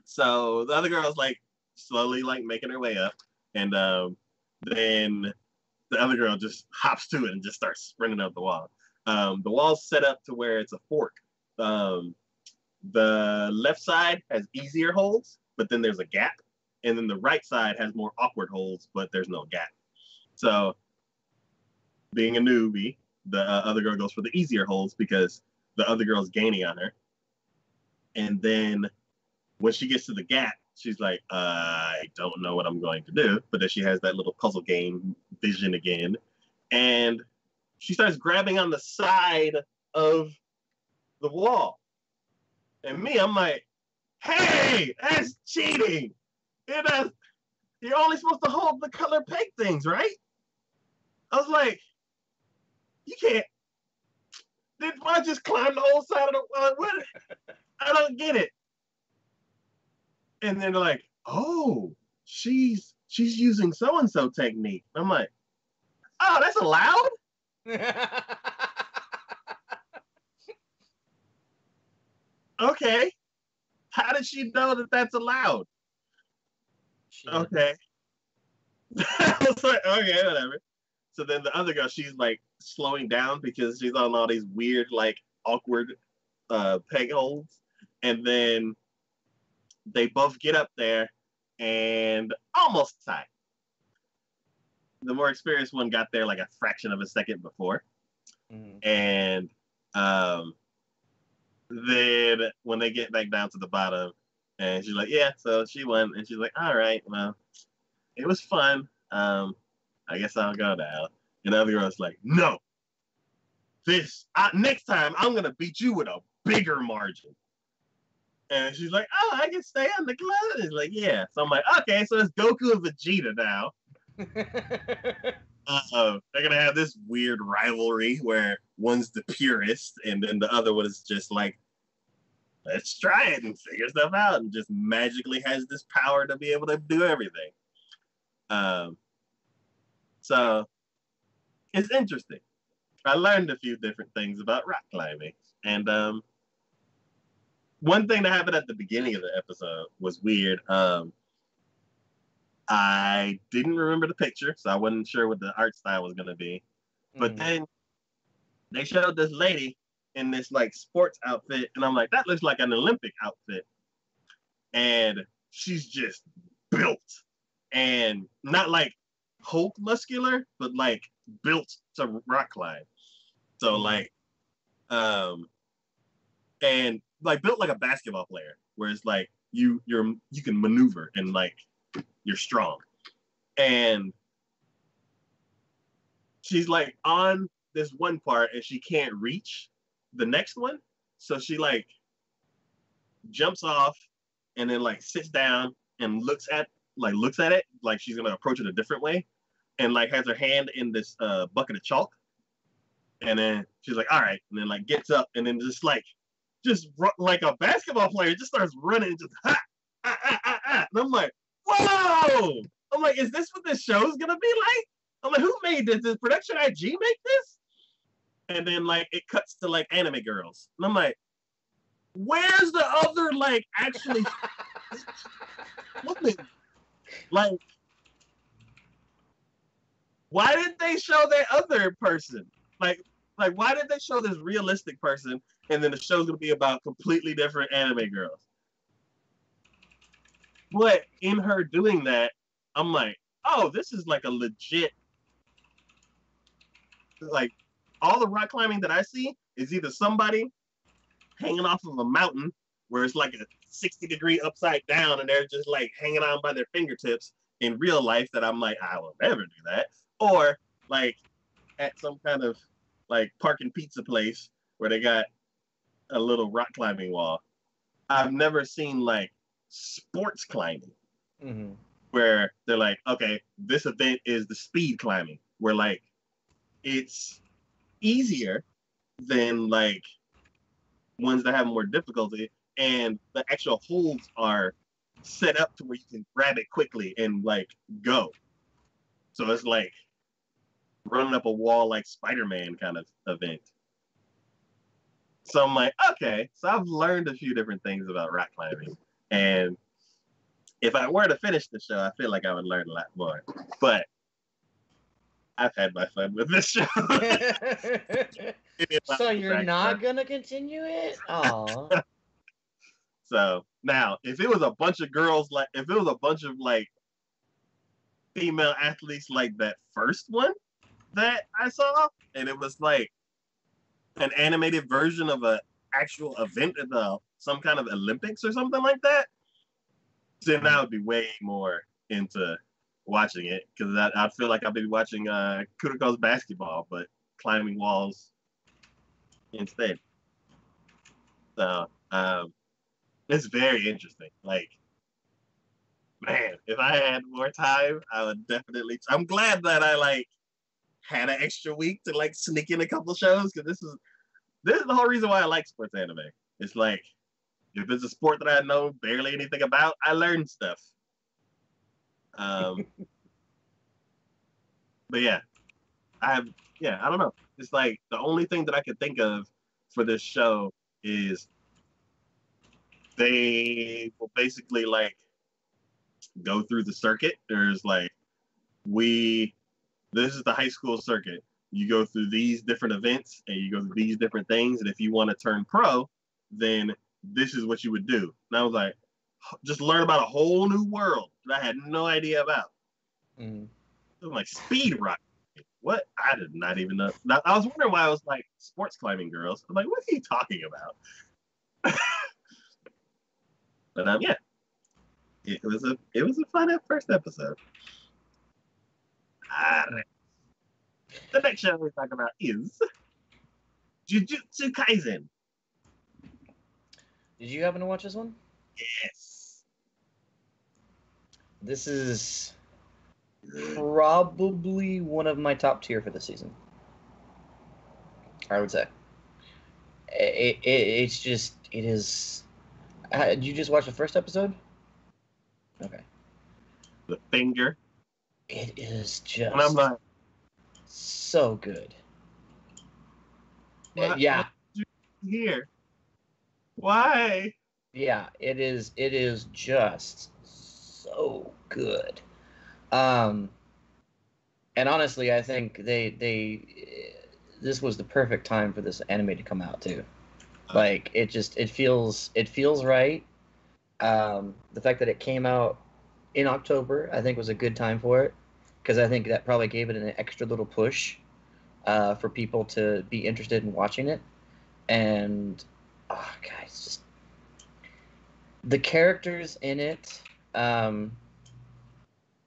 so the other girl's like slowly like making her way up, and um, then the other girl just hops to it and just starts sprinting up the wall. Um, the wall's set up to where it's a fork. Um, the left side has easier holds, but then there's a gap, and then the right side has more awkward holds, but there's no gap. So, being a newbie, the uh, other girl goes for the easier holds because the other girl's gaining on her. And then when she gets to the gap, she's like, I don't know what I'm going to do. But then she has that little puzzle game vision again. And she starts grabbing on the side of the wall. And me, I'm like, hey, that's cheating. It is, you're only supposed to hold the color peg things, right? I was like, you can't. Did I just climb the whole side of the wall? What? I don't get it. And then they're like, oh, she's she's using so and so technique. I'm like, oh, that's allowed. okay. How did she know that that's allowed? She- Okay. I was like, okay, whatever. So then the other girl, she's like slowing down because she's on all these weird, like awkward uh peg holds. And then they both get up there and almost tie. The more experienced one got there like a fraction of a second before. Mhm. And um then when they get back down to the bottom, and she's like, Yeah, so she won. And she's like, All right, well, it was fun. Um, I guess I'll go now. And the other girl's like, No, this I, next time I'm gonna beat you with a bigger margin. And she's like, Oh, I can stay on the club. And like, Yeah. So I'm like, Okay, so it's Goku and Vegeta now. Uh, they're gonna have this weird rivalry where one's the purist and then the other one is just like, let's try it and figure stuff out, and just magically has this power to be able to do everything. Um, so it's interesting. I learned a few different things about rock climbing, and um, one thing that happened at the beginning of the episode was weird. Um, I didn't remember the picture, so I wasn't sure what the art style was gonna be. But Mhm. then they showed this lady in this like sports outfit, and I'm like, that looks like an Olympic outfit. And she's just built and not like Hulk muscular, but like built to rock climb. So like, um, and like built like a basketball player, where it's like you you're you can maneuver and like you're strong. And she's like on this one part and she can't reach the next one. So she like jumps off and then like sits down and looks at like looks at it like she's gonna approach it a different way and like has her hand in this uh bucket of chalk. And then she's like, all right, and then like gets up and then just like just run, like a basketball player just starts running just ha, ah, ah, ah, ah. and I'm like, whoa! I'm like, is this what this show's gonna be like? I'm like, who made this? Did production IG make this? And then like it cuts to like anime girls. And I'm like, where's the other like actually woman? Like, why didn't they show that other person? Like, like why did they show this realistic person and then the show's gonna be about completely different anime girls? But in her doing that, I'm like, oh, this is like a legit like all the rock climbing that I see is either somebody hanging off of a mountain where it's like a 60 degree upside down and they're just like hanging on by their fingertips in real life that I'm like, I will never do that. Or like at some kind of like parking pizza place where they got a little rock climbing wall. I've never seen like sports climbing Mhm. where they're like, okay, this event is the speed climbing, where like it's easier than like ones that have more difficulty, and the actual holds are set up to where you can grab it quickly and like go. So it's like running up a wall like Spider-Man kind of event. So I'm like, okay, so I've learned a few different things about rock climbing. And if I were to finish the show, I feel like I would learn a lot more. But I've had my fun with this show. So you're not fun. gonna continue it? Oh. So now, if it was a bunch of girls, like if it was a bunch of like female athletes, like that first one that I saw, and it was like an animated version of a actual event at the some kind of Olympics or something like that, then I would be way more into watching it because I, I feel like I'd be watching uh, Kuroko's basketball, but climbing walls instead. So um, it's very interesting. Like, man, if I had more time, I would definitely. I'm glad that I like had an extra week to like sneak in a couple shows because this is this is the whole reason why I like sports anime. It's like if it's a sport that I know barely anything about, I learn stuff. Um, but yeah, I have yeah, I don't know. It's like the only thing that I could think of for this show is they will basically like go through the circuit. There's like we this is the high school circuit. You go through these different events and you go through these different things. And if you want to turn pro, then this is what you would do. And I was like, just learn about a whole new world that I had no idea about. Mm. I'm like speed rock. What? I did not even know. I was wondering why I was like sports climbing girls. I'm like, what are you talking about? but um, yeah, it was a it was a fun first episode. Right. The next show we're talking about is Jujutsu Kaisen. Did you happen to watch this one? Yes. This is probably one of my top tier for the season. I would say. It, it, it's just it is. Uh, did you just watch the first episode? Okay. The finger. It is just. And I'm like, so good. Uh, yeah, here. Why? yeah, it is. It is just so good. Um, and honestly, I think they they this was the perfect time for this anime to come out too. Like it just it feels it feels right. Um, the fact that it came out in October, I think, was a good time for it because I think that probably gave it an extra little push uh, for people to be interested in watching it. And oh, guys, just the characters in it. Um,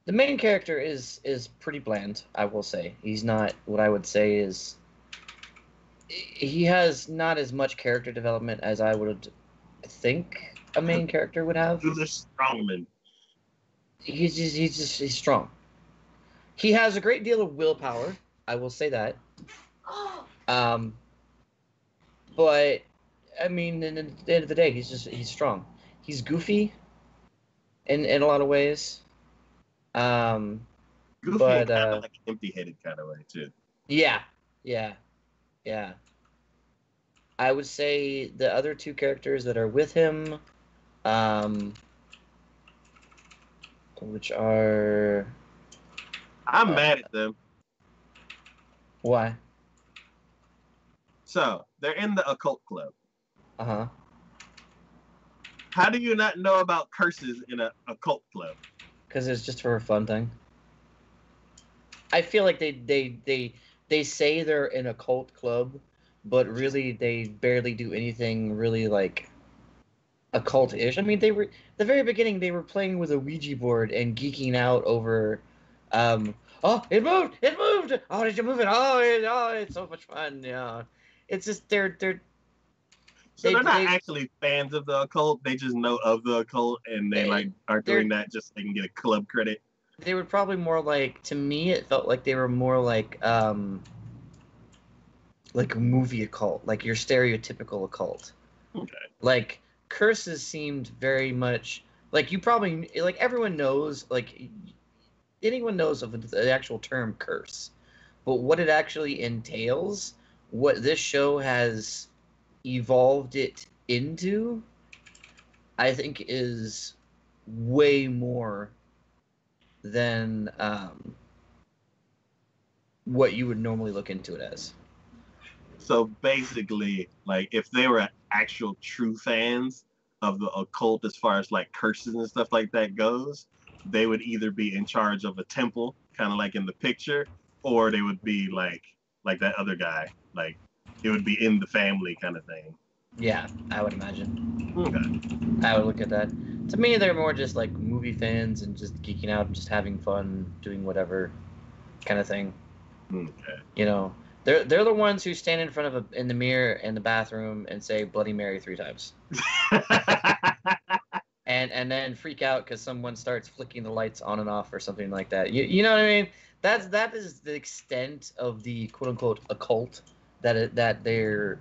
the main character is is pretty bland. I will say he's not what I would say is. He has not as much character development as I would think a main character would have Do the strongman. he's just he's just he's strong. He has a great deal of willpower. I will say that. Um, but I mean, in, in the end of the day, he's just he's strong. He's goofy. In in a lot of ways. Um, Goofy But, kind uh, of like empty-headed kind of way too. yeah, yeah, yeah. I would say the other two characters that are with him, um, which are I'm Uh, mad at them. why? So they're in the occult club. Uh huh. How do you not know about curses in a occult club? because it's just for a fun thing. I feel like they they they they say they're in a cult club, but really they barely do anything really like occult-ish. I mean, they were the very beginning they were playing with a Ouija board and geeking out over, um, oh it moved, it moved. Oh, did you move it? Oh, it, oh, it's so much fun. Yeah, it's just they're they're So They- are not they- actually fans of the occult. They just know of the occult, and they, They- like are doing that just so they can get a club credit. they were probably more like to me it felt like they were more like um like a movie occult like your stereotypical occult Okay. like curses seemed very much like you probably like everyone knows like anyone knows of the actual term curse but what it actually entails what this show has evolved it into i think is way more than um, what you would normally look into it as. So basically, like if they were actual true fans of the occult as far as like curses and stuff like that goes, they would either be in charge of a temple, kind of like in the picture, or they would be like like that other guy, like it would be in the family kind of thing. Yeah, I would imagine. Okay. I would look at that. To me, they're more just like movie fans and just geeking out and just having fun, doing whatever kind of thing. Okay. You know, they're they're the ones who stand in front of a in the mirror in the bathroom and say Bloody Mary three times, and and then freak out because someone starts flicking the lights on and off or something like that. You you know what I mean? That's that is the extent of the quote unquote occult that it, that they're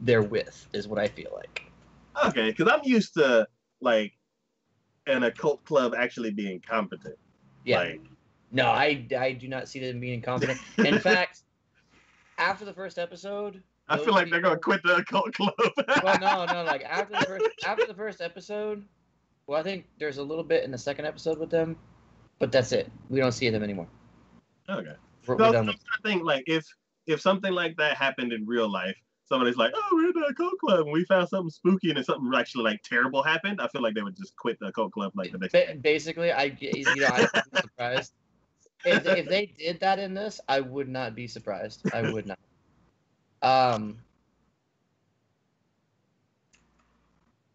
they're with is what I feel like. okay, because I'm used to like an occult club actually being competent. Yeah. Like, No, I, I do not see them being incompetent. In fact, after the first episode, I feel like they're gonna quit the occult club. Well, no, no, like after the first after the first episode, well, I think there's a little bit in the second episode with them, but that's it. We don't see them anymore. okay. We're, No, we're I'm trying to think like if if something like that happened in real life, somebody's like, "Oh, we're in the occult club, and we found something spooky, and then something actually like terrible happened." I feel like they would just quit the occult club like the next. Ba- basically, I g- you know I'm surprised if if they did that in this. I would not be surprised. I would not. Um.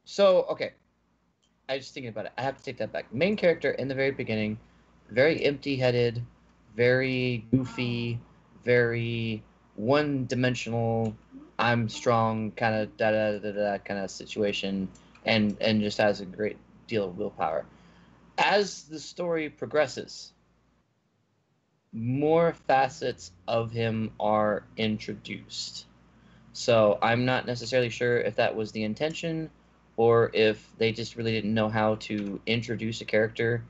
So okay, I was just thinking about it. I have to take that back. Main character in the very beginning, very empty-headed, very goofy, very one-dimensional. I'm strong, kind of da da da da kind of situation, and and just has a great deal of willpower. As the story progresses, more facets of him are introduced. So I'm not necessarily sure if that was the intention or if they just really didn't know how to introduce a character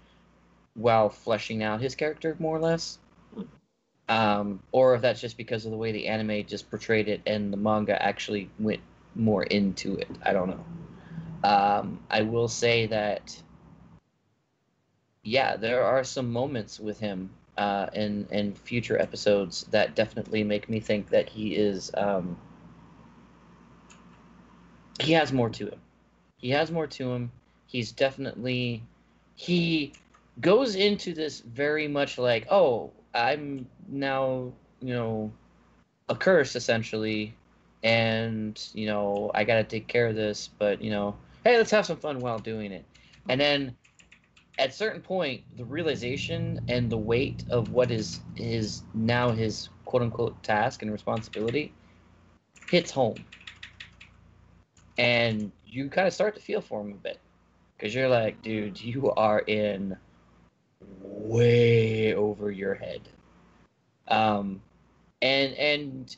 while fleshing out his character more or less. Um, or if that's just because of the way the anime just portrayed it and the manga actually went more into it. I don't know. Um, I will say that, yeah, there are some moments with him uh, in in future episodes that definitely make me think that he is um, he has more to him. He has more to him. He's definitely he goes into this very much like, oh, I'm now you know a curse essentially, and you know I got to take care of this, but you know, hey, let's have some fun while doing it, and then at certain point, the realization and the weight of what is his now his quote unquote task and responsibility hits home. And you kind of start to feel for him a bit. Because you're like, dude, you are in way over your head. Um, and and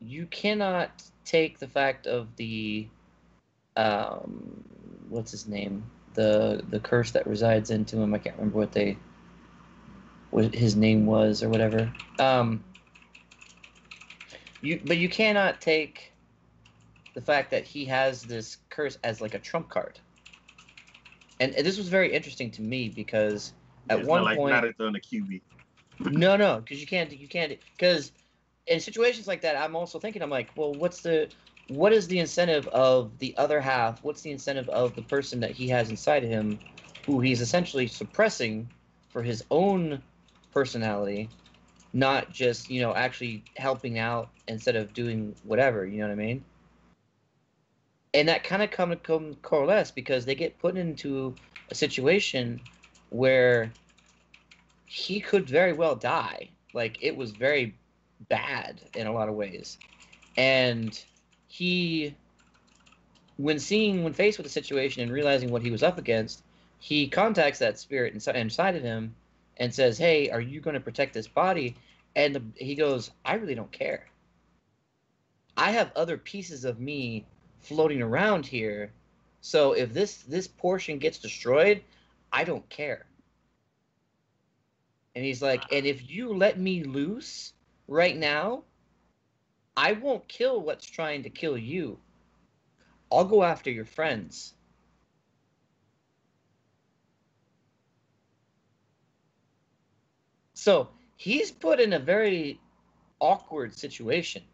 you cannot take the fact of the um, what's his name the the curse that resides into him. I can't remember what they what his name was or whatever. Um, you but you cannot take the fact that he has this curse as like a trump card. And, and this was very interesting to me because at It's one not like point Naruto and the Kyuubi. No, no, because you can't. You can't. Because in situations like that, I'm also thinking. I'm like, well, what's the, what is the incentive of the other half? What's the incentive of the person that he has inside of him, who he's essentially suppressing for his own personality, not just you know actually helping out instead of doing whatever. You know what I mean? And that kind of come come coalesce because they get put into a situation where he could very well die. Like it was very bad in a lot of ways. And he when seeing when faced with the situation and realizing what he was up against, he contacts that spirit inside, of him and says, "Hey, are you going to protect this body?" And he goes, "I really don't care. I have other pieces of me floating around here. So if this this portion gets destroyed, I don't care." And he's like, and if you let me loose right now, I won't kill what's trying to kill you. I'll go after your friends. So he's put in a very awkward situation.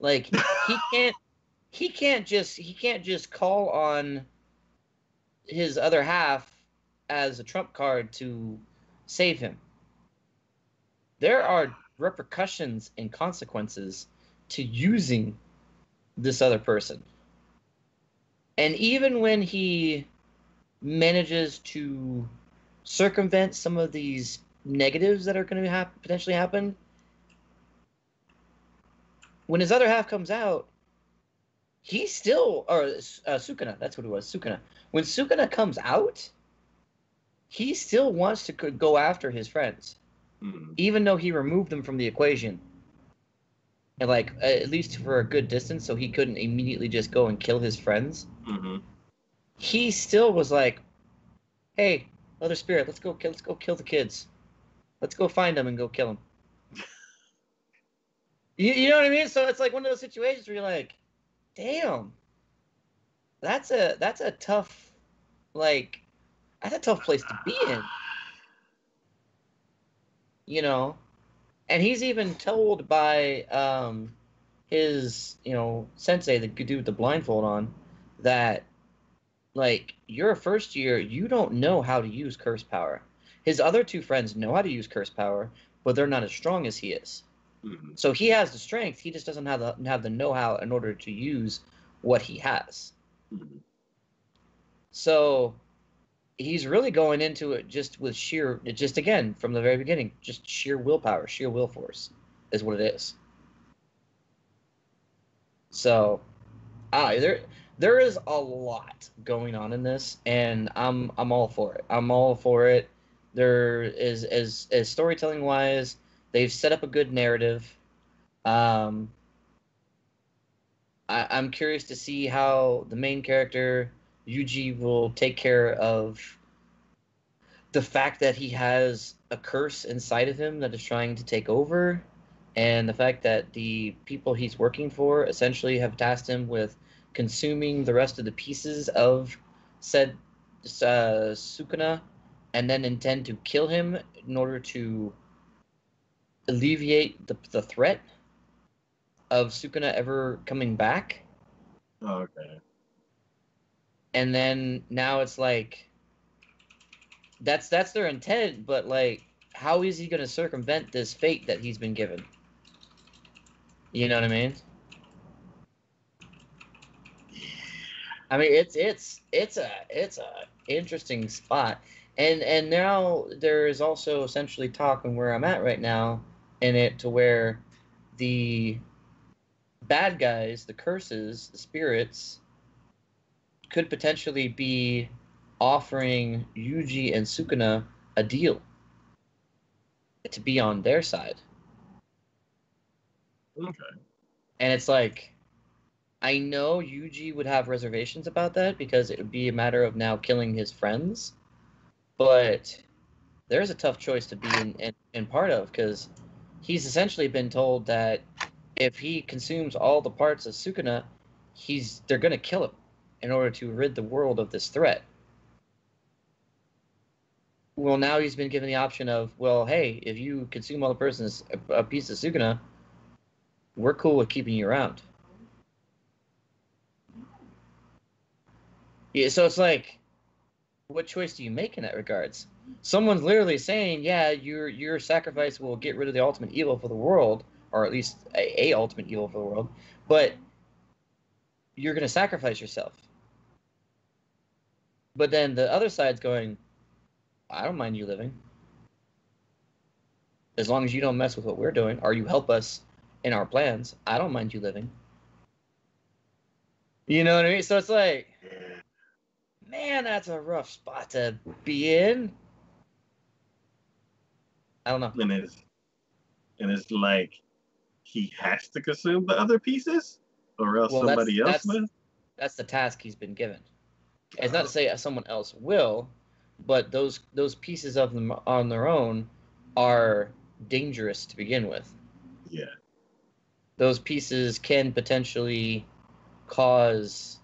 Like he can't he can't just he can't just call on his other half as a trump card to save him there are repercussions and consequences to using this other person. And even when he manages to circumvent some of these negatives that are going to potentially happen. When his other half comes out, he still, or uh, Sukuna, that's what it was, Sukuna. When Sukuna comes out, he still wants to go after his friends, mm-hmm. even though he removed them from the equation. And like at least for a good distance, so he couldn't immediately just go and kill his friends. Mm-hmm. He still was like, "Hey, other spirit, let's go kill, let's go kill the kids. Let's go find them and go kill them." you, you know what I mean? So it's like one of those situations where you're like, "Damn, that's a that's a tough, like, that's a tough place to be in." You know, and he's even told by um, his you know sensei, the dude with the blindfold on, that like you're a first year, you don't know how to use curse power. His other two friends know how to use curse power, but they're not as strong as he is. Mm-hmm. So he has the strength. He just doesn't have the have the know how in order to use what he has. Mm-hmm. So he's really going into it just with sheer, just again from the very beginning, just sheer willpower, sheer will force, is what it is. So, ah, there there is a lot going on in this, and I'm I'm all for it. I'm all for it. There is as as storytelling wise, they've set up a good narrative. Um, I, I'm curious to see how the main character Yuji will take care of the fact that he has a curse inside of him that is trying to take over, and the fact that the people he's working for essentially have tasked him with consuming the rest of the pieces of said uh, Sukuna and then intend to kill him in order to alleviate the, the threat of Sukuna ever coming back. okay. And then now it's like that's that's their intent, but like how is he gonna circumvent this fate that he's been given? You know what I mean? I mean it's it's it's a it's a interesting spot. And and now there is also essentially talking where I'm at right now in it to where the bad guys, the curses, the spirits could potentially be offering Yuji and Sukuna a deal to be on their side. Okay. And it's like, I know Yuji would have reservations about that because it would be a matter of now killing his friends, but there's a tough choice to be in, in, in part of because he's essentially been told that if he consumes all the parts of Sukuna, he's they're gonna kill him in order to rid the world of this threat. Well, now he's been given the option of, well, hey, if you consume all the person's a, a piece of Sukuna, we're cool with keeping you around. Yeah, so it's like, what choice do you make in that regards? Someone's literally saying, yeah, your your sacrifice will get rid of the ultimate evil for the world, or at least a, a ultimate evil for the world, but you're gonna sacrifice yourself. But then the other side's going, I don't mind you living. As long as you don't mess with what we're doing, or you help us in our plans, I don't mind you living. You know what I mean? So it's like, man, that's a rough spot to be in. I don't know. And it's and it's like he has to consume the other pieces, or else Well, that's- somebody else that's- That's the task he's been given. It's not to say someone else will, but those those pieces of them on their own are dangerous to begin with. Yeah. Those pieces can potentially cause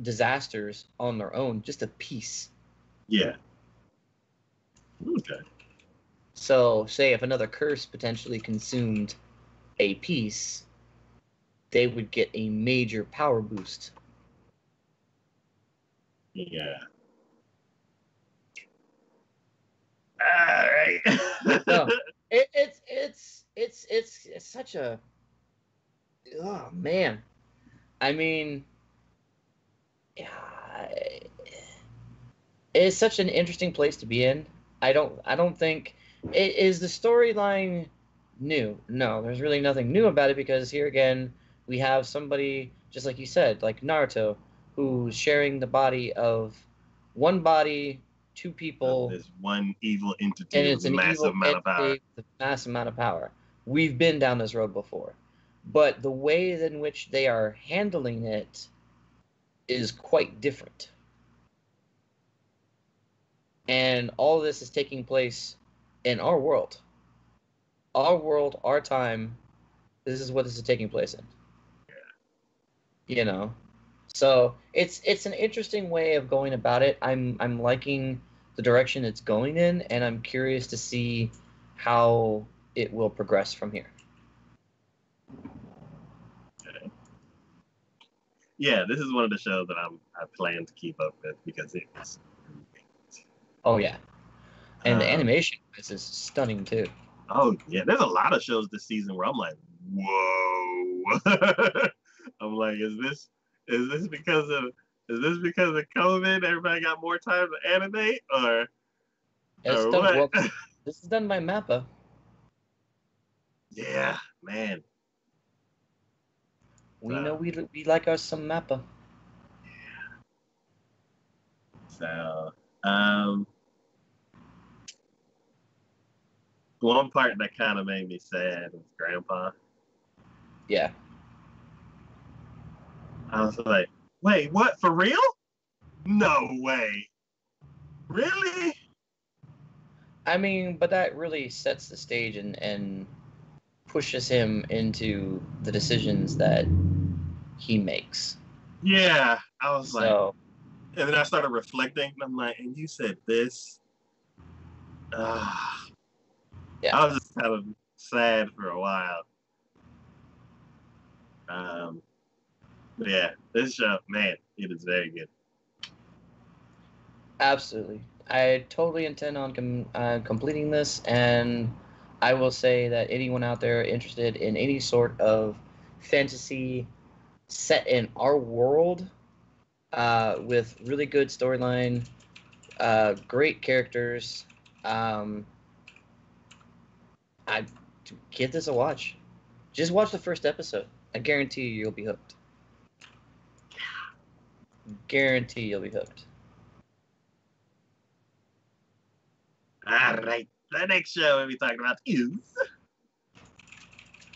disasters on their own, just a piece. Yeah. Okay. So, say if another curse potentially consumed a piece, they would get a major power boost. Yeah. All right. No. It, it's it's it's it's it's such a oh man. I mean, yeah, it's such an interesting place to be in. I don't I don't think it is the storyline new. No, there's really nothing new about it because here again we have somebody just like you said, like Naruto, who's sharing the body of one body, two people. This one evil entity and it's a massive amount of power. With a massive amount of power. We've been down this road before, but the way in which they are handling it is quite different. And all this is taking place in our world. Our world, our time. This is what this is taking place in. Yeah. You know. So it's it's an interesting way of going about it. I'm I'm liking the direction it's going in, and I'm curious to see how it will progress from here. Yeah, this is one of the shows that I'm I plan to keep up with because it's Oh yeah, and um, the animation is is stunning too. Oh yeah, there's a lot of shows this season where I'm like, whoa. I'm like, is this is this because of is this because of COVID? Everybody got more time to animate, or, or done, what? Well, this is done by Mappa. Yeah, man. We so, know we we like our some Mappa. Yeah. So um, one part that kind of made me sad was Grandpa. Yeah. I was like, wait, what? For real? No way. Really? I mean, but that really sets the stage and, and pushes him into the decisions that he makes. Yeah, I was so, like, and then I started reflecting, and I'm like, and you said this. Uh, yeah. I was just kind of sad for a while. Um, yeah, this show, man, it is very good. Absolutely. I totally intend on com- uh, completing this, and I will say that anyone out there interested in any sort of fantasy set in our world uh, with really good storyline, uh, great characters. Um, I give this a watch. Just watch the first episode. I guarantee you, you'll be hooked. Guarantee you'll be hooked. All right. The next show we'll be talking about is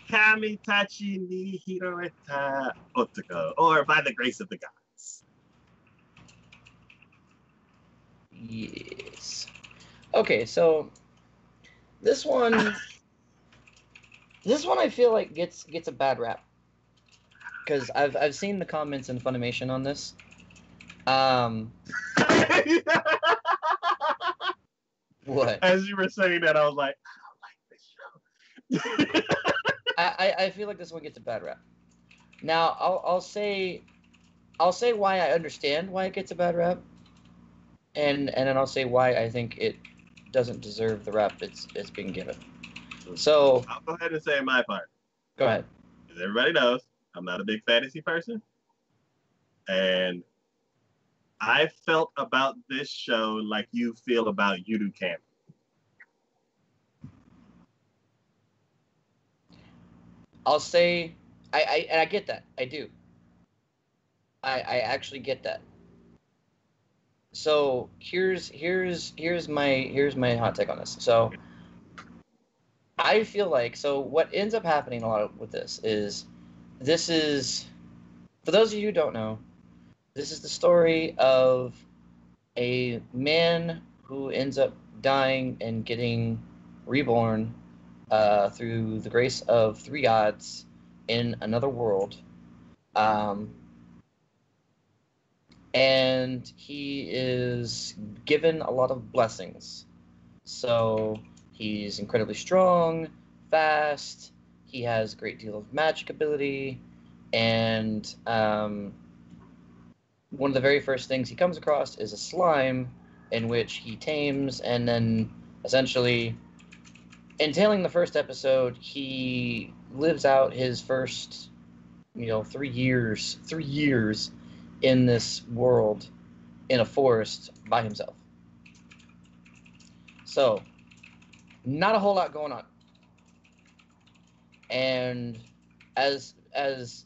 Kamitachi ni Hirowareta Otoko, or By the Grace of the Gods. Yes. Okay, so this one, this one I feel like gets gets a bad rap because I've I've seen the comments in Funimation on this. Um. what? As you were saying that, I was like, I don't like this show. I, I feel like this one gets a bad rap. Now I'll I'll say I'll say why I understand why it gets a bad rap and and then I'll say why I think it doesn't deserve the rep it's it's being given. So I'll go ahead and say my part. Go ahead. As everybody knows, I'm not a big fantasy person, and I felt about this show like you feel about Yuru Camp. I'll say I, I and I get that. I do. I I actually get that so here's here's here's my here's my hot take on this. So I feel like so what ends up happening a lot with this is this is for those of you who don't know, this is the story of a man who ends up dying and getting reborn uh, through the grace of three gods in another world. Um, and he is given a lot of blessings. So he's incredibly strong, fast, he has a great deal of magic ability, and um, one of the very first things he comes across is a slime in which he tames and then essentially entailing the first episode he lives out his first you know three years three years in this world in a forest by himself. So, not a whole lot going on. And as as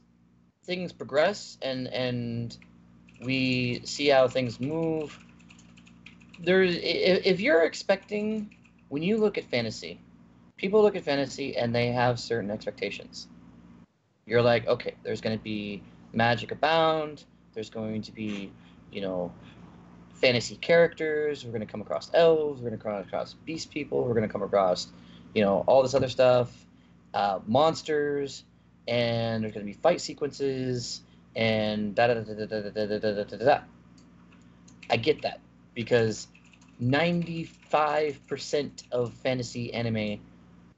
things progress and and we see how things move, there's if, you're expecting when you look at fantasy, people look at fantasy and they have certain expectations. You're like, okay, there's going to be magic abound. There's going to be, you know, fantasy characters. We're going to come across elves. We're going to come across beast people. We're going to come across, you know, all this other stuff, uh, monsters, and there's going to be fight sequences and da da da da da da da da da da. I get that because 95% of fantasy anime,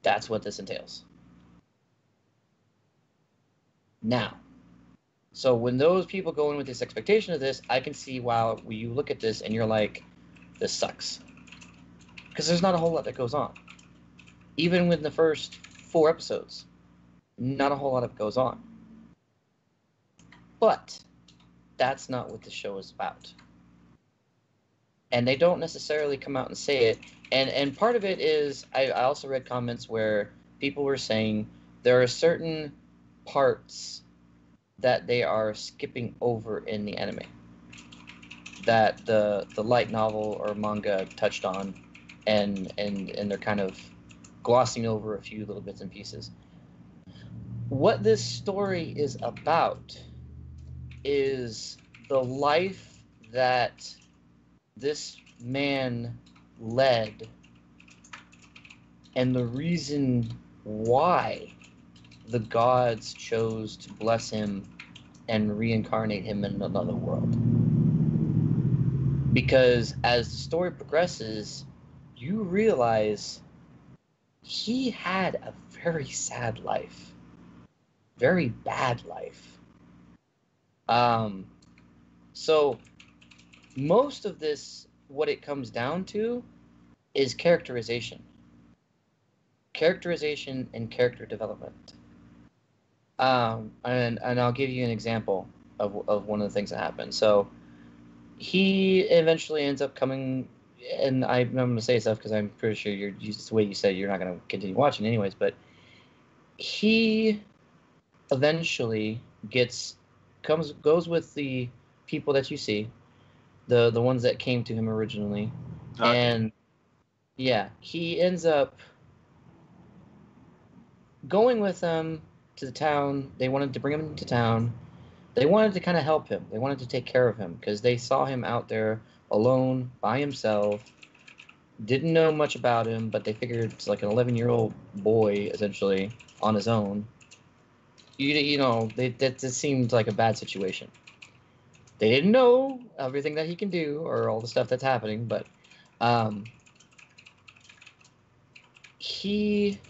that's what this entails. Now, so when those people go in with this expectation of this, I can see why you look at this and you're like, this sucks. Because there's not a whole lot that goes on. Even with the first four episodes, not a whole lot of goes on. But that's not what the show is about. And they don't necessarily come out and say it. And and part of it is I, I also read comments where people were saying there are certain parts that they are skipping over in the anime that the the light novel or manga touched on and and and they're kind of glossing over a few little bits and pieces what this story is about is the life that this man led and the reason why the gods chose to bless him and reincarnate him in another world. Because as the story progresses, you realize he had a very sad life, very bad life. Um, so most of this, what it comes down to, is characterization, characterization and character development. Um, and and I'll give you an example of of one of the things that happened. So he eventually ends up coming, and I, am going to say stuff because I'm pretty sure you're just the way you said you're not going to continue watching anyways. But he eventually gets comes goes with the people that you see, the the ones that came to him originally, okay. and yeah, he ends up going with them to the town. They wanted to bring him to town. They wanted to kind of help him. They wanted to take care of him because they saw him out there alone by himself. Didn't know much about him, but they figured it's like an 11 year old boy essentially on his own. You, you know, they, that, that seemed like a bad situation. They didn't know everything that he can do or all the stuff that's happening, but um, he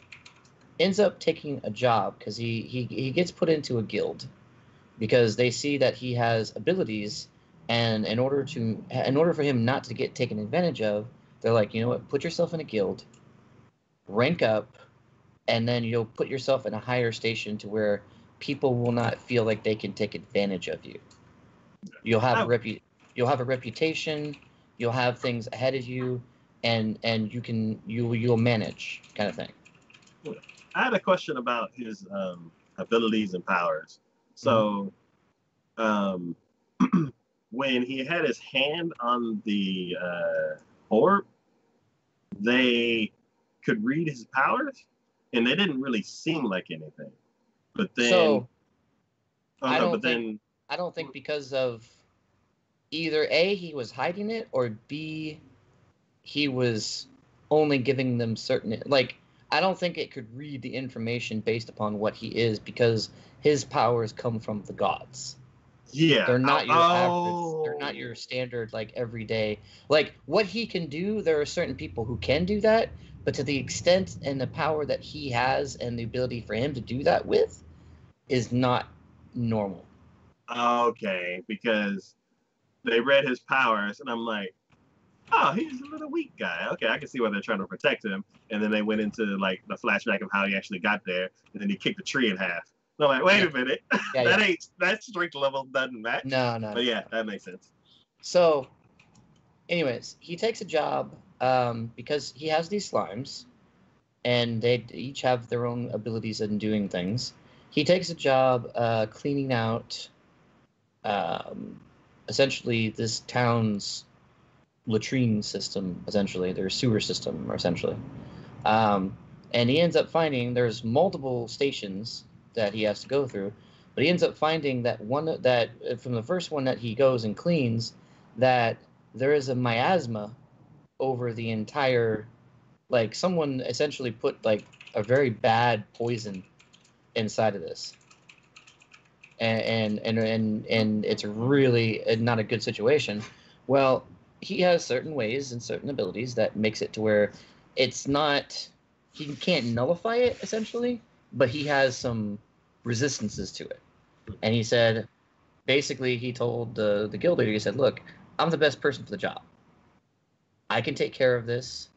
ends up taking a job because he, he he gets put into a guild because they see that he has abilities and in order to in order for him not to get taken advantage of they're like you know what put yourself in a guild rank up and then you'll put yourself in a higher station to where people will not feel like they can take advantage of you you'll have a repu- you'll have a reputation you'll have things ahead of you and and you can you you'll manage kind of thing I had a question about his um, abilities and powers. So, um, when he had his hand on the uh, orb, they could read his powers, and they didn't really seem like anything. But then, so, oh, I don't but think, then I don't think because of either a he was hiding it or b he was only giving them certain like I don't think it could read the information based upon what he is because his powers come from the gods. Yeah. They're not your oh. average, they're not your standard like everyday. Like what he can do, there are certain people who can do that, but to the extent and the power that he has and the ability for him to do that with is not normal. Okay, because they read his powers and I'm like, oh, he's a little weak guy. Okay, I can see why they're trying to protect him. And then they went into like the flashback of how he actually got there, and then he kicked the tree in half. And I'm like, wait a minute, yeah, that yeah. ain't that strength level doesn't match. No, no. But yeah, that makes sense. So, anyways, he takes a job um, because he has these slimes, and they each have their own abilities in doing things. He takes a job uh, cleaning out, um, essentially this town's latrine system, essentially their sewer system, essentially. Um, and he ends up finding there's multiple stations that he has to go through, but he ends up finding that one that uh, from the first one that he goes and cleans that there is a miasma over the entire like someone essentially put like a very bad poison inside of this. And and and and, it's really not a good situation. Well he has certain ways and certain abilities that makes it to where it's not he can't nullify it essentially but he has some resistances to it. And he said basically he told the the guild leader he said look i'm the best person for the job. I can take care of this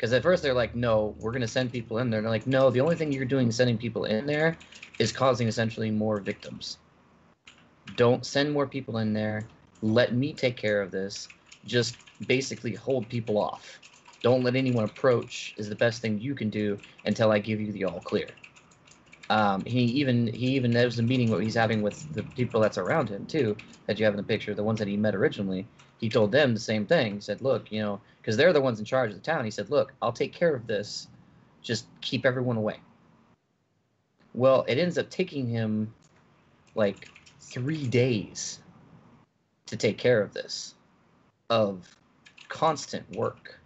because at first they're like no we're going to send people in there. And they're like no the only thing you're doing sending people in there is causing essentially more victims. Don't send more people in there. Let me take care of this. Just basically hold people off. Don't let anyone approach is the best thing you can do until i give you the all clear um, he even he even knows the meeting what he's having with the people that's around him too that you have in the picture the ones that he met originally. He told them the same thing. He said look you know because they're the ones in charge of the town. He said look i'll take care of this. Just keep everyone away. Well it ends up taking him like three days to take care of this of constant work.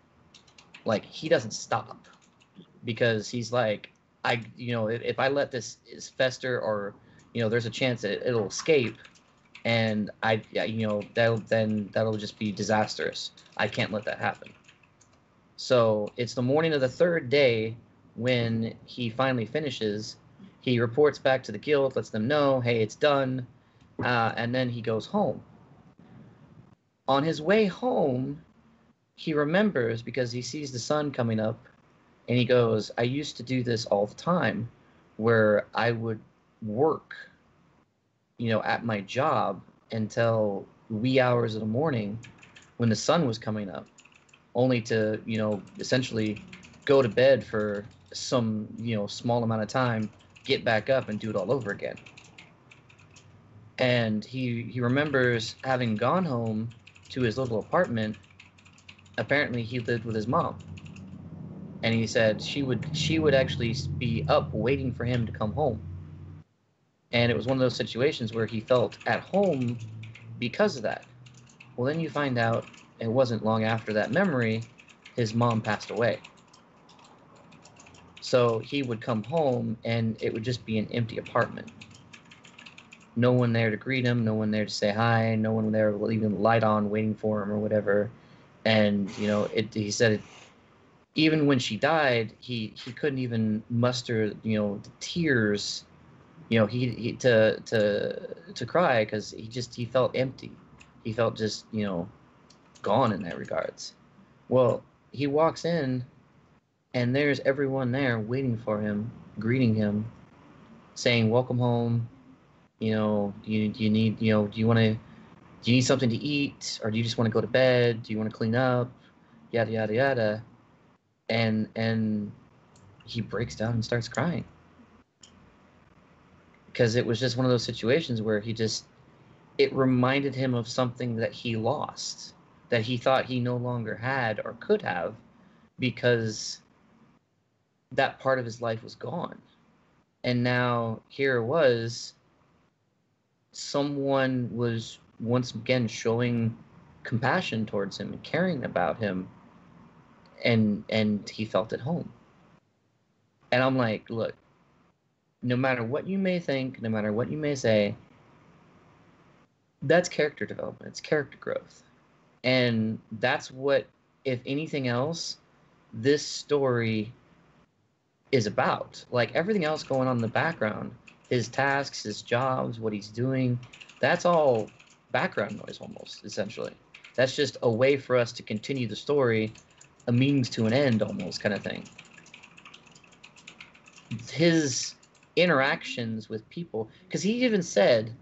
Like he doesn't stop because he's like I you know if, if I let this is fester or you know there's a chance that it'll escape and I you know that'll then that'll just be disastrous. I can't let that happen. So it's the morning of the third day when he finally finishes. He reports back to the guild, lets them know, hey, it's done, uh, and then he goes home. On his way home, he remembers because he sees the sun coming up and he goes, I used to do this all the time where I would work, you know, at my job until wee hours of the morning when the sun was coming up, only to, you know, essentially go to bed for some, you know, small amount of time, get back up and do it all over again. And he he remembers having gone home to his little apartment. Apparently he lived with his mom and he said she would she would actually be up waiting for him to come home. And it was one of those situations where he felt at home because of that. Well then you find out it wasn't long after that memory his mom passed away. So he would come home and it would just be an empty apartment. No one there to greet him no one there to say hi no one there the light on waiting for him or whatever. And you know it he said it even when she died, he he couldn't even muster you know the tears, you know he, he to to to cry because he just he felt empty, he felt just you know gone in that regards. Well, he walks in, and there's everyone there waiting for him, greeting him, saying welcome home. You know, you, you need you know do you want to do you need something to eat or do you just want to go to bed? Do you want to clean up? Yada yada yada and and he breaks down and starts crying. Because it was just one of those situations where he just it reminded him of something that he lost that he thought he no longer had or could have because that part of his life was gone. And now here it was someone was once again showing compassion towards him and caring about him and and he felt at home. And I'm like, look, no matter what you may think, no matter what you may say, that's character development. It's character growth. And that's what, if anything else, this story is about. Like everything else going on in the background, his tasks, his jobs, what he's doing, that's all background noise almost, essentially. That's just a way for us to continue the story a means to an end almost kind of thing. His interactions with people, because he even said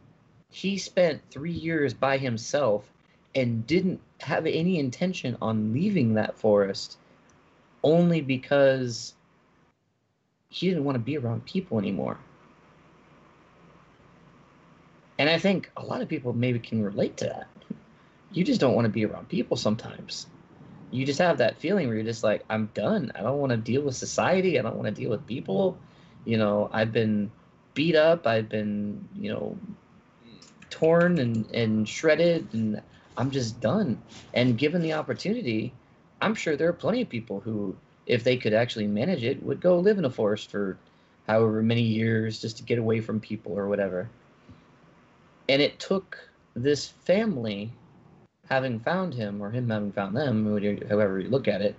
he spent three years by himself and didn't have any intention on leaving that forest only because he didn't want to be around people anymore. And I think a lot of people maybe can relate to that. You just don't want to be around people sometimes. You just have that feeling where you're just like, I'm done. I don't want to deal with society. I don't want to deal with people. You know, I've been beat up. I've been, you know, torn and, and shredded, and I'm just done. And given the opportunity, I'm sure there are plenty of people who, if they could actually manage it, would go live in a forest for however many years just to get away from people or whatever. And it took this family having found him, or him having found them, however you look at it,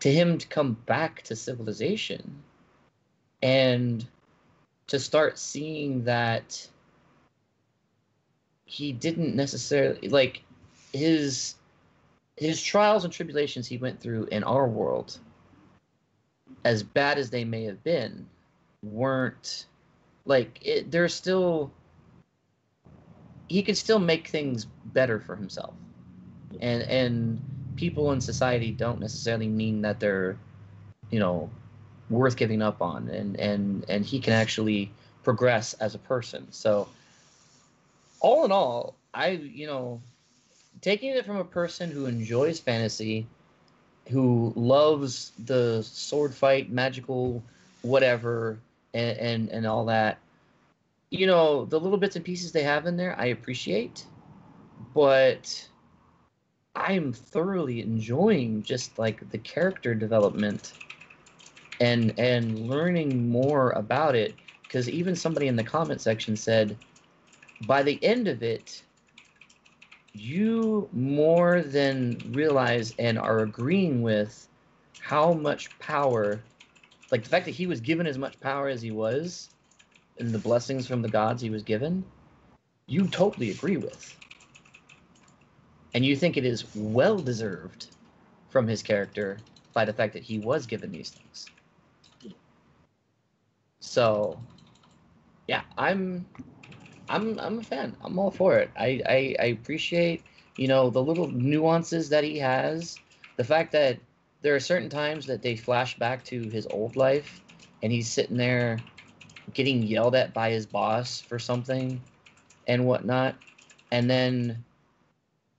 to him to come back to civilization and to start seeing that he didn't necessarily like his his trials and tribulations he went through in our world as bad as they may have been weren't like it, they're still he could still make things better for himself. And and people in society don't necessarily mean that they're you know worth giving up on and and and he can actually progress as a person. So all in all i you know taking it from a person who enjoys fantasy who loves the sword fight magical whatever and and, and all that you know the little bits and pieces they have in there i appreciate but i'm thoroughly enjoying just like the character development and and learning more about it because even somebody in the comment section said by the end of it you more than realize and are agreeing with how much power like the fact that he was given as much power as he was and the blessings from the gods he was given you totally agree with and you think it is well deserved from his character by the fact that he was given these things so, yeah, I'm, I'm, I'm a fan. I'm all for it. I, I, I appreciate, you know, the little nuances that he has. The fact that there are certain times that they flash back to his old life, and he's sitting there getting yelled at by his boss for something and whatnot, and then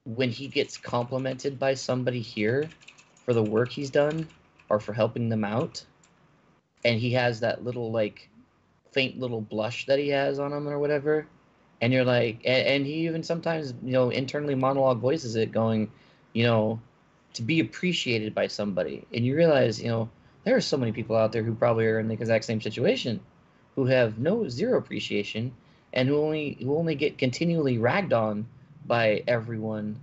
when he gets complimented by somebody here for the work he's done or for helping them out and he has that little like faint little blush that he has on him or whatever and you're like and, and, he even sometimes you know internally monologue voices it going you know to be appreciated by somebody. And you realize you know there are so many people out there who probably are in the exact same situation who have no zero appreciation and who only who only get continually ragged on by everyone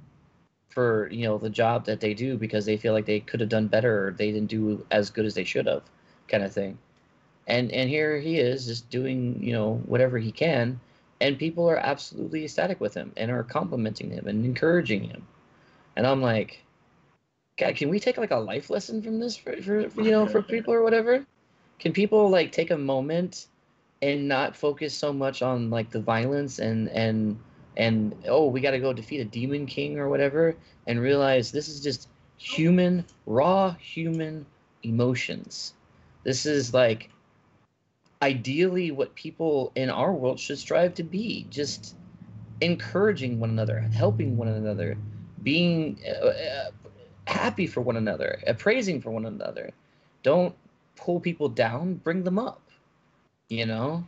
for you know the job that they do because they feel like they could have done better or they didn't do as good as they should have kind of thing. And and here he is just doing, you know, whatever he can and people are absolutely ecstatic with him and are complimenting him and encouraging him. And I'm like, God, can we take like a life lesson from this for, for, you know for people or whatever? Can people like take a moment and not focus so much on like the violence and and and oh we got to go defeat a demon king or whatever and realize this is just human raw human emotions this is like ideally what people in our world should strive to be just encouraging one another, helping one another, being uh, uh, happy for one another, appraising for one another. Don't pull people down, bring them up, you know?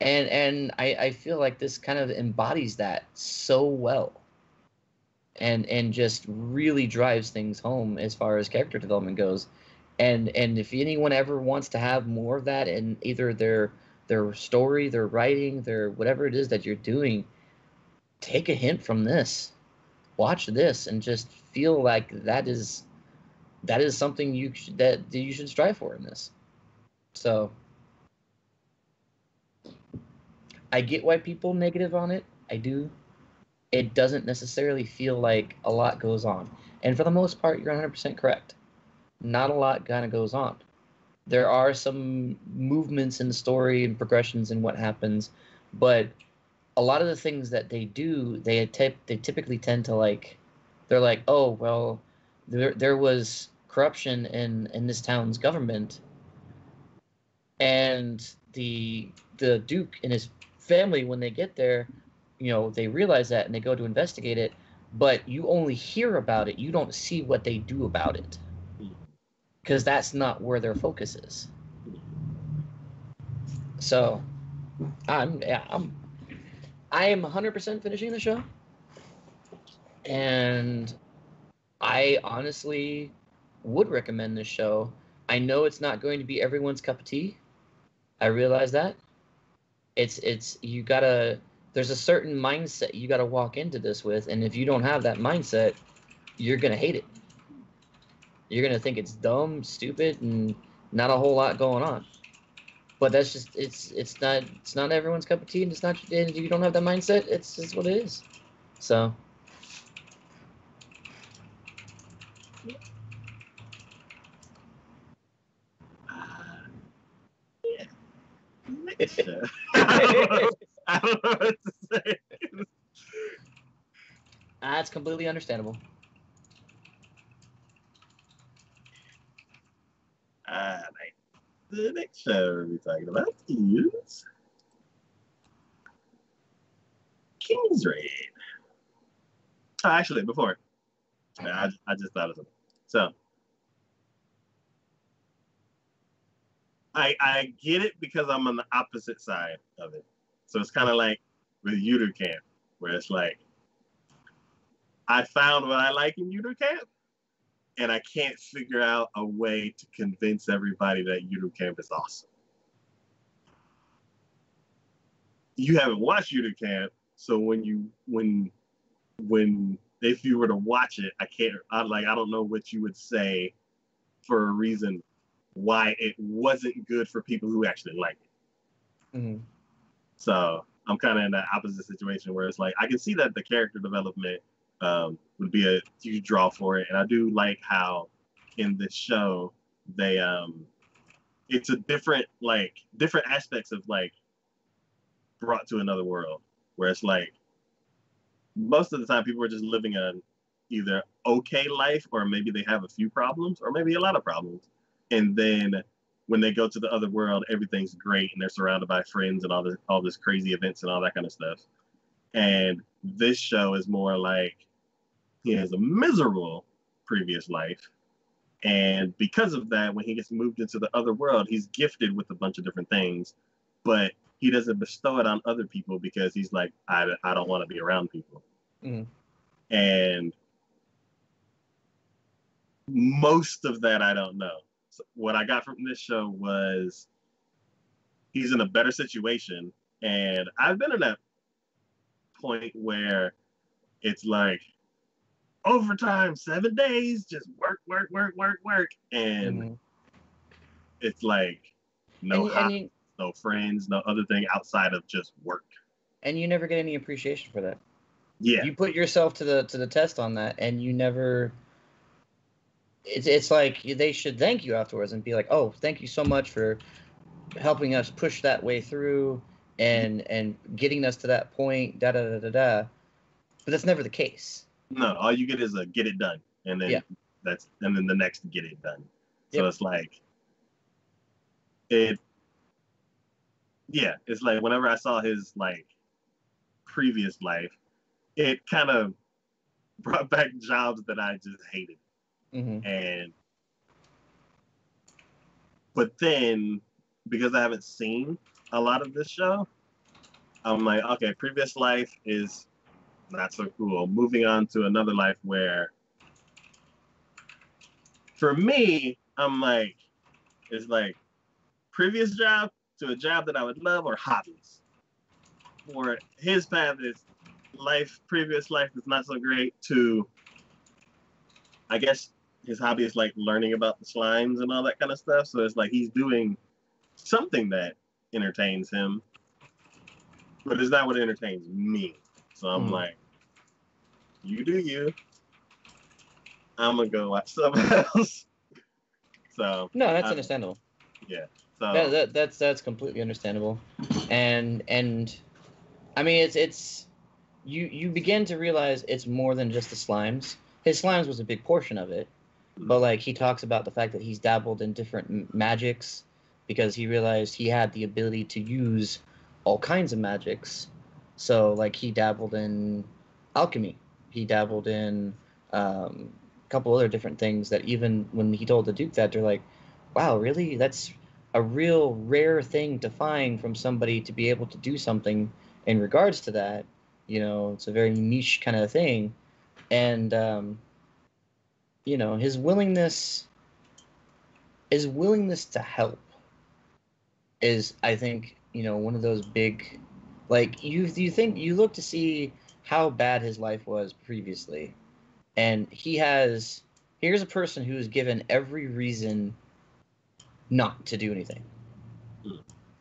And and I, I feel like this kind of embodies that so well. And and just really drives things home as far as character development goes and and if anyone ever wants to have more of that in either their their story their writing their whatever it is that you're doing take a hint from this watch this and just feel like that is that is something you should, that you should strive for in this so i get why people negative on it. I do. It doesn't necessarily feel like a lot goes on. And for the most part you're 100% correct. Not a lot kind of goes on. There are some movements in the story and progressions and what happens, but a lot of the things that they do, they they typically tend to like, they're like, oh well, there there was corruption in in this town's government, and the the duke and his family when they get there, you know, they realize that and they go to investigate it, but you only hear about it. You don't see what they do about it. Because that's not where their focus is. So I'm yeah, I'm I am 100% finishing the show. And I honestly would recommend this show. I know it's not going to be everyone's cup of tea. I realize that. It's it's you got to there's a certain mindset you got to walk into this with and if you don't have that mindset, you're to hate it. You're to think it's dumb, stupid and not a whole lot going on but that's just it's it's not it's not everyone's cup of tea, and it's not and you don't have that mindset, it's just what it is. So. I don't know what to say. That's completely understandable. Uh, the next show we're talking about is King's Raid. Oh, actually, before, I, I just thought of something. So, I I get it because I'm on the opposite side of it. So it's kind of like with Yuru Camp, where it's like I found what I like in Yuru Camp, and I can't figure out a way to convince everybody that Yuru Camp is awesome. You haven't watched Yuru Camp, so when you when when if you were to watch it, I can't. I like I don't know what you would say for a reason why it wasn't good for people who actually like it. Mm-hmm. So I'm kind of in that opposite situation where it's like I can see that the character development um, would be a huge draw for it. And I do like how in this show they um it's a different like different aspects of like brought to another world where it's like most of the time people are just living an either okay life or maybe they have a few problems or maybe a lot of problems and then when they go to the other world everything's great and they're surrounded by friends and all this all this crazy events and all that kind of stuff and this show is more like he has a miserable previous life. And because of that, when he gets moved into the other world, he's gifted with a bunch of different things, but he doesn't bestow it on other people because he's like, I, I don't want to be around people. Mm-hmm. And most of that, I don't know. So what I got from this show was he's in a better situation. And I've been in that point where it's like, overtime, seven days, just work, work, work, work, work, and mm-hmm. it's like no and, and you, no friends, no other thing outside of just work. And you never get any appreciation for that. Yeah, you put yourself to the to the test on that, and you never. It's it's like they should thank you afterwards and be like, oh, thank you so much for helping us push that way through and and getting us to that point. Da da da da da. But that's never the case. No, all you get is a get it done, and then yeah. that's and then the next get it done. So yep. it's like it. Yeah, it's like whenever I saw his like previous life, it kind of brought back jobs that I just hated, mm-hmm. and but then because I haven't seen a lot of this show, I'm like, okay, previous life is not so cool. Moving on to another life where, for me, I'm like, it's like previous job to a job that I would love or hobbies. Or his path is life, previous life is not so great to, I guess his hobby is like learning about the slimes and all that kind of stuff. So it's like he's doing something that entertains him, but it's not what entertains me. So I'm mm. like, you do you. I'm gonna go watch something else. so no, that's um, understandable. Yeah. So that, that, that's that's completely understandable, and and I mean it's it's you you begin to realize it's more than just the slimes. His slimes was a big portion of it, but like he talks about the fact that he's dabbled in different magics because he realized he had the ability to use all kinds of magics. So like he dabbled in alchemy, he dabbled in um, a couple other different things that even when he told the Duke that they're like, wow, really? That's a real rare thing to find from somebody to be able to do something in regards to that. You know, it's a very niche kind of thing, and um, you know his willingness, his willingness to help, is I think you know one of those big, like you you think you look to see how bad his life was previously, and he has here's a person who is given every reason not to do anything.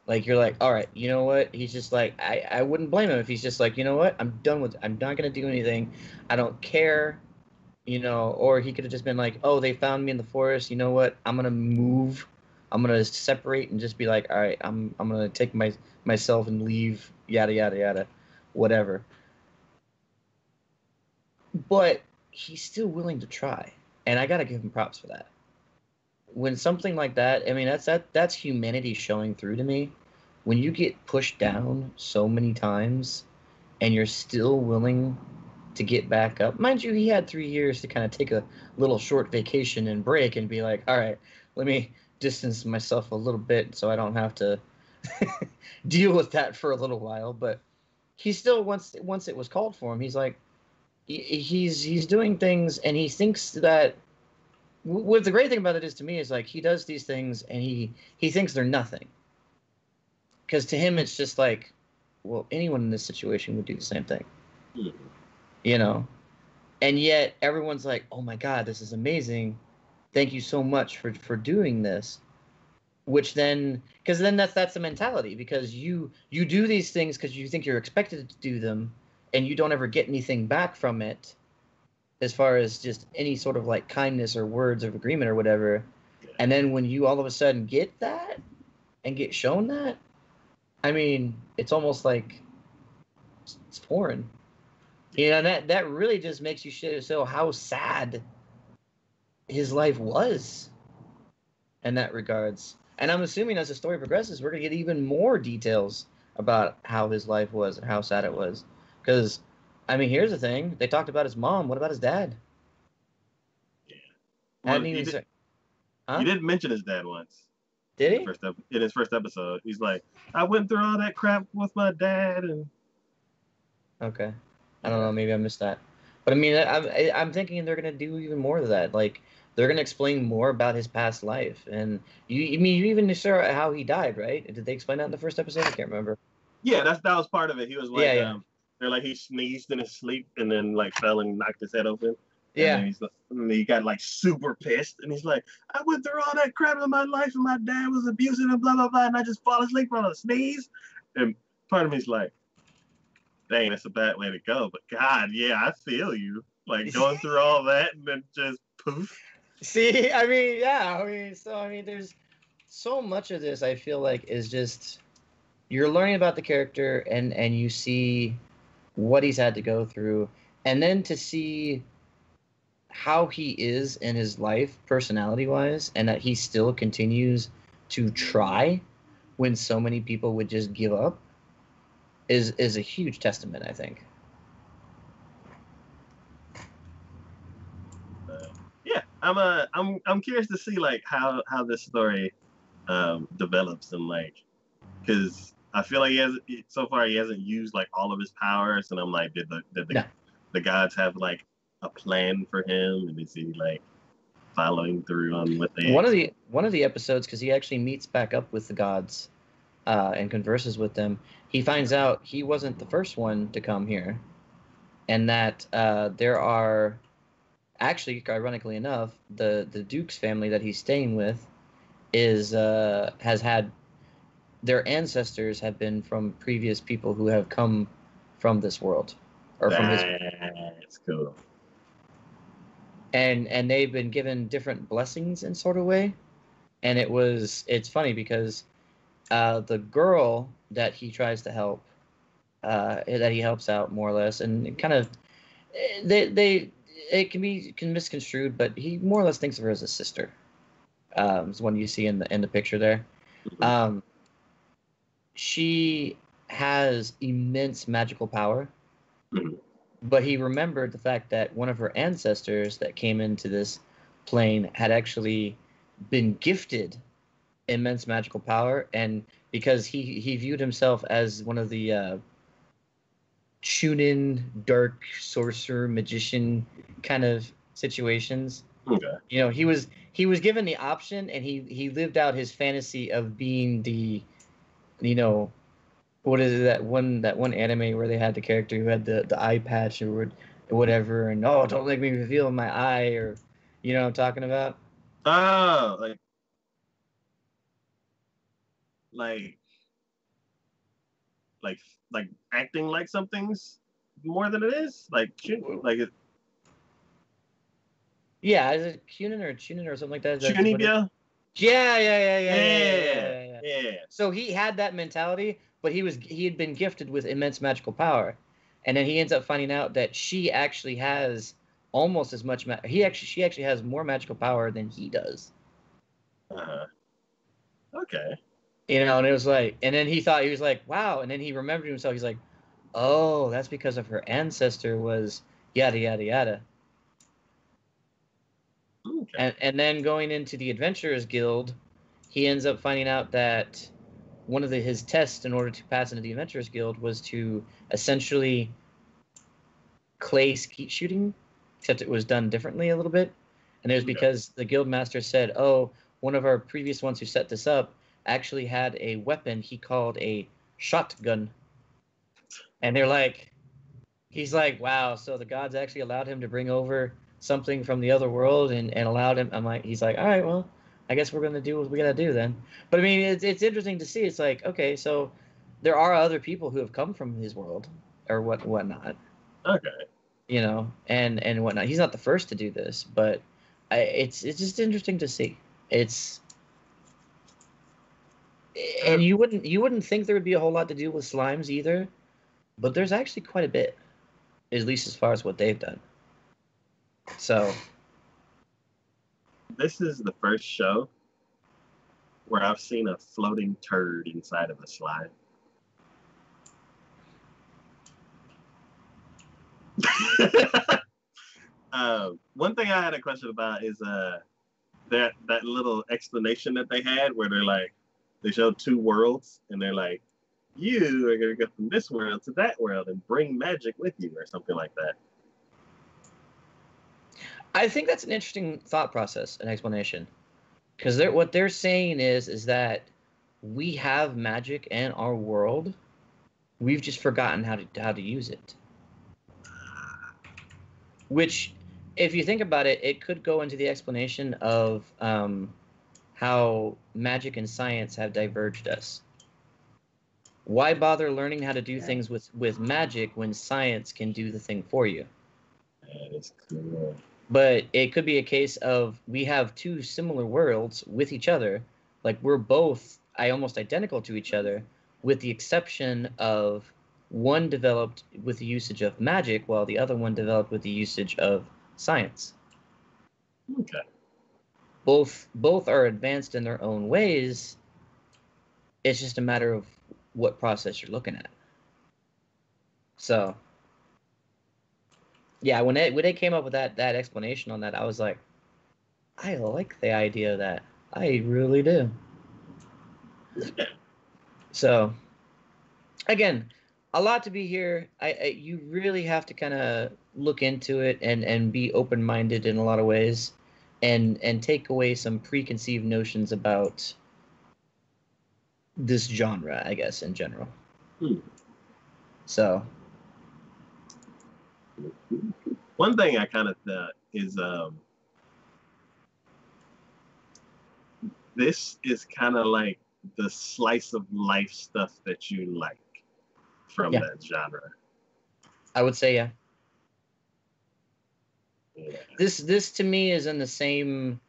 Like you're like, all right, you know what? He's just like, I, I wouldn't blame him if he's just like, you know what? I'm done with. I'm not gonna do anything. I don't care. You know, or he could have just been like, oh, they found me in the forest. You know what? I'm gonna move. I'm gonna separate and just be like, all right, I'm I'm gonna take my myself and leave. Yada yada yada, whatever. But he's still willing to try, and I gotta give him props for that when something like that i mean that's that that's humanity showing through to me when you get pushed down so many times and you're still willing to get back up. Mind you he had three years to kind of take a little short vacation and break and be like all right let me distance myself a little bit so i don't have to deal with that for a little while. But he still once once it was called for him he's like he's he's doing things and he thinks that what the great thing about it is to me is like he does these things and he he thinks they're nothing. Because to him it's just like well anyone in this situation would do the same thing. Mhm. You know and yet everyone's like oh my god this is amazing thank you so much for for doing this which then because then that's that's the mentality because you you do these things because you think you're expected to do them and you don't ever get anything back from it as far as just any sort of like kindness or words of agreement or whatever. And then when you all of a sudden get that and get shown that, I mean, it's almost like it's, foreign. You know, and that that really just makes you shit so how sad his life was in that regards. And I'm assuming as the story progresses, we're gonna get even more details about how his life was and how sad it was. Because I mean, here's the thing: they talked about his mom. What about his dad? Yeah, Well, Hadn't he, even did, said- Huh? he didn't mention his dad once. Did in he? First ep- in his first episode, he's like, "I went through all that crap with my dad," and Okay. I don't know. Maybe I missed that. But I mean, I'm I- I'm thinking they're gonna do even more of that. Like they're gonna explain more about his past life, and you. I mean, you even saw how he died, right? Did they explain that in the first episode? I can't remember. yeah, that's that was part of it. He was like, Yeah, yeah. Um, they're like he sneezed in his sleep and then like fell and knocked his head open. And Yeah. he's like, and he got like super pissed, and he's like, "I went through all that crap in my life, and my dad was abusive and blah blah blah, and I just fall asleep on a sneeze." And part of me's like, "Dang, that's a bad way to go." But God, yeah, I feel you. Like going through all that and then just poof. See, I mean, yeah, I mean, so I mean, there's so much of this. I feel like is just you're learning about the character, and and you see what he's had to go through, and then to see how he is in his life, personality wise, and that he still continues to try when so many people would just give up, is is a huge testament. I think. yeah, I'm uh, I'm I'm curious to see like how how this story um develops and like because I feel like he has so far he hasn't used like all of his powers and I'm like did the did the, No. the gods have like a plan for him and is he like following through on what they one of the one of the episodes because he actually meets back up with the gods uh, and converses with them he finds out he wasn't the first one to come here and that uh, there are actually ironically enough the the duke's family that he's staying with is uh, has had their ancestors have been from previous people who have come from this world or from this that's cool. And and they've been given different blessings in sort of way. And it was it's funny because uh the girl that he tries to help uh that he helps out more or less and kind of they they it can be can misconstrued, but he more or less thinks of her as a sister. Um, is one you see in the in the picture there. Mhm. Um, she has immense magical power, Mhm. but he remembered the fact that one of her ancestors that came into this plane had actually been gifted immense magical power, and because he he viewed himself as one of the uh, Chunin dark sorcerer magician kind of situations Okay. you know he was he was given the option and he he lived out his fantasy of being the you know what is it, that one that one anime where they had the character who had the the eye patch or whatever and oh don't make me feel my eye or you know what i'm talking about Oh, like, like, like, like acting like something's more than it is. Like, should- like it, yeah is it Cunin or Chunin or something like that Is that what it- yeah yeah yeah yeah yeah, yeah, yeah, Yeah, yeah. yeah. So he had that mentality, but he was he had been gifted with immense magical power, and then he ends up finding out that she actually has almost as much. Ma- he actually she actually has more magical power than he does. Uh-huh. Okay. You know, and it was like, and then he thought he was like, wow, and then he remembered himself. He's like, oh, that's because of her ancestor was yada yada yada. Okay. And and then going into the Adventurers Guild, he ends up finding out that one of the, his tests in order to pass into the Adventurers Guild was to essentially clay skeet shooting, except it was done differently a little bit. And it was because the guild master said, "Oh, one of our previous ones who set this up actually had a weapon he called a shotgun." And they're like, he's like, "Wow, so the gods actually allowed him to bring over something from the other world and, and allowed him." I'm like, he's like, "All right, well, I guess we're gonna do what we gotta do then." But I mean, it's it's interesting to see. It's like, okay, so there are other people who have come from his world or what whatnot Okay. you know, and and whatnot. He's not the first to do this, but I, it's it's just interesting to see. It's and you wouldn't you wouldn't think there would be a whole lot to do with slimes either, but there's actually quite a bit, at least as far as what they've done. So This is the first show where I've seen a floating turd inside of a slime. um, one thing I had a question about is uh, that that little explanation that they had where they're like they show two worlds and they're like you are gonna go from this world to that world and bring magic with you or something like that. I think that's an interesting thought process and explanation, because they're what they're saying is is that we have magic in our world, we've just forgotten how to how to use it. Which, if you think about it, it could go into the explanation of um, how magic and science have diverged us. Why bother learning how to do things with with magic when science can do the thing for you? That is cool. but it could be a case of we have two similar worlds with each other like we're both i almost identical to each other with the exception of one developed with the usage of magic while the other one developed with the usage of science Okay. Both both are advanced in their own ways. It's just a matter of what process you're looking at. So yeah when they when they came up with that that explanation on that i was like i like the idea of that. I really do. So again a lot to be here. I, I you really have to kind of look into it and and be open-minded in a lot of ways and and take away some preconceived notions about this genre i guess in general Hmm. so One thing I kind of thought is um, this is kind of like the slice of life stuff that you like from Yeah. that genre. i would say yeah Yeah. This this to me is in the same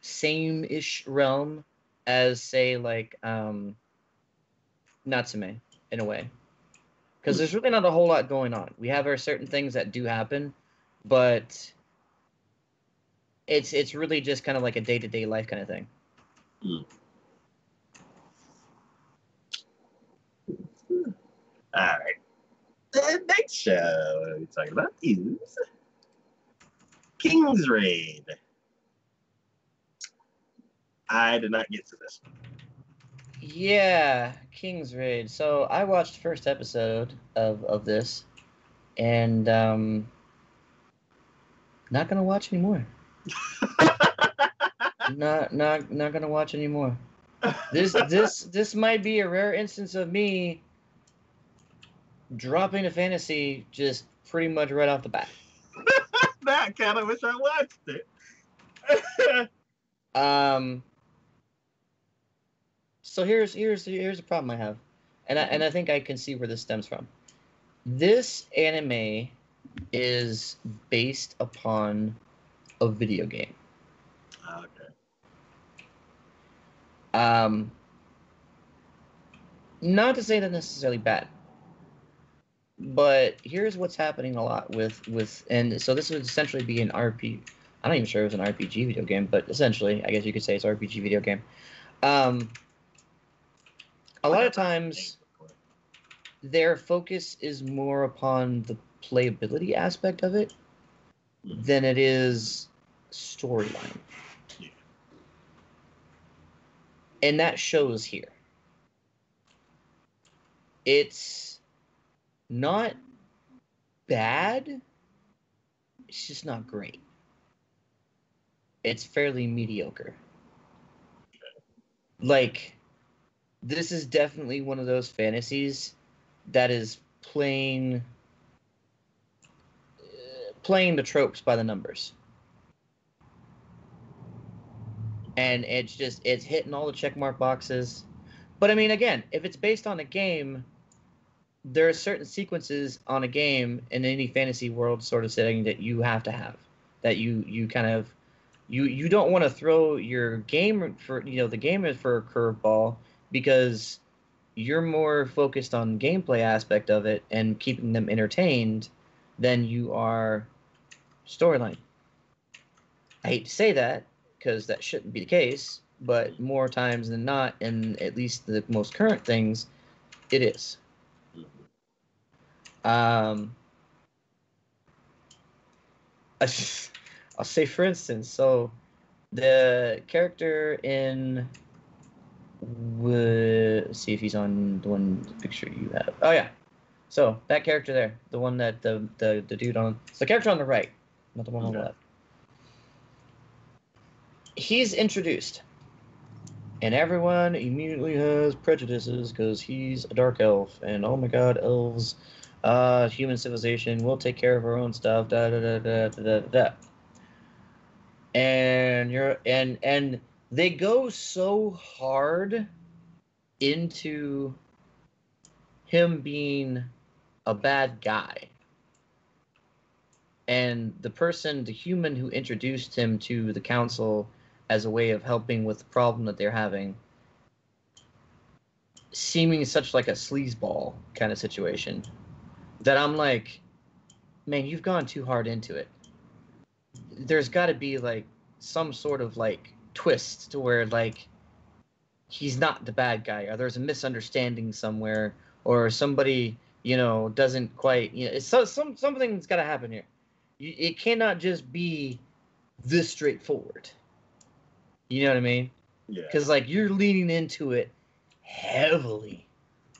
same ish realm as say like um natsume in a way because there's really not a whole lot going on we have our certain things that do happen but it's it's really just kind of like a day to day life kind of thing. All right. The next show we're talking about is King's Raid. I did not get to this one. Yeah, King's Raid. So I watched first episode of of this, and um, not gonna watch anymore. not not not gonna watch anymore. This this this might be a rare instance of me dropping a fantasy just pretty much right off the bat. That kind of wish I watched it. Um. So here's here's here's a problem I have, and I and I think I can see where this stems from. This anime is based upon a video game. okay. Um. Not to say that necessarily bad, but here's what's happening a lot with with and so this would essentially be an RP. I'm not even sure it was an RPG video game, but essentially, I guess you could say it's an RPG video game. Um, a lot of times, their focus is more upon the playability aspect of it than it is storyline. Yeah. And that shows here. It's not bad, it's just not great. It's fairly mediocre. Like, this is definitely one of those fantasies that is playing uh, playing the tropes by the numbers and it's just it's hitting all the check mark boxes but i mean again if it's based on a game there are certain sequences on a game in any fantasy world sort of setting that you have to have that you you kind of you you don't want to throw your game for you know the game is for a curveball because you're more focused on gameplay aspect of it and keeping them entertained than you are storyline. I hate to say that because that shouldn't be the case, but more times than not, in at least the most current things, it is. Um, I'll say, for instance, so the character in let's see if he's on the one picture you have. Oh yeah. So that character there, the one that the the, the dude on the character on the right, not the one on the left. He's introduced. And everyone immediately has prejudices because he's a dark elf, and oh my god, elves, uh, human civilization, we'll take care of our own stuff, da da da da da da da. And you're and and they go so hard into him being a bad guy. And the person, the human who introduced him to the council as a way of helping with the problem that they're having, seeming such like a sleazeball kind of situation, that I'm like, man, you've gone too hard into it. There's got to be like some sort of like twist to where like he's not the bad guy or there's a misunderstanding somewhere or somebody you know doesn't quite you know it's so, some something's got to happen here you, it cannot just be this straightforward you know what i mean Yeah. because like you're leaning into it heavily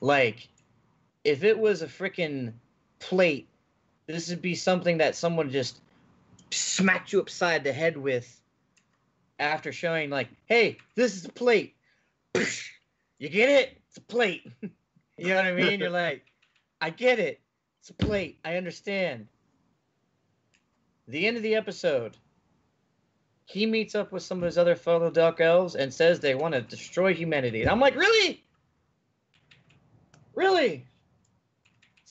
like if it was a freaking plate this would be something that someone just smacked you upside the head with after showing like hey this is a plate. You get it? It's a plate. You know what i mean? You're like i get it. It's a plate. I understand. The end of the episode. He meets up with some of his other fellow dark elves and says they want to destroy humanity. And i'm like really? Really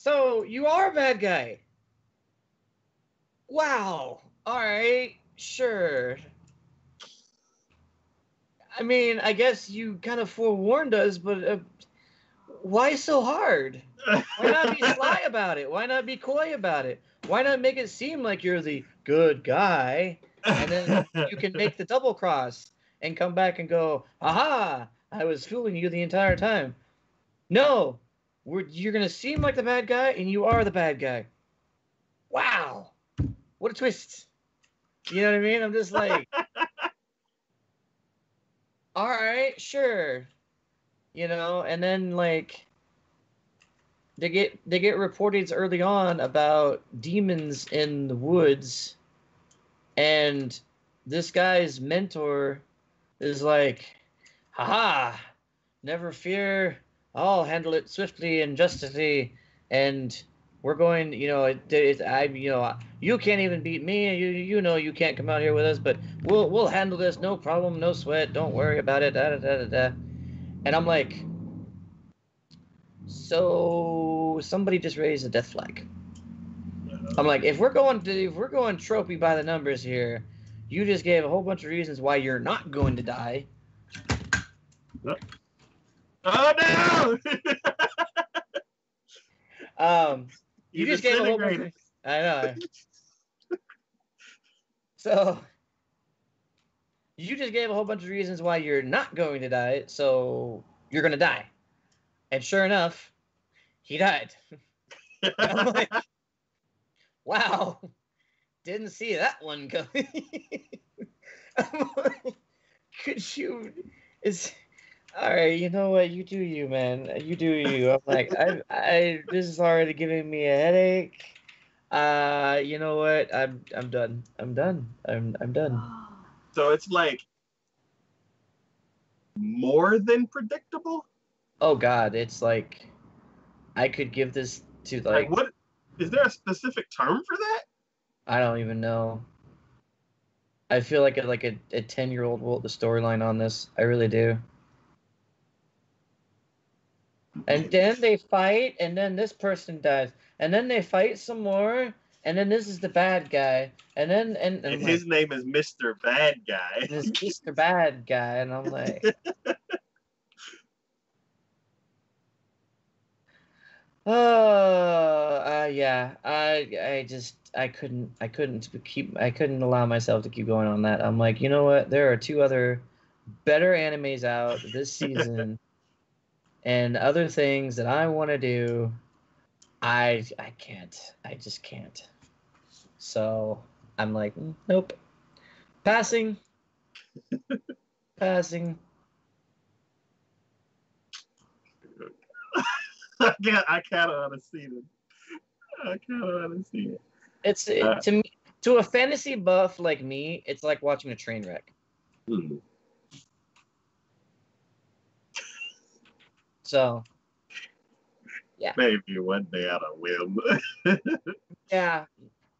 so you are a bad guy wow all right sure I mean, I guess you kind of forewarned us, but uh, why so hard? Why not be sly about it? Why not be coy about it? Why not make it seem like you're the good guy? And then you can make the double cross and come back and go, aha, I was fooling you the entire time. No, you're going to seem like the bad guy and you are the bad guy. Wow. What a twist. You know what I mean? I'm just like, all right, sure. You know, and then like they get they get reportings early on about demons in the woods and this guy's mentor is like haha never fear i'll handle it swiftly and justly and we're going you know it, it, i you know you can't even beat me you you know you can't come out here with us but we'll we'll handle this no problem no sweat don't worry about it da, da, da, da, da. and i'm like so somebody just raised a death flag. I'm like, if we're going to if we're going trophy by the numbers here, you just gave a whole bunch of reasons why you're not going to die. Oh no! um, you, just gave a whole bunch. Of, I know. so you just gave a whole bunch of reasons why you're not going to die. So you're gonna die. And sure enough, he died. Like, wow, didn't see that one coming. like, could you? Is all right. You know what? You do you, man. You do you. I'm like, I, I. This is already giving me a headache. Uh, you know what? I'm, I'm done. I'm done. I'm, I'm done. So it's like more than predictable. Oh God, it's like I could give this to like, Like what? Is there a specific term for that? I don't even know. I feel like a, like a, a ten year old wrote the storyline on this. I really do. And then they fight, and then this person dies, and then they fight some more, and then this is the bad guy, and then and, and And his name is Mr. Bad Guy. this Mr. Bad Guy, and I'm like, oh, uh, yeah, I I just I couldn't I couldn't keep I couldn't allow myself to keep going on that. I'm like, you know what? There are two other better animes out this season, and other things that I want to do. I I can't. I just can't. So I'm like, "Mm, nope. Passing. Passing. I can't. I kind of want to see it. I kind of want to see it. It's it- Uh, to me to a fantasy buff like me, it's like watching a train wreck. Hmm. So Maybe one day out of whim. yeah,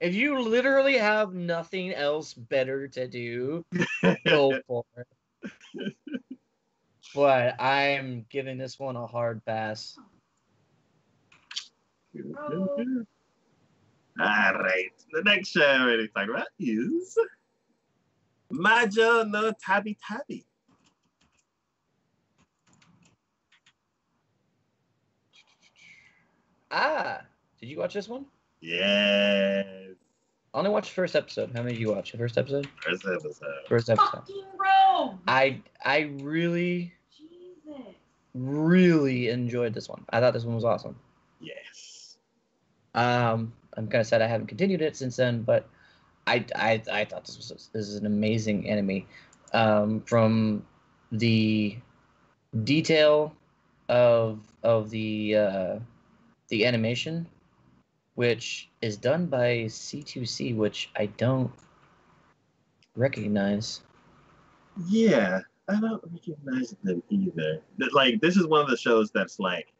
if you literally have nothing else better to do, go for it. But I'm giving this one a hard pass. Oh. All right. The next show we're going to talk about is Majo no Tabi Tabi. Ah, did you watch this one? Yes. I only watched the first episode. How many did you watch? The first episode? First episode. First episode. Fucking Rome! I I really Jesus. really enjoyed this one. I thought this one was awesome. Yes. Um, I'm kind of sad I haven't continued it since then, but I I, I thought this was this is an amazing anime. Um, from the detail of of the uh, the animation, which is done by C2C, which I don't recognize. Yeah. I don't recognize them either. Th- Like this is one of the shows that's like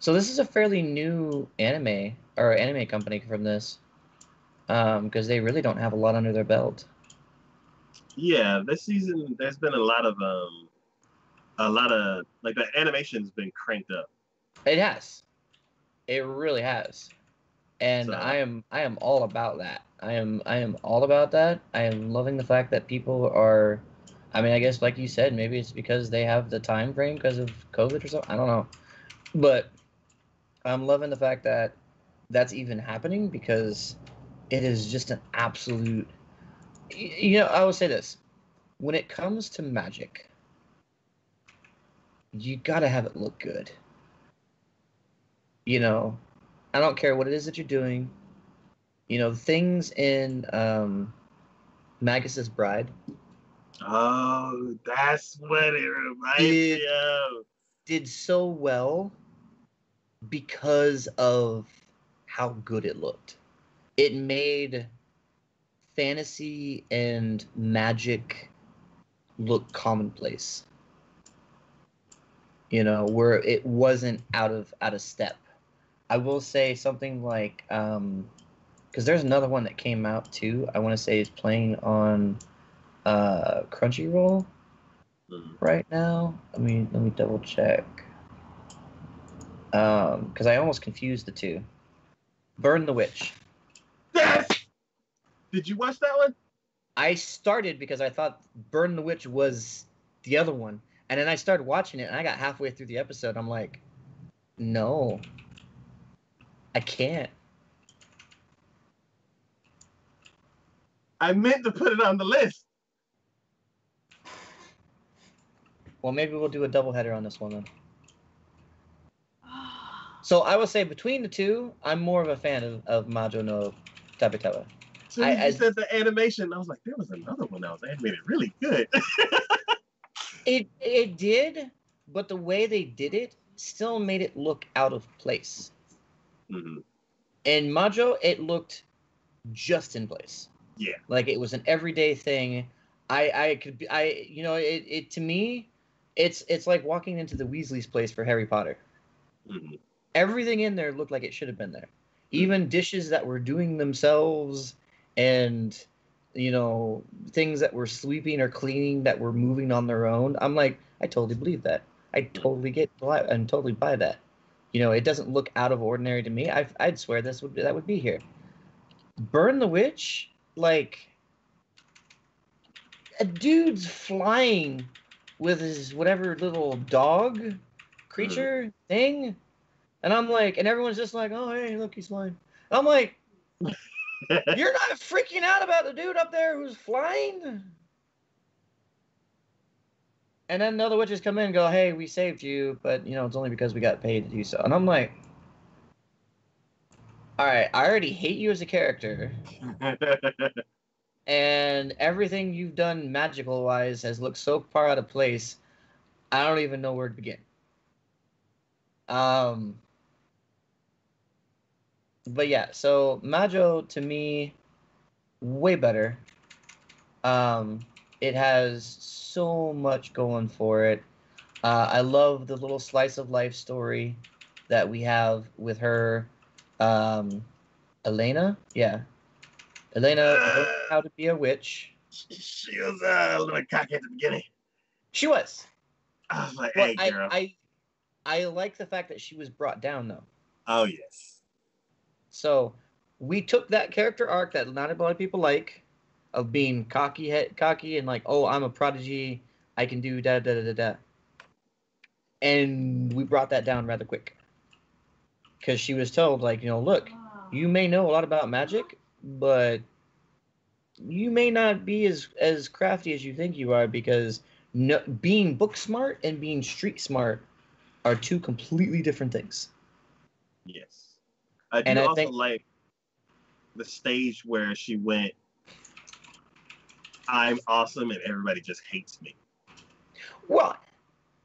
So this is a fairly new anime or anime company from this, because they really don't have a lot under their belt. yeah, this season there's been a lot of um a lot of like the animation's been cranked up. It has, it really has, and So- I am I am all about that. I am I am all about that. I am loving the fact that people are. I mean, I guess like you said, maybe it's because they have the time frame because of COVID or something. I don't know, But I'm loving the fact that that's even happening because it is just an absolute. You know, I will say this: when it comes to magic, you gotta have it look good. You know, I don't care what it is that you're doing. You know, things in um, Magus's Bride Oh, that's what it reminds Dude. me of. did so well because of how good it looked. It made fantasy and magic look commonplace. You know, where it wasn't out of out of step. I will say something like um because there's another one that came out too. I want to say is playing on uh Crunchyroll Mhm. right now. Let me let me double check. Um, because I almost confused the two. Burn the Witch. Yes! Did you watch that one? I started because I thought Burn the Witch was the other one, and then I started watching it, and I got halfway through the episode. I'm like, no, I can't. I meant to put it on the list. Well, maybe we'll do a double header on this one then. So I would say between the two, I'm more of a fan of, of Majo no Tabitabi. So I- you I- said the animation, I was like, there was another one that was animated really good. It it did, but the way they did it still made it look out of place. Mhm. In Majo, it looked just in place. Yeah. Like it was an everyday thing. I I could be I you know it, it to me, it's it's like walking into the Weasley's place for Harry Potter. Mhm. Everything in there looked like it should have been there. Even dishes that were doing themselves and you know things that were sweeping or cleaning that were moving on their own. I'm like, I totally believe that. I totally get and totally buy that. You know, it doesn't look out of ordinary to me. I, I'd swear this would that would be here. Burn the witch, like a dude's flying with his whatever little dog creature mm-hmm. thing, and I'm like, and everyone's just like, oh hey, look, he's flying. I'm like, you're not freaking out about the dude up there who's flying. And then the other witches come in and go, "Hey, we saved you, but you know it's only because we got paid to do so." And I'm like, "All right, I already hate you as a character, and everything you've done magical wise has looked so far out of place. I don't even know where to begin." Um. But yeah, so Majo to me, way better. Um, it has so much going for it. Uh, I love the little slice of life story that we have with her, um, Elaina. Yeah, Elaina how to be a witch. she was uh, a little cocky at the beginning. She was. I was like, Well, hey, I, girl. I, I like the fact that she was brought down though. oh, yes. So we took that character arc that not a lot of people like, of being cocky, cocky, and like, oh, I'm a prodigy, I can do da da da da da, and we brought that down rather quick. Because she was told, like, you know, look, you may know a lot about magic, but you may not be as as crafty as you think you are because no, being book smart and being street smart are two completely different things. Yes. I do And I also think- like the stage where she went, I'm awesome and everybody just hates me. Well,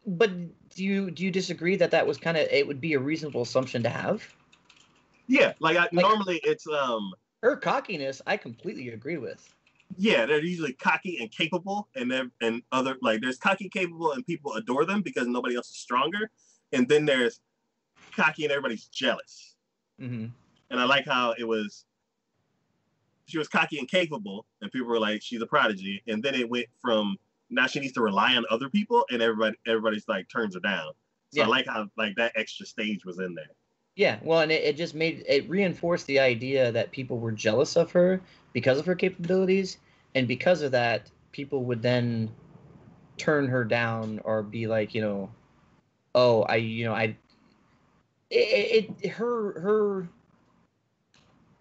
but do you do you disagree that that was kind of it would be a reasonable assumption to have? Yeah, like, I, Like- normally it's um Her cockiness, I completely agree with. yeah, they're usually cocky and capable, and then and other like there's cocky, capable, and people adore them because nobody else is stronger, and then there's cocky and everybody's jealous. hmm And I like how it was. She was cocky and capable, and people were like, "She's a prodigy." And then it went from now she needs to rely on other people, and everybody everybody's like turns her down. So Yeah. I like how like that extra stage was in there. Yeah, well, and it, it just made it reinforced the idea that people were jealous of her because of her capabilities, and because of that, people would then turn her down or be like, you know, oh, I, you know, I, it, it her her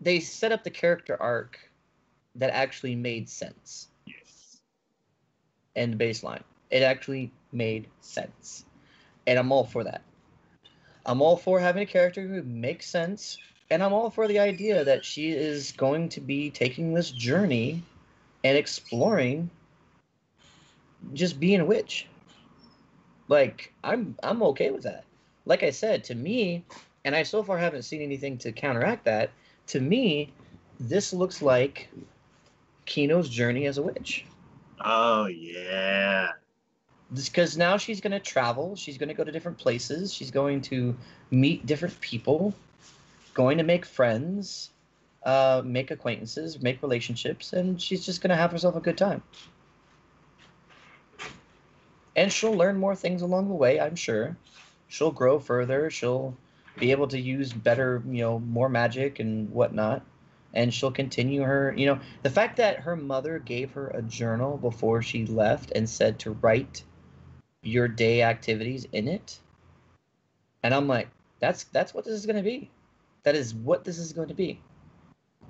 they set up the character arc that actually made sense Yes. and the baseline. It actually made sense. And I'm all for that. I'm all for having a character who makes sense. And I'm all for the idea that she is going to be taking this journey and exploring just being a witch. Like, I'm I'm okay with that. Like I said, to me, and I so far haven't seen anything to counteract that, to me, this looks like Kino's journey as a witch. Oh yeah. because now she's going to travel she's going to go to different places she's going to meet different people going to make friends uh, make acquaintances make relationships and she's just going to have herself a good time and she'll learn more things along the way i'm sure she'll grow further she'll be able to use better you know more magic and whatnot. And she'll continue her you know the fact that her mother gave her a journal before she left and said to write your day activities in it. And i'm like that's that's what this is going to be. That is what this is going to be.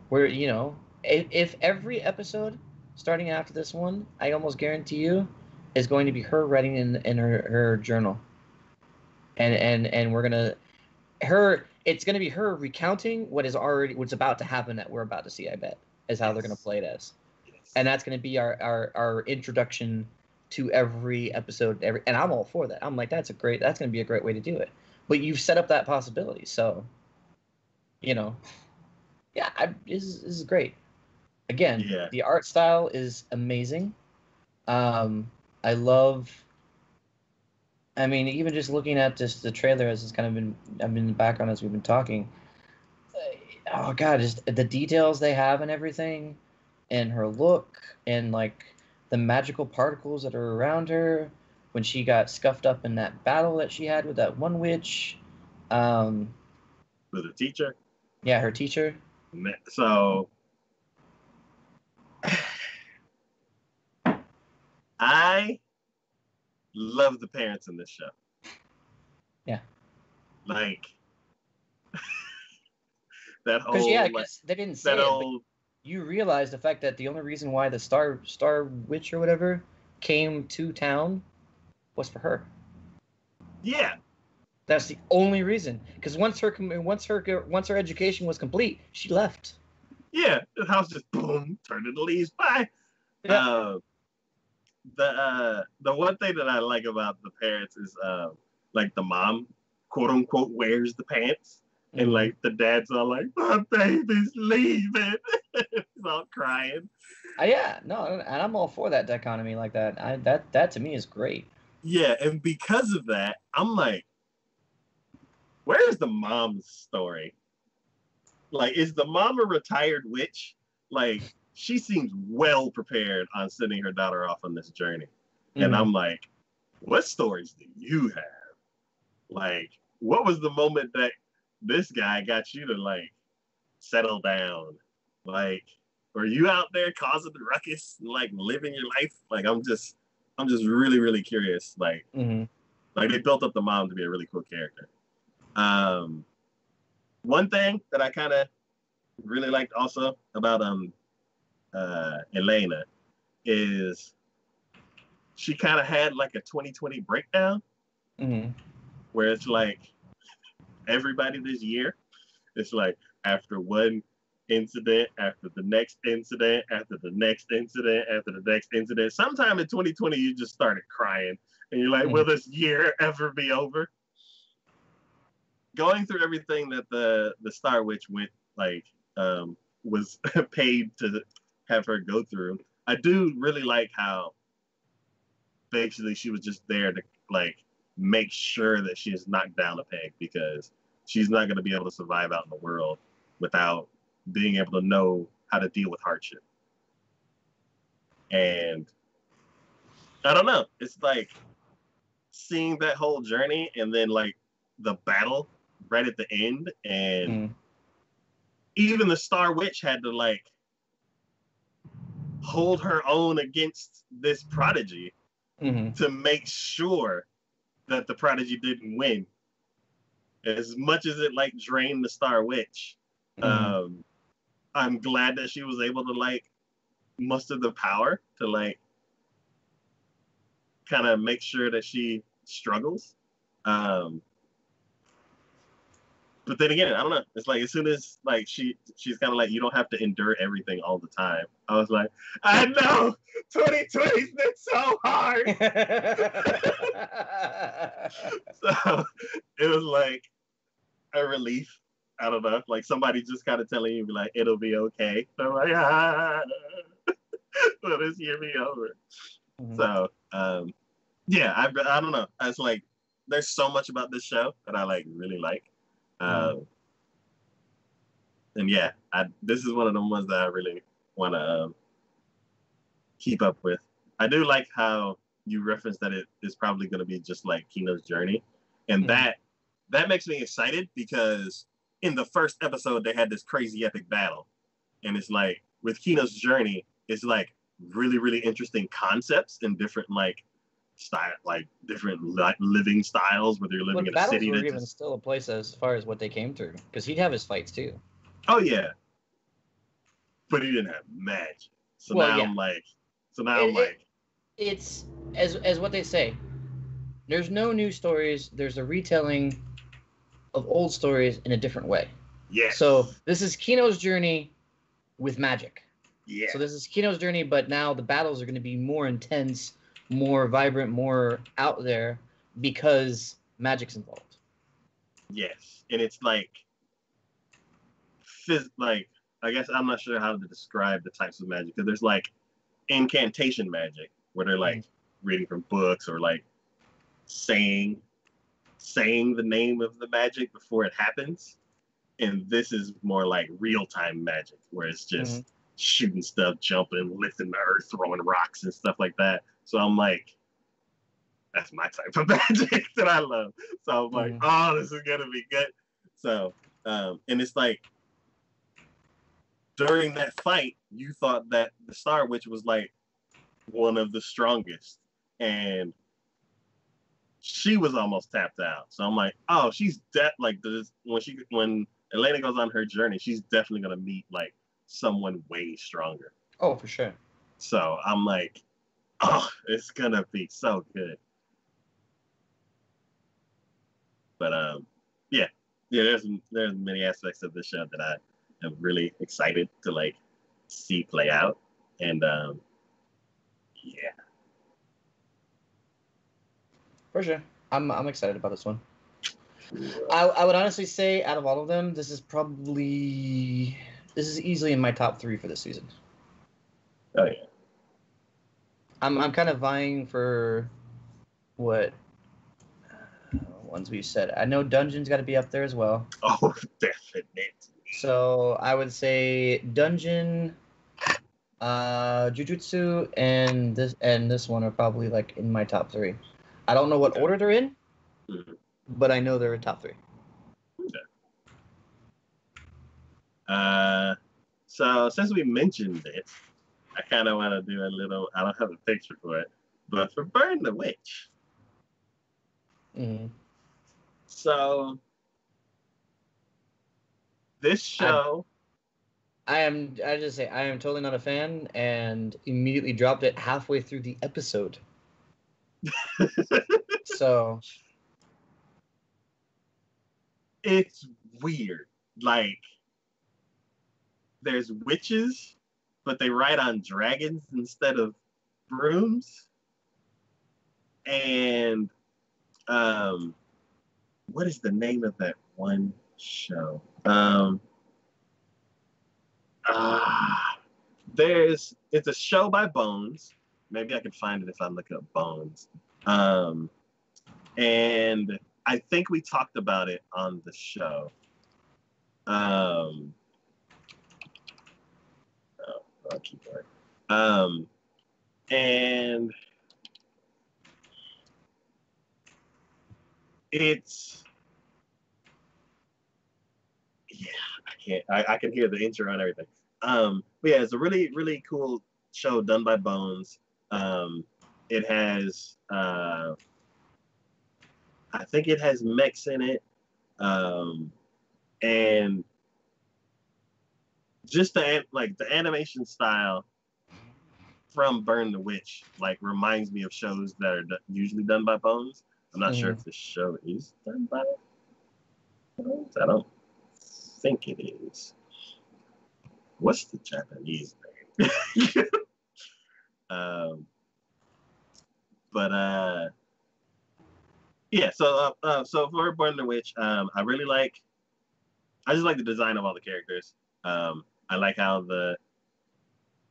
Where you know if, if every episode starting after this one i almost guarantee you is going to be her writing in in her, her journal. And and and we're gonna her it's gonna be her recounting what is already what's about to happen that we're about to see i bet is how they're gonna play it as yes. and that's going to be our, our our introduction to every episode every and i'm all for that. I'm like that's a great that's going to be a great way to do it. But you've set up that possibility so you know. Yeah I, this, is, this is great. Again Yeah. the art style is amazing. Um i love i mean even just looking at just the trailer as it's kind of been i've been in the background as we've been talking uh, oh god just the details they have and everything and her look and like the magical particles that are around her when she got scuffed up in that battle that she had with that one witch um with a teacher. yeah her teacher So I love the parents in this show. Yeah. Like that because whole yeah like, they didn't say that it, old you realize the fact that the only reason why the star star witch or whatever came to town was for her yeah that's the only reason because once her once her once her education was complete she left yeah the house just boom turned into leaves bye Yeah. uh, the uh the one thing that I like about the parents is uh like the mom quote unquote wears the pants. And Mhm. like the dad's are like my baby's leaving. He's all crying. Uh, yeah no and i'm all for that dichotomy like that. I that that to me is great. Yeah and because of that i'm like where's the mom's story? Like is the mom a retired witch? Like she seems well prepared on sending her daughter off on this journey. And Mhm. i'm like what stories do you have? Like what was the moment that this guy got you to like settle down? Like were you out there causing the ruckus like living your life? Like i'm just i'm just really really curious. Like Mhm. like they built up the mom to be a really cool character. Um one thing that i kind of really liked also about um uh Elaina is she kind of had like a 2020 breakdown Mhm. where it's like everybody this year, it's like after one incident, after the next incident, after the next incident, after the next incident. Sometime in 2020, you just started crying and you're like, will this year ever be over? Going through everything that the the Star Witch went like um was paid to have her go through. I do really like how basically she was just there to like make sure that she is knocked down a peg because she's not going to be able to survive out in the world without being able to know how to deal with hardship. And I don't know, it's like seeing that whole journey and then like the battle right at the end and Mhm. even the Star Witch had to like hold her own against this prodigy Mhm. to make sure that the prodigy didn't win. as much as it like drained the Star Witch, Mhm. um, I'm glad that she was able to like muster the power to like kind of make sure that she struggles. Um, but then again, I don't know. It's like as soon as like she she's kind of like you don't have to endure everything all the time. I was like, I know 2020's been so hard. so it was like a relief. I don't know, like somebody just kind of telling you like it'll be okay. So I'm like, ah, let this year be over. Mhm. So um, yeah, I I don't know. It's like there's so much about this show that I like really like. Um, and yeah, I this is one of the ones that I really want to um, keep up with. I do like how you referenced that it is probably going to be just like Kino's journey, and Mhm. that that makes me excited because in the first episode they had this crazy epic battle, and it's like with Kino's journey, it's like really really interesting concepts and different like style like different li- living styles whether you're living Well, in a battles city were even just still a place as far as what they came through, because he'd have his fights too. oh yeah but he didn't have magic so Well, now yeah. i'm like so now It- i'm it- like It's as as what they say. There's no new stories. There's a retelling of old stories in a different way. Yeah. So this is Kino's journey with magic. yeah So this is Kino's journey, but now the battles are going to be more intense, more vibrant, more out there because magic's involved. Yes, and it's like, phys- like I guess I'm not sure how to describe the types of magic because there's like incantation magic where they're like reading from books or like saying saying the name of the magic before it happens, and this is more like real time magic where it's just mm-hmm. shooting stuff, jumping, lifting the earth, throwing rocks and stuff like that. So I'm like. That's my type of magic that I love. So I'm like, Mhm. oh, this is gonna be good. So, um, and it's like during that fight, you thought that the Star Witch was like one of the strongest, and she was almost tapped out. So I'm like, oh, she's dead. like this when she when Elaina goes on her journey, she's definitely gonna meet like someone way stronger. Oh, for sure. So I'm like, oh, it's gonna be so good. But um, yeah, yeah. There's there's many aspects of the show that I am really excited to like see play out, and um, yeah, For sure. I'm I'm excited about this one. I, I would honestly say out of all of them, this is probably this is easily in my top three for this season. oh yeah, I'm I'm kind of vying for what uh, ones we said. I know Dungeon's got to be up there as well. oh definitely. So I would say Dungeon, uh, Jujutsu, and this and this one are probably like in my top three. I don't know what Okay. order they're in, Mhm. but I know they're in top three. Okay. Uh, so since we mentioned it, I kind of want to do a little. I don't have a picture for it, but for Burn the Witch. Mm-hmm. So this show, I am. I just say I am totally not a fan, and immediately dropped it halfway through the episode. so it's weird. Like there's witches, but they ride on dragons instead of brooms. And um what is the name of that one show? Um ah there's it's a show by Bones. Maybe I can find it if I look up Bones. Um and I think we talked about it on the show. Um, oh, keyboard. Um, and it's yeah, I can't. I, I can hear the intro and everything. Um, but yeah, it's a really really cool show done by Bones. Um, it has uh, I think it has mechs in it. um, and just the like the animation style from Burn the Witch like reminds me of shows that are usually done by Bones. I'm not sure Mhm. if this show is done by Bones. I don't think it is. What's the Japanese name? um, but uh, yeah. So uh, uh, so for Burn the Witch, um, I really like. I just like the design of all the characters. Um, I like how the,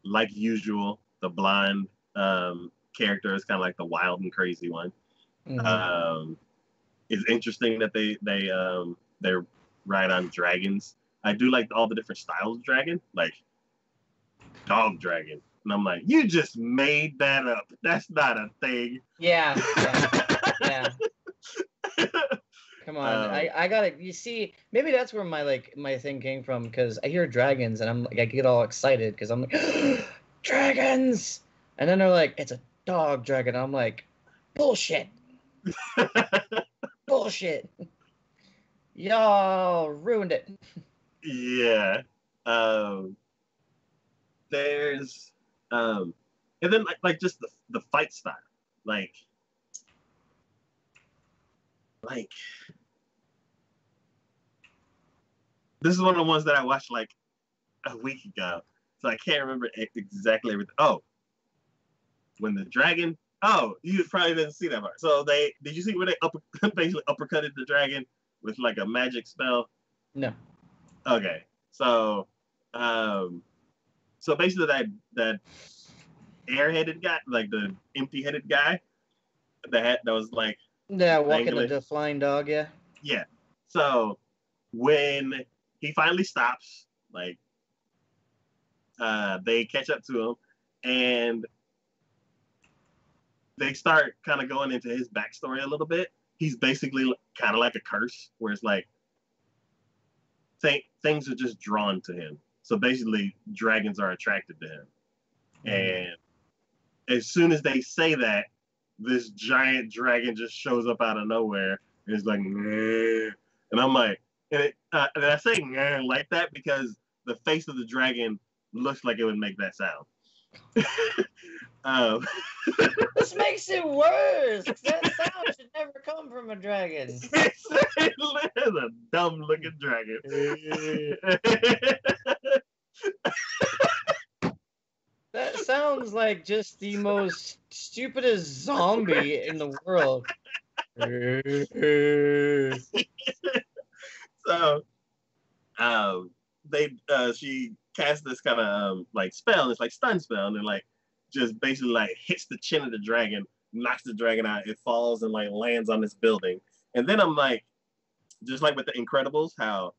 like usual, the blonde um, character is kind of like the wild and crazy one. Mhm. Um, it's interesting that they they um, they ride on dragons. I do like all the different styles of dragon, like dog dragon, and I'm like, you just made that up. That's not a thing. yeah, yeah, yeah. Come on, Um, I, I gotta. You see, maybe that's where my like my thing came from because I hear dragons and I'm like I get all excited because I'm like dragons, and then they're like it's a dog dragon. I'm like bullshit, bullshit. Y'all ruined it. yeah. Um, there's um, and then like, like just the the fight style, like like this is one of the ones that I watched like a week ago, so I can't remember exactly everything. Oh, when the dragon. Oh, you probably didn't see that part. So they did you see where they upper, basically uppercutted the dragon with like a magic spell? No. Okay, so um, so basically that that airheaded guy, like the empty-headed guy, that had, that was like Yeah, walking the, English. the flying dog. Yeah. yeah. So when he finally stops, like uh, they catch up to him, and they start kind of going into his backstory a little bit. He's basically kind of like a curse, where it's like th- things are just drawn to him. So basically, dragons are attracted to him, and as soon as they say that, this giant dragon just shows up out of nowhere and it's like, "Nah." and I'm like, and, it, uh, and I say "Nah" like that because the face of the dragon looks like it would make that sound. um, This makes it worse. That sound should never come from a dragon. it's, it's a dumb looking dragon. That sounds like just the most stupidest zombie in the world. so um they uh she casts this kind of um, like spell it's like stun spell and like just basically like hits the chin of the dragon knocks the dragon out it falls and like lands on this building and then i'm like just like with the incredibles how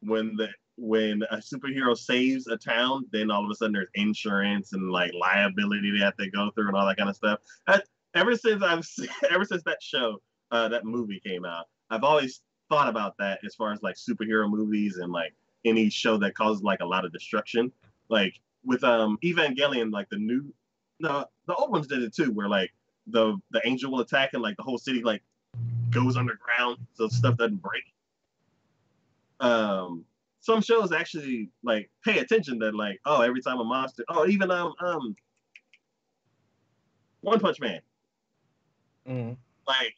when the when a superhero saves a town then all of a sudden there's insurance and like liability that they go through and all that kind of stuff ever since i've ever since that show uh, that movie came out i've always thought about that as far as like superhero movies and like any show that causes like a lot of destruction. Like with um Evangelion, like the new no the old ones did it too, where like the the angel will attack and like the whole city like goes underground so stuff doesn't break. Um some shows actually like pay attention that like, oh every time a monster oh even um um One Punch Man. Mm. like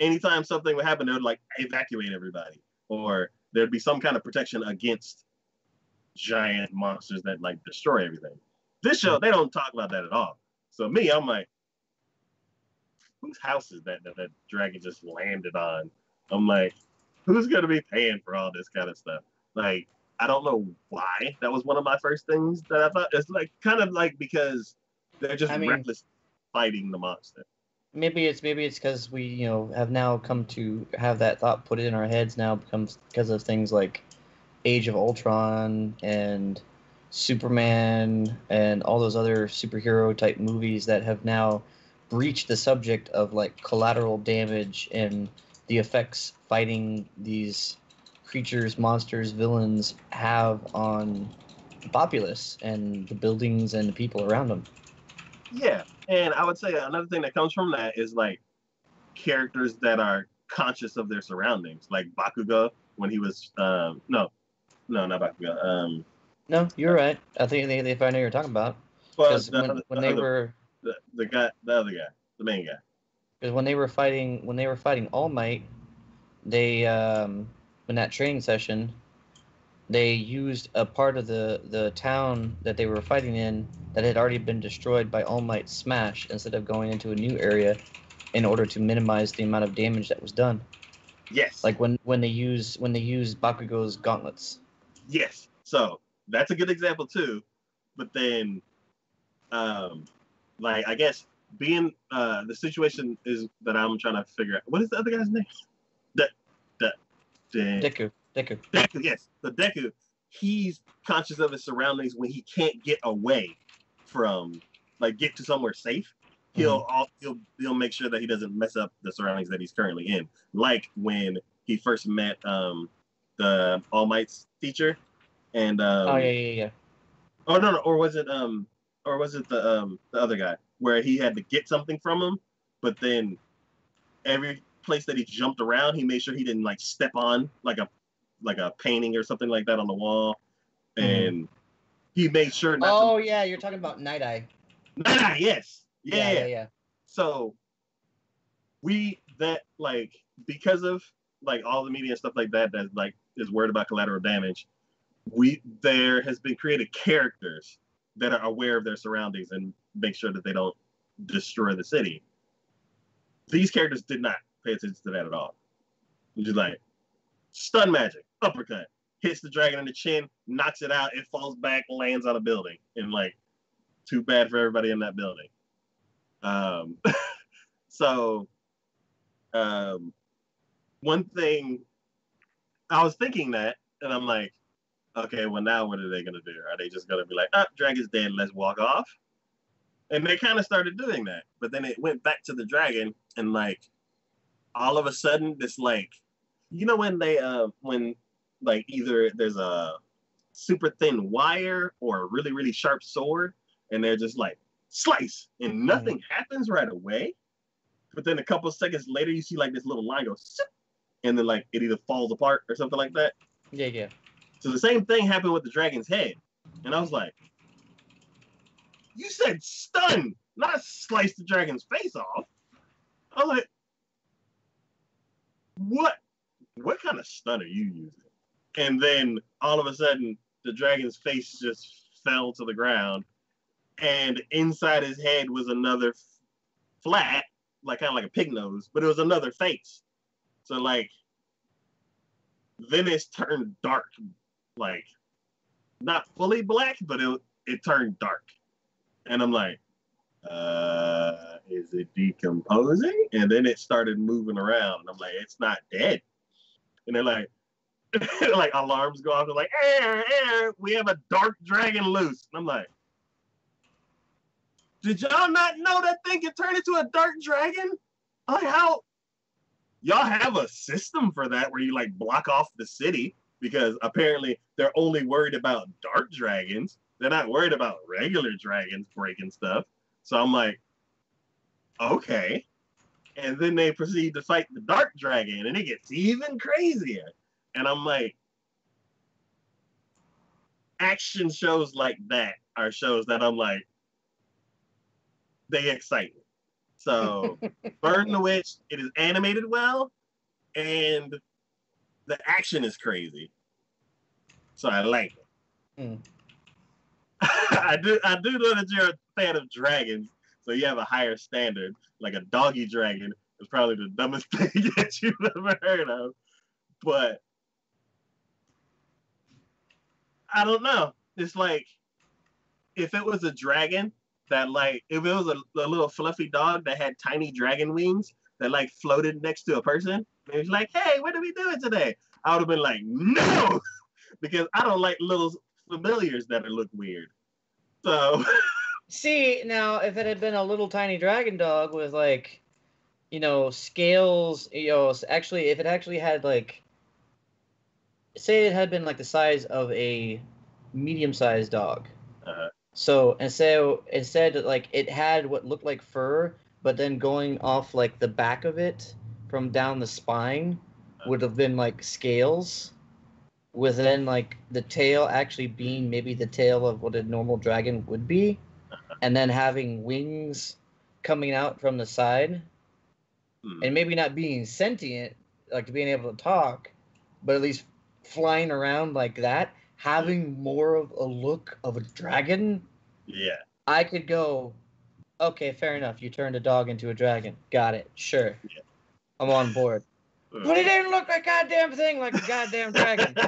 anytime something would happen, they would like evacuate everybody, or there'd be some kind of protection against giant monsters that like destroy everything. This show, they don't talk about that at all. So me, I'm like, whose house is that that, that dragon just landed on? I'm like, who's gonna be paying for all this kind of stuff? Like, I don't know why that was one of my first things that I thought. It's like kind of like because they're just I mean- reckless fighting the monster. Maybe it's maybe it's because we you know have now come to have that thought put in our heads now becomes because of things like Age of Ultron and Superman and all those other superhero type movies that have now breached the subject of like collateral damage and the effects fighting these creatures, monsters, villains have on the populace and the buildings and the people around them. Yeah, and I would say another thing that comes from that is like characters that are conscious of their surroundings, like Bakugo when he was um, no, no, not Bakugo. Um, No, you're right. I think they, if I know you're talking about. Because the, when, other- when the they other- were the, the guy, the other guy, the main guy. because when they were fighting when they were fighting All Might, they um in that training session, they used a part of the the town that they were fighting in that had already been destroyed by All Might's smash instead of going into a new area in order to minimize the amount of damage that was done. Yes, Like when when they use when they use Bakugo's gauntlets. Yes. So that's a good example too. But then, um, like I guess being uh the situation is that I'm trying to figure out. What is the other guy's name? That that the Deku, Deku. Deku. Yes, the Deku. He's conscious of his surroundings when he can't get away from like get to somewhere safe. He'll all, he'll he'll make sure that he doesn't mess up the surroundings that he's currently in. Like when he first met um the All Might's teacher, and um, Oh yeah, yeah, yeah. Oh no, no, or was it um, or was it the um the other guy where he had to get something from him, but then every place that he jumped around, he made sure he didn't like step on like a like a painting or something like that on the wall, mm-hmm. and he made sure not Oh yeah, you're talking about Night Eye. to. Nah, yes, yeah, yeah, yeah. yeah. So we that like because of like all the media and stuff like that that like is worried about collateral damage, we there has been created characters that are aware of their surroundings and make sure that they don't destroy the city. These characters did not pay attention to that at all. Just like stun magic, uppercut, hits the dragon in the chin, knocks it out, it falls back, lands on a building, and like too bad for everybody in that building. Um, so, um, one thing I was thinking that, and I'm like, okay, well now what are they gonna do? Are they just gonna be like, ah, dragon's dead, let's walk off? And they kind of started doing that, but then it went back to the dragon, and like, all of a sudden, this like, you know, when they uh, when like either there's a super thin wire or a really really sharp sword, and they're just like slice, and nothing happens right away. But then a couple seconds later, you see like this little line go, and then like it either falls apart or something like that. Yeah, yeah. So the same thing happened with the dragon's head, and I was like, "You said stun, not slice the dragon's face off." I was like, "What? What kind of stun are you using?" And then all of a sudden, the dragon's face just fell to the ground, and inside his head was another flat, like kind of like a pig nose, but it was another face. So like, then it's turned dark, like not fully black, but it it turned dark, and I'm like, uh, is it decomposing? And then it started moving around. I'm like, it's not dead. And they're like, like alarms go off. They're like, air, air, we have a dark dragon loose. And I'm like, did y'all not know that thing can turn into a dark dragon? Like, how? Y'all have a system for that where you like block off the city because apparently they're only worried about dark dragons. They're not worried about regular dragons breaking stuff. So I'm like, okay. And then they proceed to fight the dark dragon, and it gets even crazier. And I'm like, action shows like that are shows that I'm like, they excite me. So, Burn the Witch, it is animated well, and the action is crazy. So I like it. Hmm. I do I do know that you're a fan of dragons, so you have a higher standard. Like a doggy dragon is probably the dumbest thing that you've ever heard of. But I don't know. It's like if it was a dragon that like if it was a, a little fluffy dog that had tiny dragon wings that like floated next to a person, and was like, hey, what are we doing today? I would have been like, no, because I don't like little familiars that look weird. So See, now if it had been a little tiny dragon dog with like, you know, scales, you know, actually, if it actually had like, say it had been like the size of a medium-sized dog. Uh-huh. So and so instead, like it had what looked like fur, but then going off like the back of it from down the spine would have been like scales, with then like the tail actually being maybe the tail of what a normal dragon would be, and then having wings coming out from the side, Hmm. and maybe not being sentient, like being able to talk, but at least flying around like that, having more of a look of a dragon. Yeah. I could go, okay, fair enough. You turned a dog into a dragon. Got it. Sure. Yeah. I'm on board. But it didn't look like a goddamn thing like a goddamn dragon.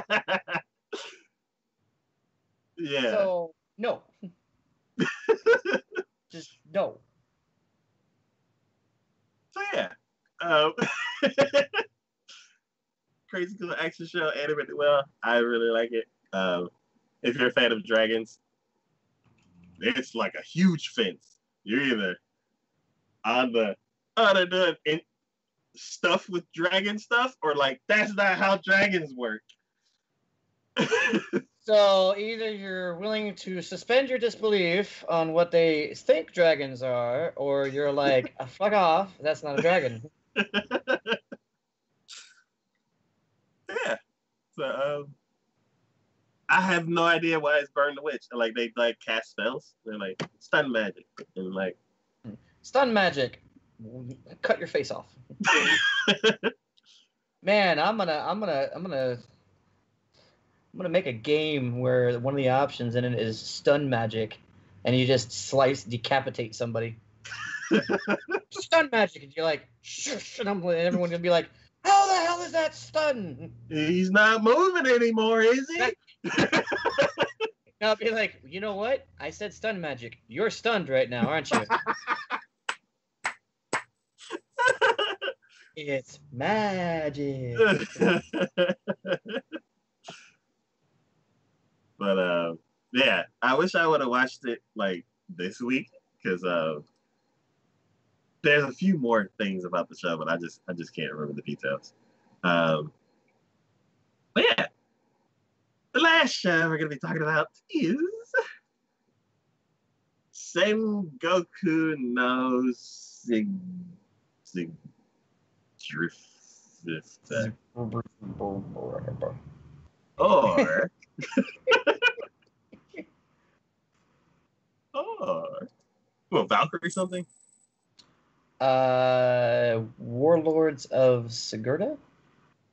yeah. So, no. Just no. So yeah, um, crazy cool action show, animated well. I really like it. Um, if you're a fan of dragons, it's like a huge fence. You're either on the they're in, stuff with dragon stuff, or like that's not how dragons work. So either you're willing to suspend your disbelief on what they think dragons are, or you're like, "Ah, fuck off, that's not a dragon. yeah. So um, I have no idea why it's burn the witch. Like they like cast spells. They're like stun magic and like Stun magic. Cut your face off. Man, I'm gonna, I'm gonna, I'm gonna, I'm gonna make a game where one of the options in it is stun magic, and you just slice, decapitate somebody. stun magic, and you're like, shush, and, I'm, and everyone's gonna be like, how the hell is that stun? he's not moving anymore, is he? I'll be like, you know what? I said stun magic. You're stunned right now, aren't you? It's magic. but uh, yeah, I wish I would have watched it like this week because uh, there's a few more things about the show, but I just I just can't remember the details. Um, but yeah, the last show we're gonna be talking about is Sengoku no Sig Sig Drift or or well, Valkyrie something. Uh, Warlords of Sigurda?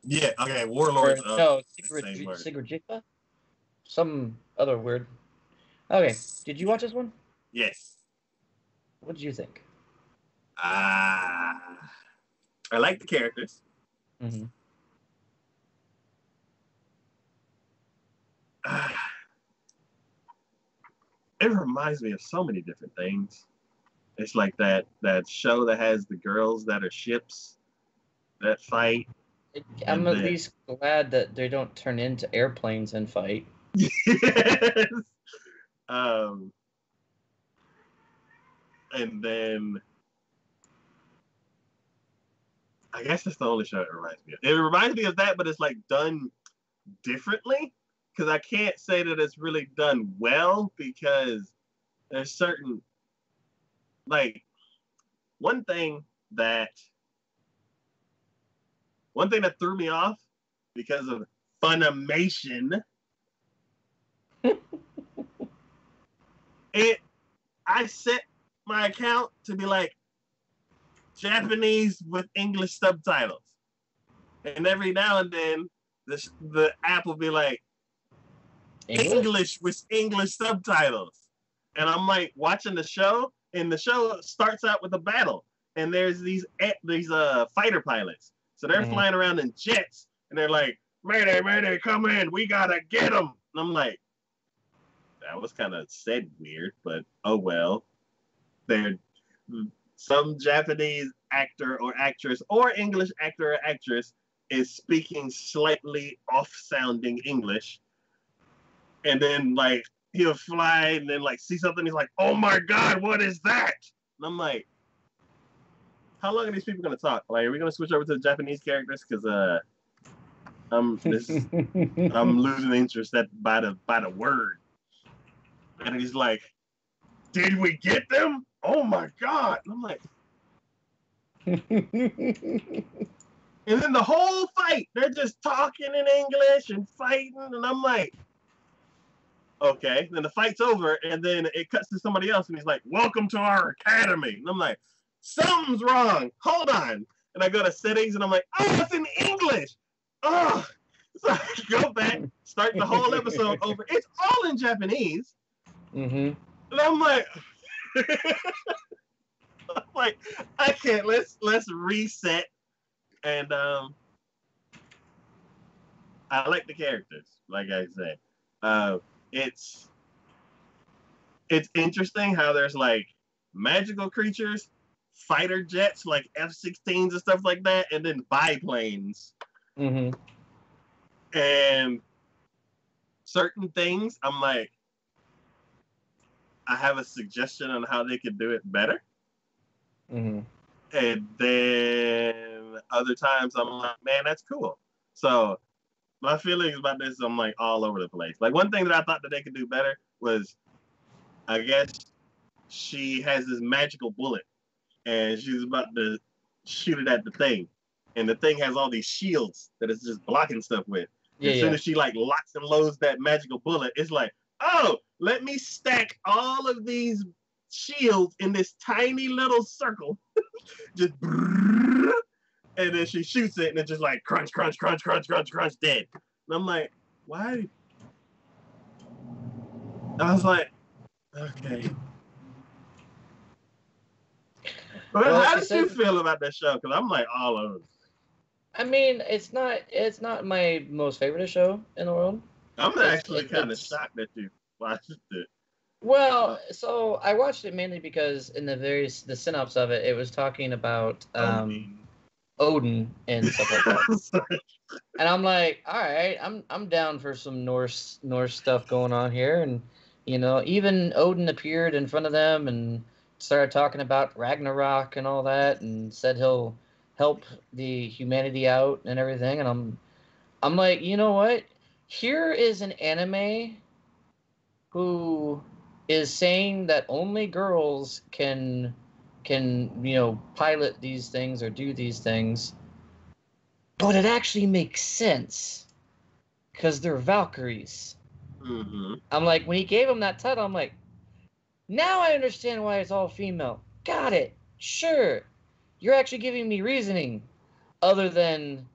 Yeah, okay, Or, Warlords. of no. Sigurd, Sigurd Some other word. Okay, did you watch this one? Yes. What did you think? Ah, I like the characters. Mm-hmm. It reminds me of so many different things. It's like that that show that has the girls that are ships that fight. I'm at then- least glad that they don't turn into airplanes and fight. yes. Um, and then I guess that's the only show it reminds me of. It reminds me of that, but it's like done differently because I can't say that it's really done well because there's certain like one thing that one thing that threw me off because of Funimation it I set my account to be like Japanese with English subtitles. And every now and then the the app will be like English? English with English subtitles. And I'm like watching the show and the show starts out with a battle and there's these eh, these uh fighter pilots. So they're Mhm. flying around in jets and they're like, "Mayday, mayday, come in. We got to get them." And I'm like, that was kind of said weird, but oh well. They're some Japanese actor or actress or English actor or actress is speaking slightly off-sounding English, and then like he'll fly and then like see something, he's like, "Oh my god, what is that?" And I'm like, "How long are these people gonna talk? Like, are we gonna switch over to the Japanese characters? Because uh, I'm this." I'm losing interest at by the by the word. And he's like, Did we get them? Oh my god. And I'm like, And then the whole fight, they're just talking in English and fighting, and I'm like, okay. Then the fight's over, and then it cuts to somebody else, and he's like, "Welcome to our academy." And I'm like, something's wrong. Hold on. And I go to settings, and I'm like, oh, it's in English. Oh, so I go back, start the whole episode over. It's all in Japanese, Mm-hmm. and I'm like, like, I can't. Let's let's reset. And um, I like the characters. Like I said, uh, it's it's interesting how there's like magical creatures, fighter jets like F-16s and stuff like that, and then biplanes Mm-hmm. and certain things. I'm like, I have a suggestion on how they could do it better. Mm-hmm. and then other times I'm like, man, that's cool. So my feelings about this, I'm like all over the place. Like one thing that I thought that they could do better was, I guess she has this magical bullet, and she's about to shoot it at the thing, and the thing has all these shields that it's just blocking stuff with. Yeah, as soon yeah. as she like locks and loads that magical bullet, it's like, oh, let me stack all of these shields in this tiny little circle. just and then she shoots it and it's just like crunch, crunch, crunch, crunch, crunch, crunch, dead. And I'm like, why? I was like, okay. But Well, how she did you feel about that show? Because I'm like all over. I mean, it's not it's not my most favorite show in the world. I'm actually kind of shocked that you watched it. Well, so I watched it mainly because in the very the synopsis of it, it was talking about um, Odin and stuff like that. And I'm like, all right, I'm I'm down for some Norse Norse stuff going on here, and you know, even Odin appeared in front of them and started talking about Ragnarok and all that, and said he'll help the humanity out and everything, and I'm I'm like, you know what? Here is an anime who is saying that only girls can can you know pilot these things or do these things. But it actually makes sense because they're valkyries. Mhm. i'm like when he gave him that title i'm like now i understand why it's all female. Got it. Sure. You're actually giving me reasoning other than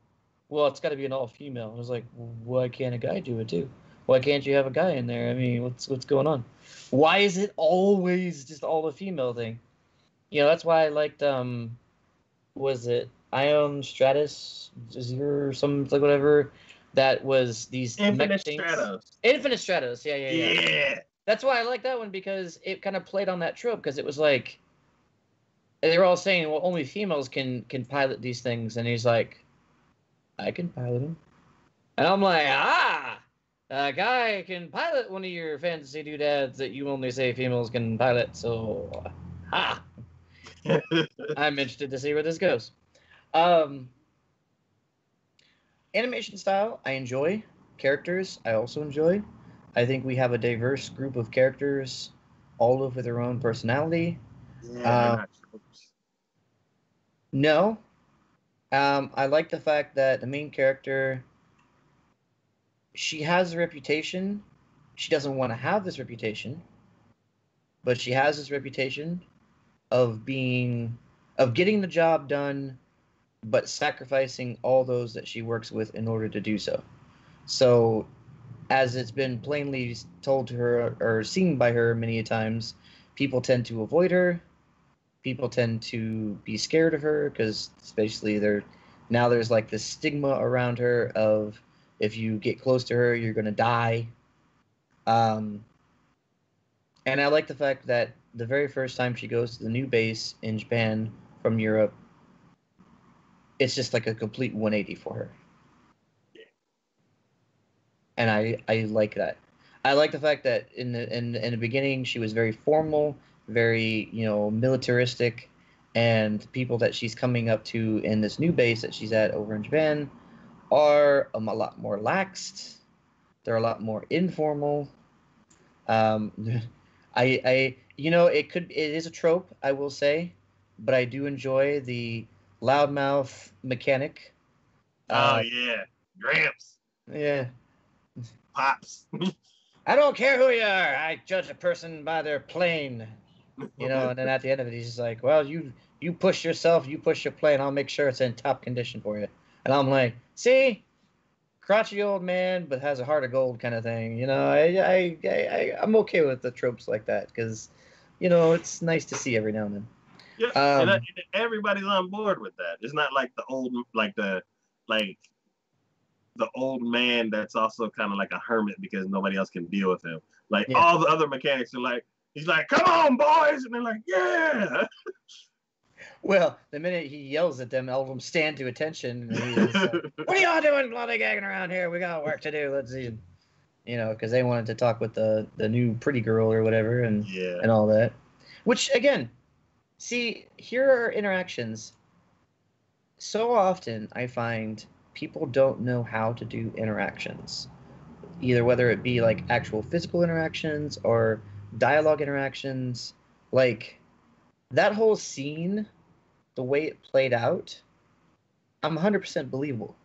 well it's got to be an all female. I was like why can't a guy do it too? Why can't you have a guy in there? I mean what's what's going on? Why is it always just all the female thing? You know that's why i liked um was it ion stratus? Zero or some like whatever that was these Infinite things. Stratos. infinite stratos. Yeah yeah yeah, Yeah. that's why i like that one because it kind of played on that trope because it was like they were all saying well only females can can pilot these things. And he's like i can pilot them and i'm like ah a guy can pilot one of your fantasy doodads that you only say females can pilot so ah I'm interested to see where this goes. Um, animation style, I enjoy. Characters, I also enjoy. I think we have a diverse group of characters, all with their own personality. Yeah, Uh. No, um, I like the fact that the main character, she has a reputation. She doesn't want to have this reputation, but she has this reputation of being, of getting the job done, but sacrificing all those that she works with in order to do so. So, as it's been plainly told to her or seen by her many times, people tend to avoid her people tend to be scared of her because especially there now there's like this stigma around her of if you get close to her you're going to die. Um and i like the fact that the very first time she goes to the new base in japan from europe it's just like a complete 180 for her. And i i like that. I like the fact that in the in, in the beginning she was very formal very you know militaristic and people that she's coming up to in this new base that she's at over in japan are um, a lot more laxed they're a lot more informal um, i i you know it could it is a trope i will say but i do enjoy the loudmouth mechanic oh Uh, yeah, Gramps, yeah. Pops. I don't care who you are. I judge a person by their plane. You know, and then at the end of it, he's just like, "Well, you you push yourself, you push your plane. I'll make sure it's in top condition for you." And I'm like, "See, crotchety old man, but has a heart of gold, kind of thing." You know, I I, I, I I'm okay with the tropes like that because, you know, it's nice to see every now and then. Yeah, Um, and that- everybody's on board with that. It's not like the old, like the, like the old man that's also kind of like a hermit because nobody else can deal with him. Like Yeah. all the other mechanics are like, he's like, "Come on, boys," and they're like, "Yeah." Well, the minute he yells at them, all of them stand to attention. And he's like, what are y'all doing bloody gagging around here? We got work to do. Let's see. You know, because they wanted to talk with the the new pretty girl or whatever and yeah. and all that. Which again, see, here are interactions. So often I find people don't know how to do interactions. Either whether it be like actual physical interactions or dialogue interactions. Like that whole scene, the way it played out, I'm 100% believable.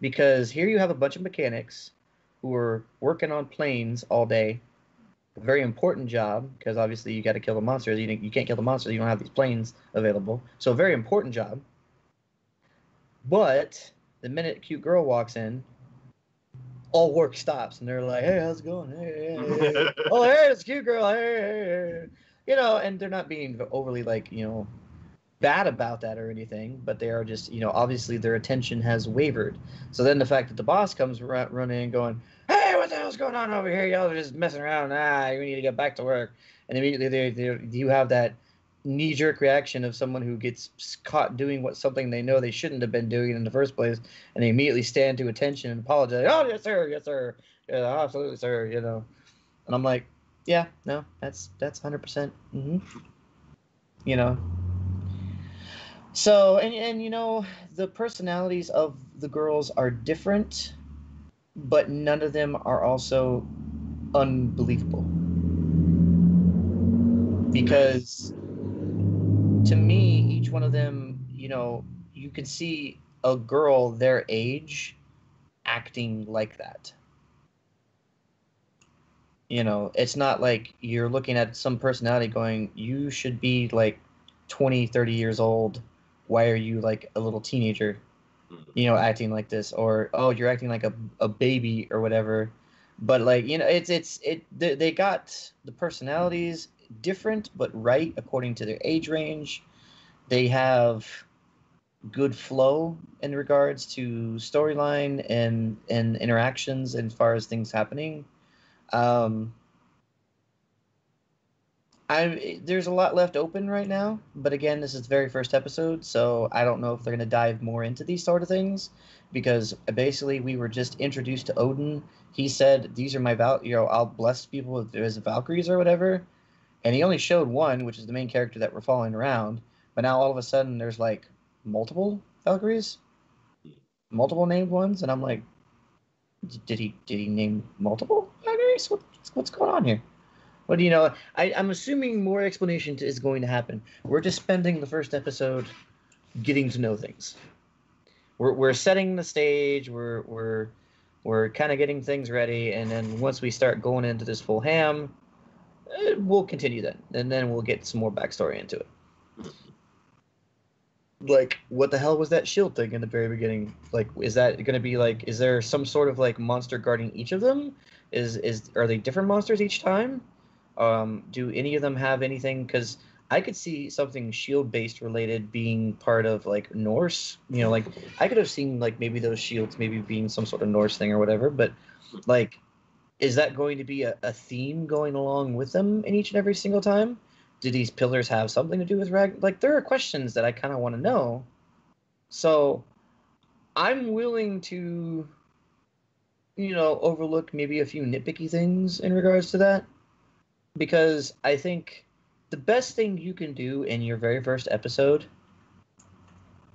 Because here you have a bunch of mechanics who are working on planes all day. A very important job because obviously you got to kill the monsters. You, you can't kill the monsters. You don't have these planes available. So very important job. But the minute cute girl walks in, all work stops and they're like, "Hey, how's it going? Hey, hey, hey, oh, hey, it's a cute girl. Hey, hey, hey." you know." And they're not being overly like you know bad about that or anything, but they are just you know obviously their attention has wavered. So then the fact that the boss comes ru- running and going, "Hey, what the hell's going on over here? Y'all are just messing around. Ah, we need to get back to work." And immediately they, they you have that knee-jerk reaction of someone who gets caught doing what something they know they shouldn't have been doing in the first place, and they immediately stand to attention and apologize. Oh yes, sir. Yes, sir. Yeah, absolutely, sir. You know, and I'm like, yeah, no, that's that's hundred percent. Mm-hmm. You know. So and and you know the personalities of the girls are different, but none of them are also unbelievable. Because to me, each one of them, you know, you can see a girl their age acting like that. You know, it's not like you're looking at some personality going, you should be like 20, 30 years old. Why are you like a little teenager, you know, acting like this? Or, oh, you're acting like a, a baby or whatever. But like, you know, it's, it's, it, they, they got the personalities different, but right according to their age range. They have good flow in regards to storyline and and interactions as far as things happening. Um, I there's a lot left open right now, but again, this is the very first episode, so I don't know if they're gonna dive more into these sort of things because basically we were just introduced to Odin. He said these are my val, you know, I'll bless people with as a Valkyries or whatever, and he only showed one, which is the main character that we're following around. But now all of a sudden there's like multiple Valkyries, multiple named ones, and I'm like, did he did he name multiple Valkyries? What, what's going on here? What do you know? I, I'm assuming more explanation is going to happen. We're just spending the first episode getting to know things. We're, we're setting the stage. We're we're we're kind of getting things ready, and then once we start going into this full ham, we'll continue then, and then we'll get some more backstory into it. Like what the hell was that shield thing in the very beginning? Like is that going to be like is there some sort of like monster guarding each of them? Is is are they different monsters each time? Um do any of them have anything? Because i could see something shield based related being part of like norse. You know like i could have seen like maybe those shields maybe being some sort of norse thing or whatever but like is that going to be a, a theme going along with them in each and every single time? Do these pillars have something to do with rag like there are questions that i kind of want to know. So i'm willing to you know overlook maybe a few nitpicky things in regards to that because i think the best thing you can do in your very first episode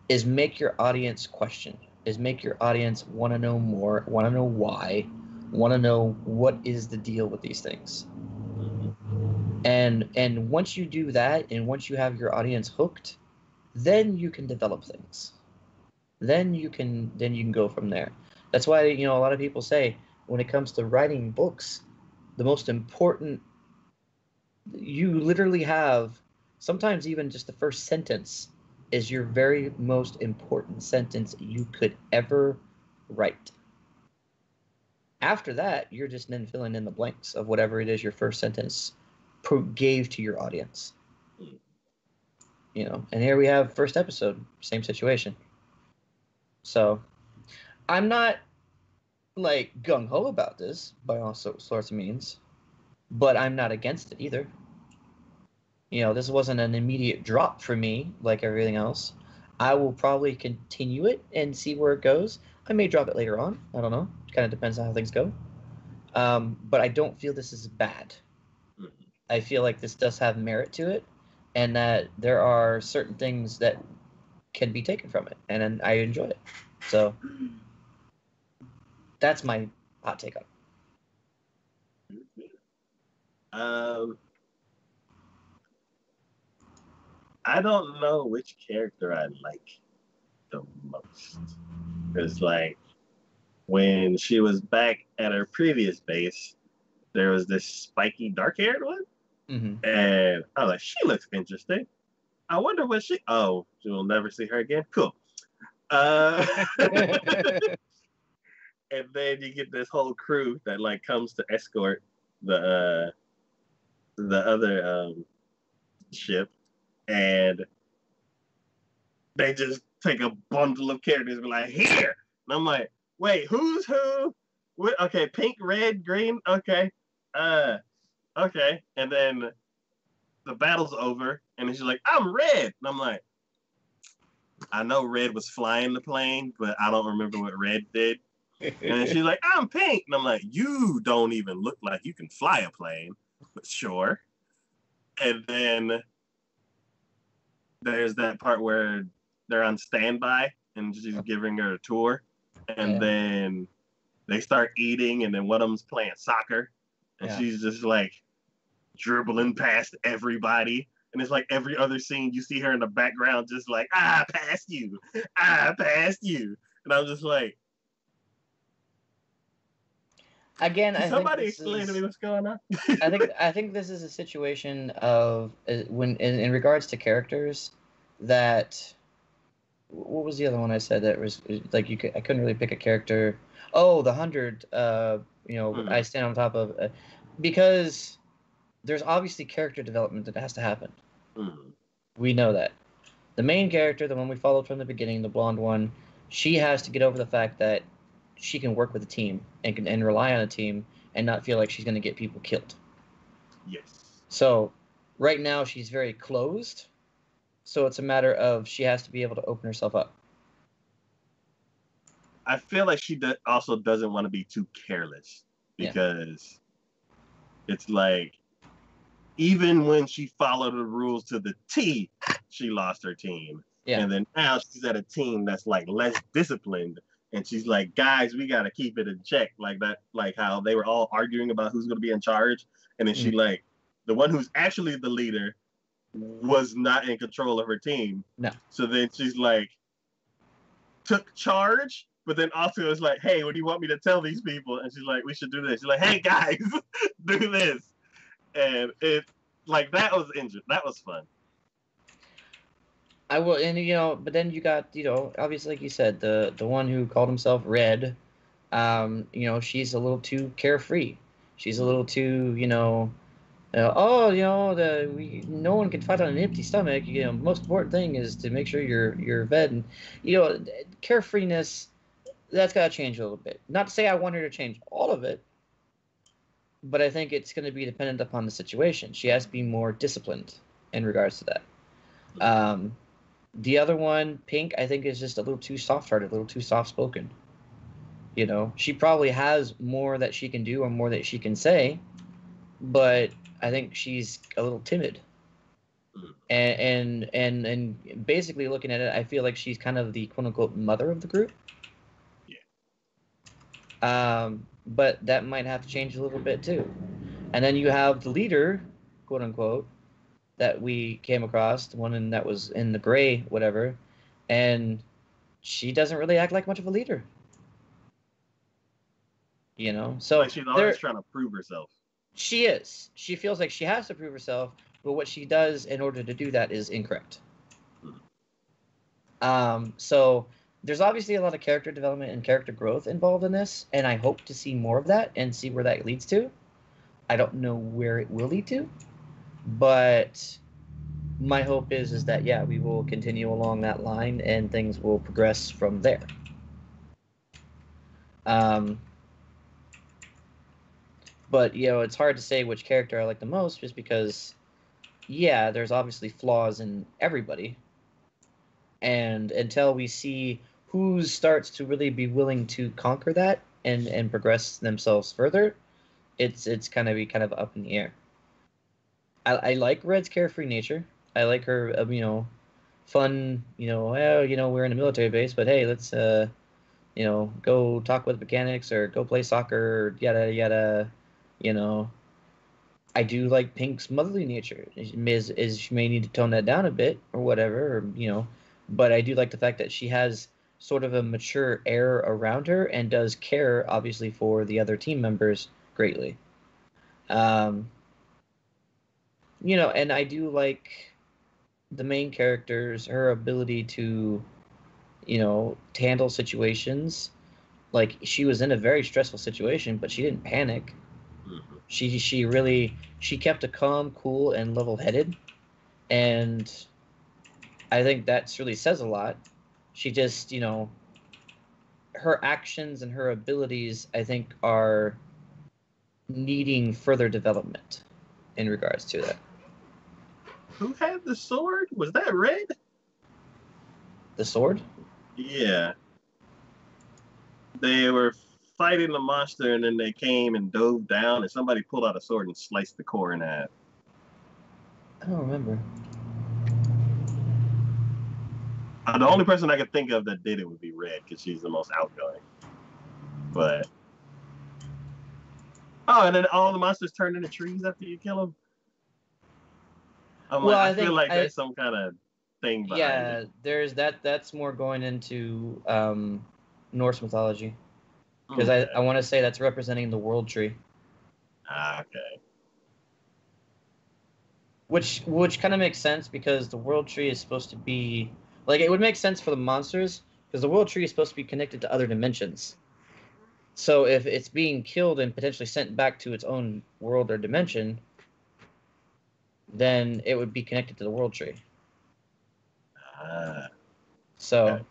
is make your audience question is make your audience want to know more want to know why want to know what is the deal with these things and and once you do that and once you have your audience hooked then you can develop things then you can then you can go from there. That's why you know a lot of people say when it comes to writing books, the most important you literally have sometimes even just the first sentence is your very most important sentence you could ever write. After that, you're just then filling in the blanks of whatever it is your first sentence gave to your audience. You know, and here we have first episode, same situation. So, I'm not like gung ho about this by all sorts of means, but I'm not against it either. You know, this wasn't an immediate drop for me like everything else. I will probably continue it and see where it goes. I may drop it later on. I don't know. Kind of depends on how things go. Um, but I don't feel this is bad. Mhm. I feel like this does have merit to it, and that there are certain things that can be taken from it, and, and I enjoy it. So that's my hot take on it. Um, I don't know which character I like the most. Because, like, when she was back at her previous base, there was this spiky, dark haired one. Mm-hmm. And I was like, she looks interesting. I wonder what she. Oh, we'll never see her again. Cool. Uh, and then you get this whole crew that like comes to escort the uh, the other um, ship, and they just take a bundle of characters and be like, here. And I'm like, wait, who's who? What? Okay, pink, red, green. Okay, uh, okay. And then the battle's over, and she's like, I'm red. And I'm like, I know red was flying the plane, but I don't remember what red did. And she's like, I'm pink. And I'm like, you don't even look like you can fly a plane, but sure. And then there's that part where they're on standby and she's giving her a tour. And Yeah. then they start eating, and then one of them's playing soccer. And Yeah. she's just like dribbling past everybody. And it's like every other scene, you see her in the background, just like, ah, past you, ah, past you. And I'm just like, Again, I somebody explain is- to me what's going on? I think I think this is a situation of uh, when in, in regards to characters that what was the other one I said that was like you could, I couldn't really pick a character. Oh, the hundred. Uh, you know, Hmm. I stand on top of uh, because there's obviously character development that has to happen. Mhm. We know that. The main character, the one we followed from the beginning, the blonde one, she has to get over the fact that she can work with a team and can and rely on a team and not feel like she's going to get people killed. Yes. So right now she's very closed. So it's a matter of she has to be able to open herself up. I feel like she do- also doesn't want to be too careless Yeah. because it's like even when she followed the rules to the T, she lost her team. Yeah. And then now she's at a team that's like less disciplined. And she's like, guys, we gotta keep it in check. Like that, like how they were all arguing about who's gonna be in charge. And then she Mm-hmm. like the one who's actually the leader was not in control of her team. No. So then she's like took charge, but then also was like, hey, what do you want me to tell these people? And she's like, we should do this. She's like, hey guys, do this. And it like that was injured. That was fun. I will, and you know, but then you got, you know, obviously, like you said, the the one who called himself Red, um, you know, she's a little too carefree. She's a little too, you know, uh, oh, you know, the we, no one can fight on an empty stomach. You know, most important thing is to make sure you're you're fed, and you know, carefreeness. That's got to change a little bit. Not to say I want her to change all of it, but I think it's going to be dependent upon the situation. She has to be more disciplined in regards to that. Um, the other one, Pink, I think is just a little too soft-hearted, a little too soft-spoken. You know, she probably has more that she can do or more that she can say, but I think she's a little timid. Mm. And and and and basically looking at it, I feel like she's kind of the quote-unquote mother of the group. Yeah. Um, but that might have to change a little bit too. And then you have the leader, quote unquote, that we came across, the one in, that was in the gray, whatever. And she doesn't really act like much of a leader. You know, so like she's always trying to prove herself. She is. She feels like she has to prove herself, but what she does in order to do that is incorrect. Um, so there's obviously a lot of character development and character growth involved in this, and I hope to see more of that and see where that leads to. I don't know where it will lead to, but my hope is is that yeah, we will continue along that line and things will progress from there. Um, but you know, it's hard to say which character I like the most, just because, yeah, there's obviously flaws in everybody, and until we see who starts to really be willing to conquer that and and progress themselves further, it's it's kind of be kind of up in the air. I, I like Red's carefree nature. I like her, um, you know, fun. You know, well, you know, we're in a military base, but hey, let's uh, you know, go talk with mechanics or go play soccer, or yada yada. You know, I do like Pink's motherly nature. Is is she may need to tone that down a bit or whatever, or you know, but I do like the fact that she has sort of a mature air around her and does care obviously for the other team members greatly. Um, you know, and I do like the main characters, her ability to, you know, to handle situations. Like she was in a very stressful situation, but she didn't panic. She she really she kept a calm, cool, and level-headed, and I think that's really says a lot. She just you know her actions and her abilities I think are needing further development in regards to that. Who had the sword? Was that Red? The sword? Yeah. They were fighting the monster and then they came and dove down and somebody pulled out a sword and sliced the core in half. I don't remember. Uh, the only person I could think of that did it would be Red because she's the most outgoing. But oh, and then all the monsters turn into trees after you kill them. I'm Well, like, I, I feel like I- there's some kind of thing Yeah, it. there's that. That's more going into um, Norse mythology because Okay. I, I want to say that's representing the world tree, Ah, okay. which which kind of makes sense because the world tree is supposed to be like it would make sense for the monsters because the world tree is supposed to be connected to other dimensions. So if it's being killed and potentially sent back to its own world or dimension, then it would be connected to the world tree. Ah, So. Okay.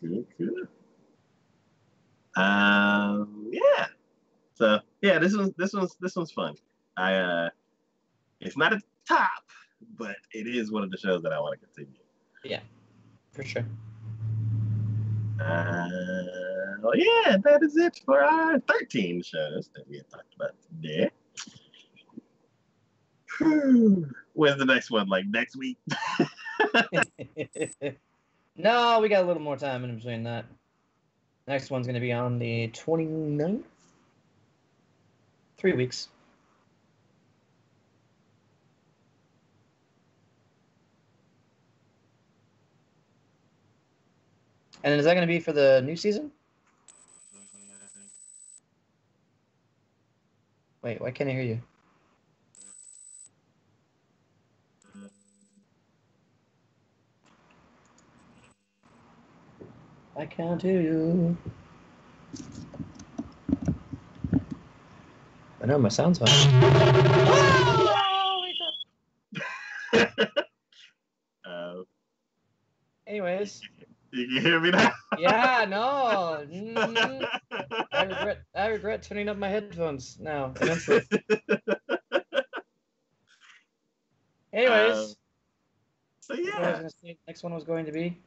Good, good. Um, yeah. So yeah, this one's this one's this one's fun. I uh, it's not at the top, but it is one of the shows that I want to continue. Yeah, for sure. Uh, well, yeah, that is it for our 13 shows that we have talked about today. Whew. When's the next one? Like next week? no, we got a little more time in between that. Next one's going to be on the 29th. Three weeks. And is that going to be for the new season? Wait, why can't I hear you? I can't hear you. I know my sound's fine. uh, Anyways, you can hear me now? yeah, no. mhm. I regret. I regret turning up my headphones now. Anyways, Um, so what was yeah, say next one was going to be.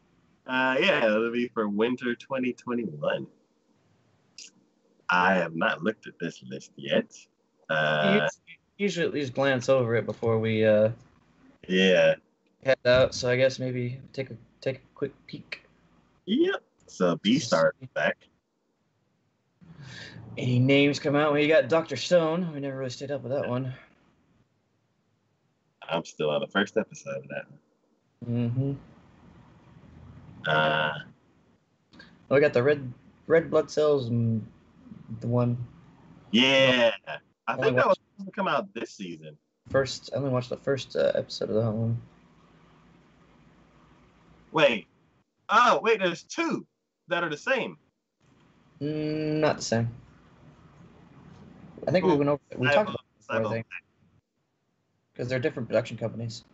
Uh, yeah, it'll be for winter 2021. I have not looked at this list yet. Uh, you usually at least glance over it before we uh, yeah, head out. So I guess maybe take a take a quick peek. yep. So Beastar is back. Any names come out? Well, you got Doctor Stone. We never really stayed up with that one. I'm still on the first episode of that. Mm-hmm. Uh, Oh, we got the red red blood cells and the one yeah, I think that was supposed to come out this season. first. I only watched the first uh, episode of that one. Wait, oh wait, there's two that are the same. Mm, not the same. I think we Well, went over. We talked about everything because they're different production companies.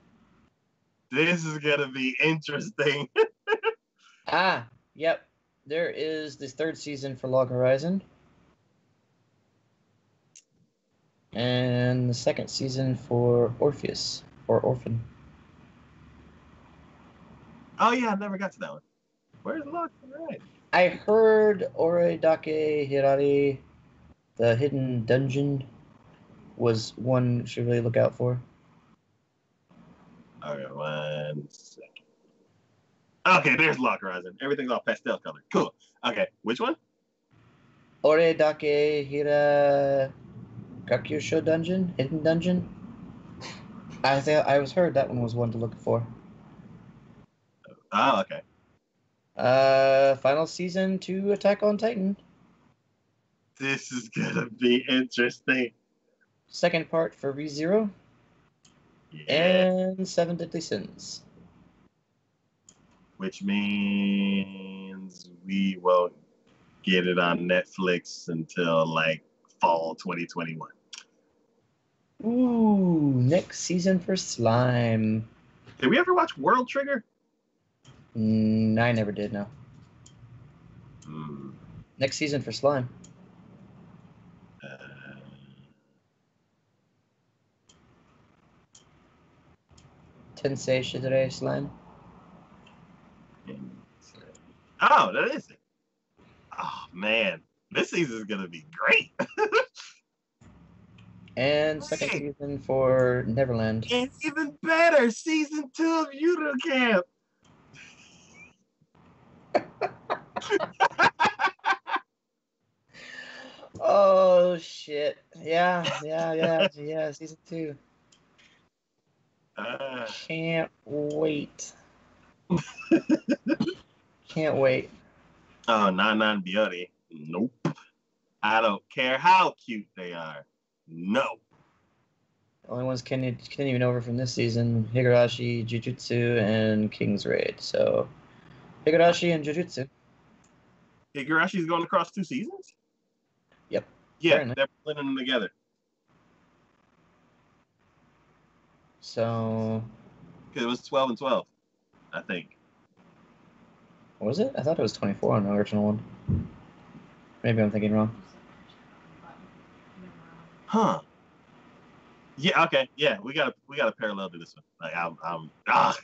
This is gonna be interesting. Ah, yep. There is the third season for Log Horizon. And the second season for Orpheus or Orphan. oh yeah, I never got to that one. Where's? All right. I heard Oredake Hirari, the hidden dungeon, was one you should really look out for. Okay, one second. Okay, there's Log Horizon. Everything's all pastel color. Cool. Okay, which one? Ore Dake Hira Kakyusho dungeon, hidden dungeon. I think I was heard that one was one to look for. Oh, okay. Uh, final season to Attack on Titan. This is gonna be interesting. Second part for ReZero Yeah. and Seven Deadly Sins. Which means we won't get it on Netflix until like fall 2021. Ooh, next season for Slime. Did we ever watch World Trigger? Mm, I never did. No. Hmm. Next season for Slime. Uh, Tensei Shitara Slime. Oh, that is it. Oh man, this season is gonna be great. And second Hey. season for Neverland. and even better, season two of Yuru Camp. Oh shit! Yeah, yeah, yeah, yeah. Season two. Uh, Can't wait. Can't wait. oh, Non Non Biyori. Nope. I don't care how cute they are. No. The only ones can can even over from this season: Higurashi, Jujutsu, and King's Raid. So, Higurashi and Jujutsu. Higurashi's going across two seasons? Yep. Yeah, Apparently. they're blending them together. So, Because it was 12 and 12, I think. was it? I thought it was 24 on the original one. Maybe I'm thinking wrong. Huh. Yeah, okay. Yeah, we got to we got a parallel to this one. Like I'm I'm ah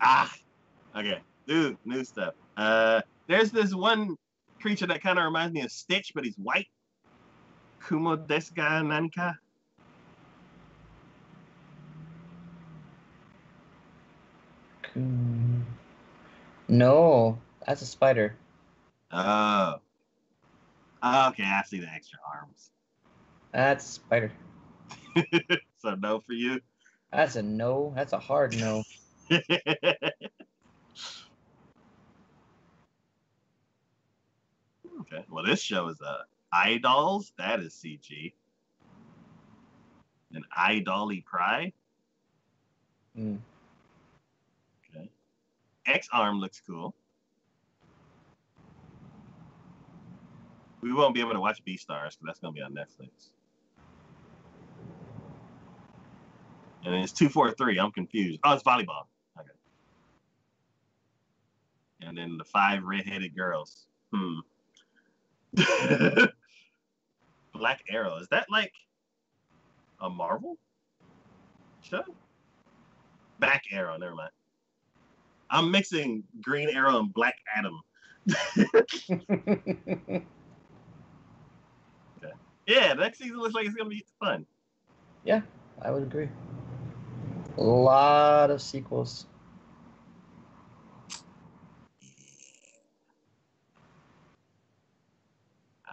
ah. Okay. New new stuff. Uh there's this one creature that kind of reminds me of Stitch, but he's white. Kumo Desuga Nanika. Hmm. No, that's a spider. Oh. Okay, I see the extra arms. That's a spider. so no for you. That's a no. That's a hard no. okay. Well, this show is uh, Idols. That is CG. And Idoly Pride. Mm. EX-ARM looks cool. We won't be able to watch Beastars because that's going to be on Netflix. And then it's 243. I'm confused. Oh, it's volleyball. Okay. And then the five redheaded girls. Hmm. Black Arrow. Is that like a Marvel show? Back Arrow. Never mind. I'm mixing Green Arrow and Black Adam. Yeah, next season looks like it's gonna be fun. Yeah, I would agree. A lot of sequels.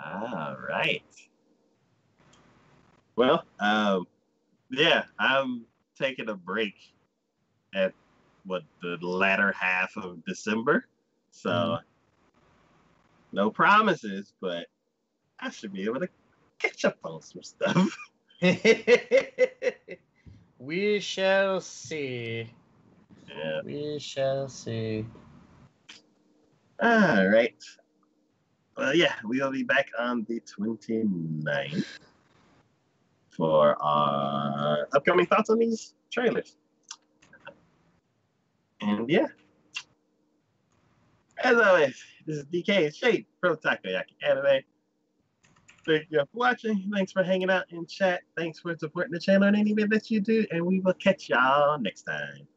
All right. Well, um, yeah, I'm taking a break at what the latter half of December. So Mhm. no promises, but I should be able to catch up on some stuff. we shall see. Yeah. We shall see. All right. Well, yeah, we will be back on the 29th for our upcoming thoughts on these trailers. And yeah. As always, this is DK and Shade from TacoYaki Anime. Thank you for watching. Thanks for hanging out in chat. Thanks for supporting the channel in any way that you do. And we will catch y'all next time.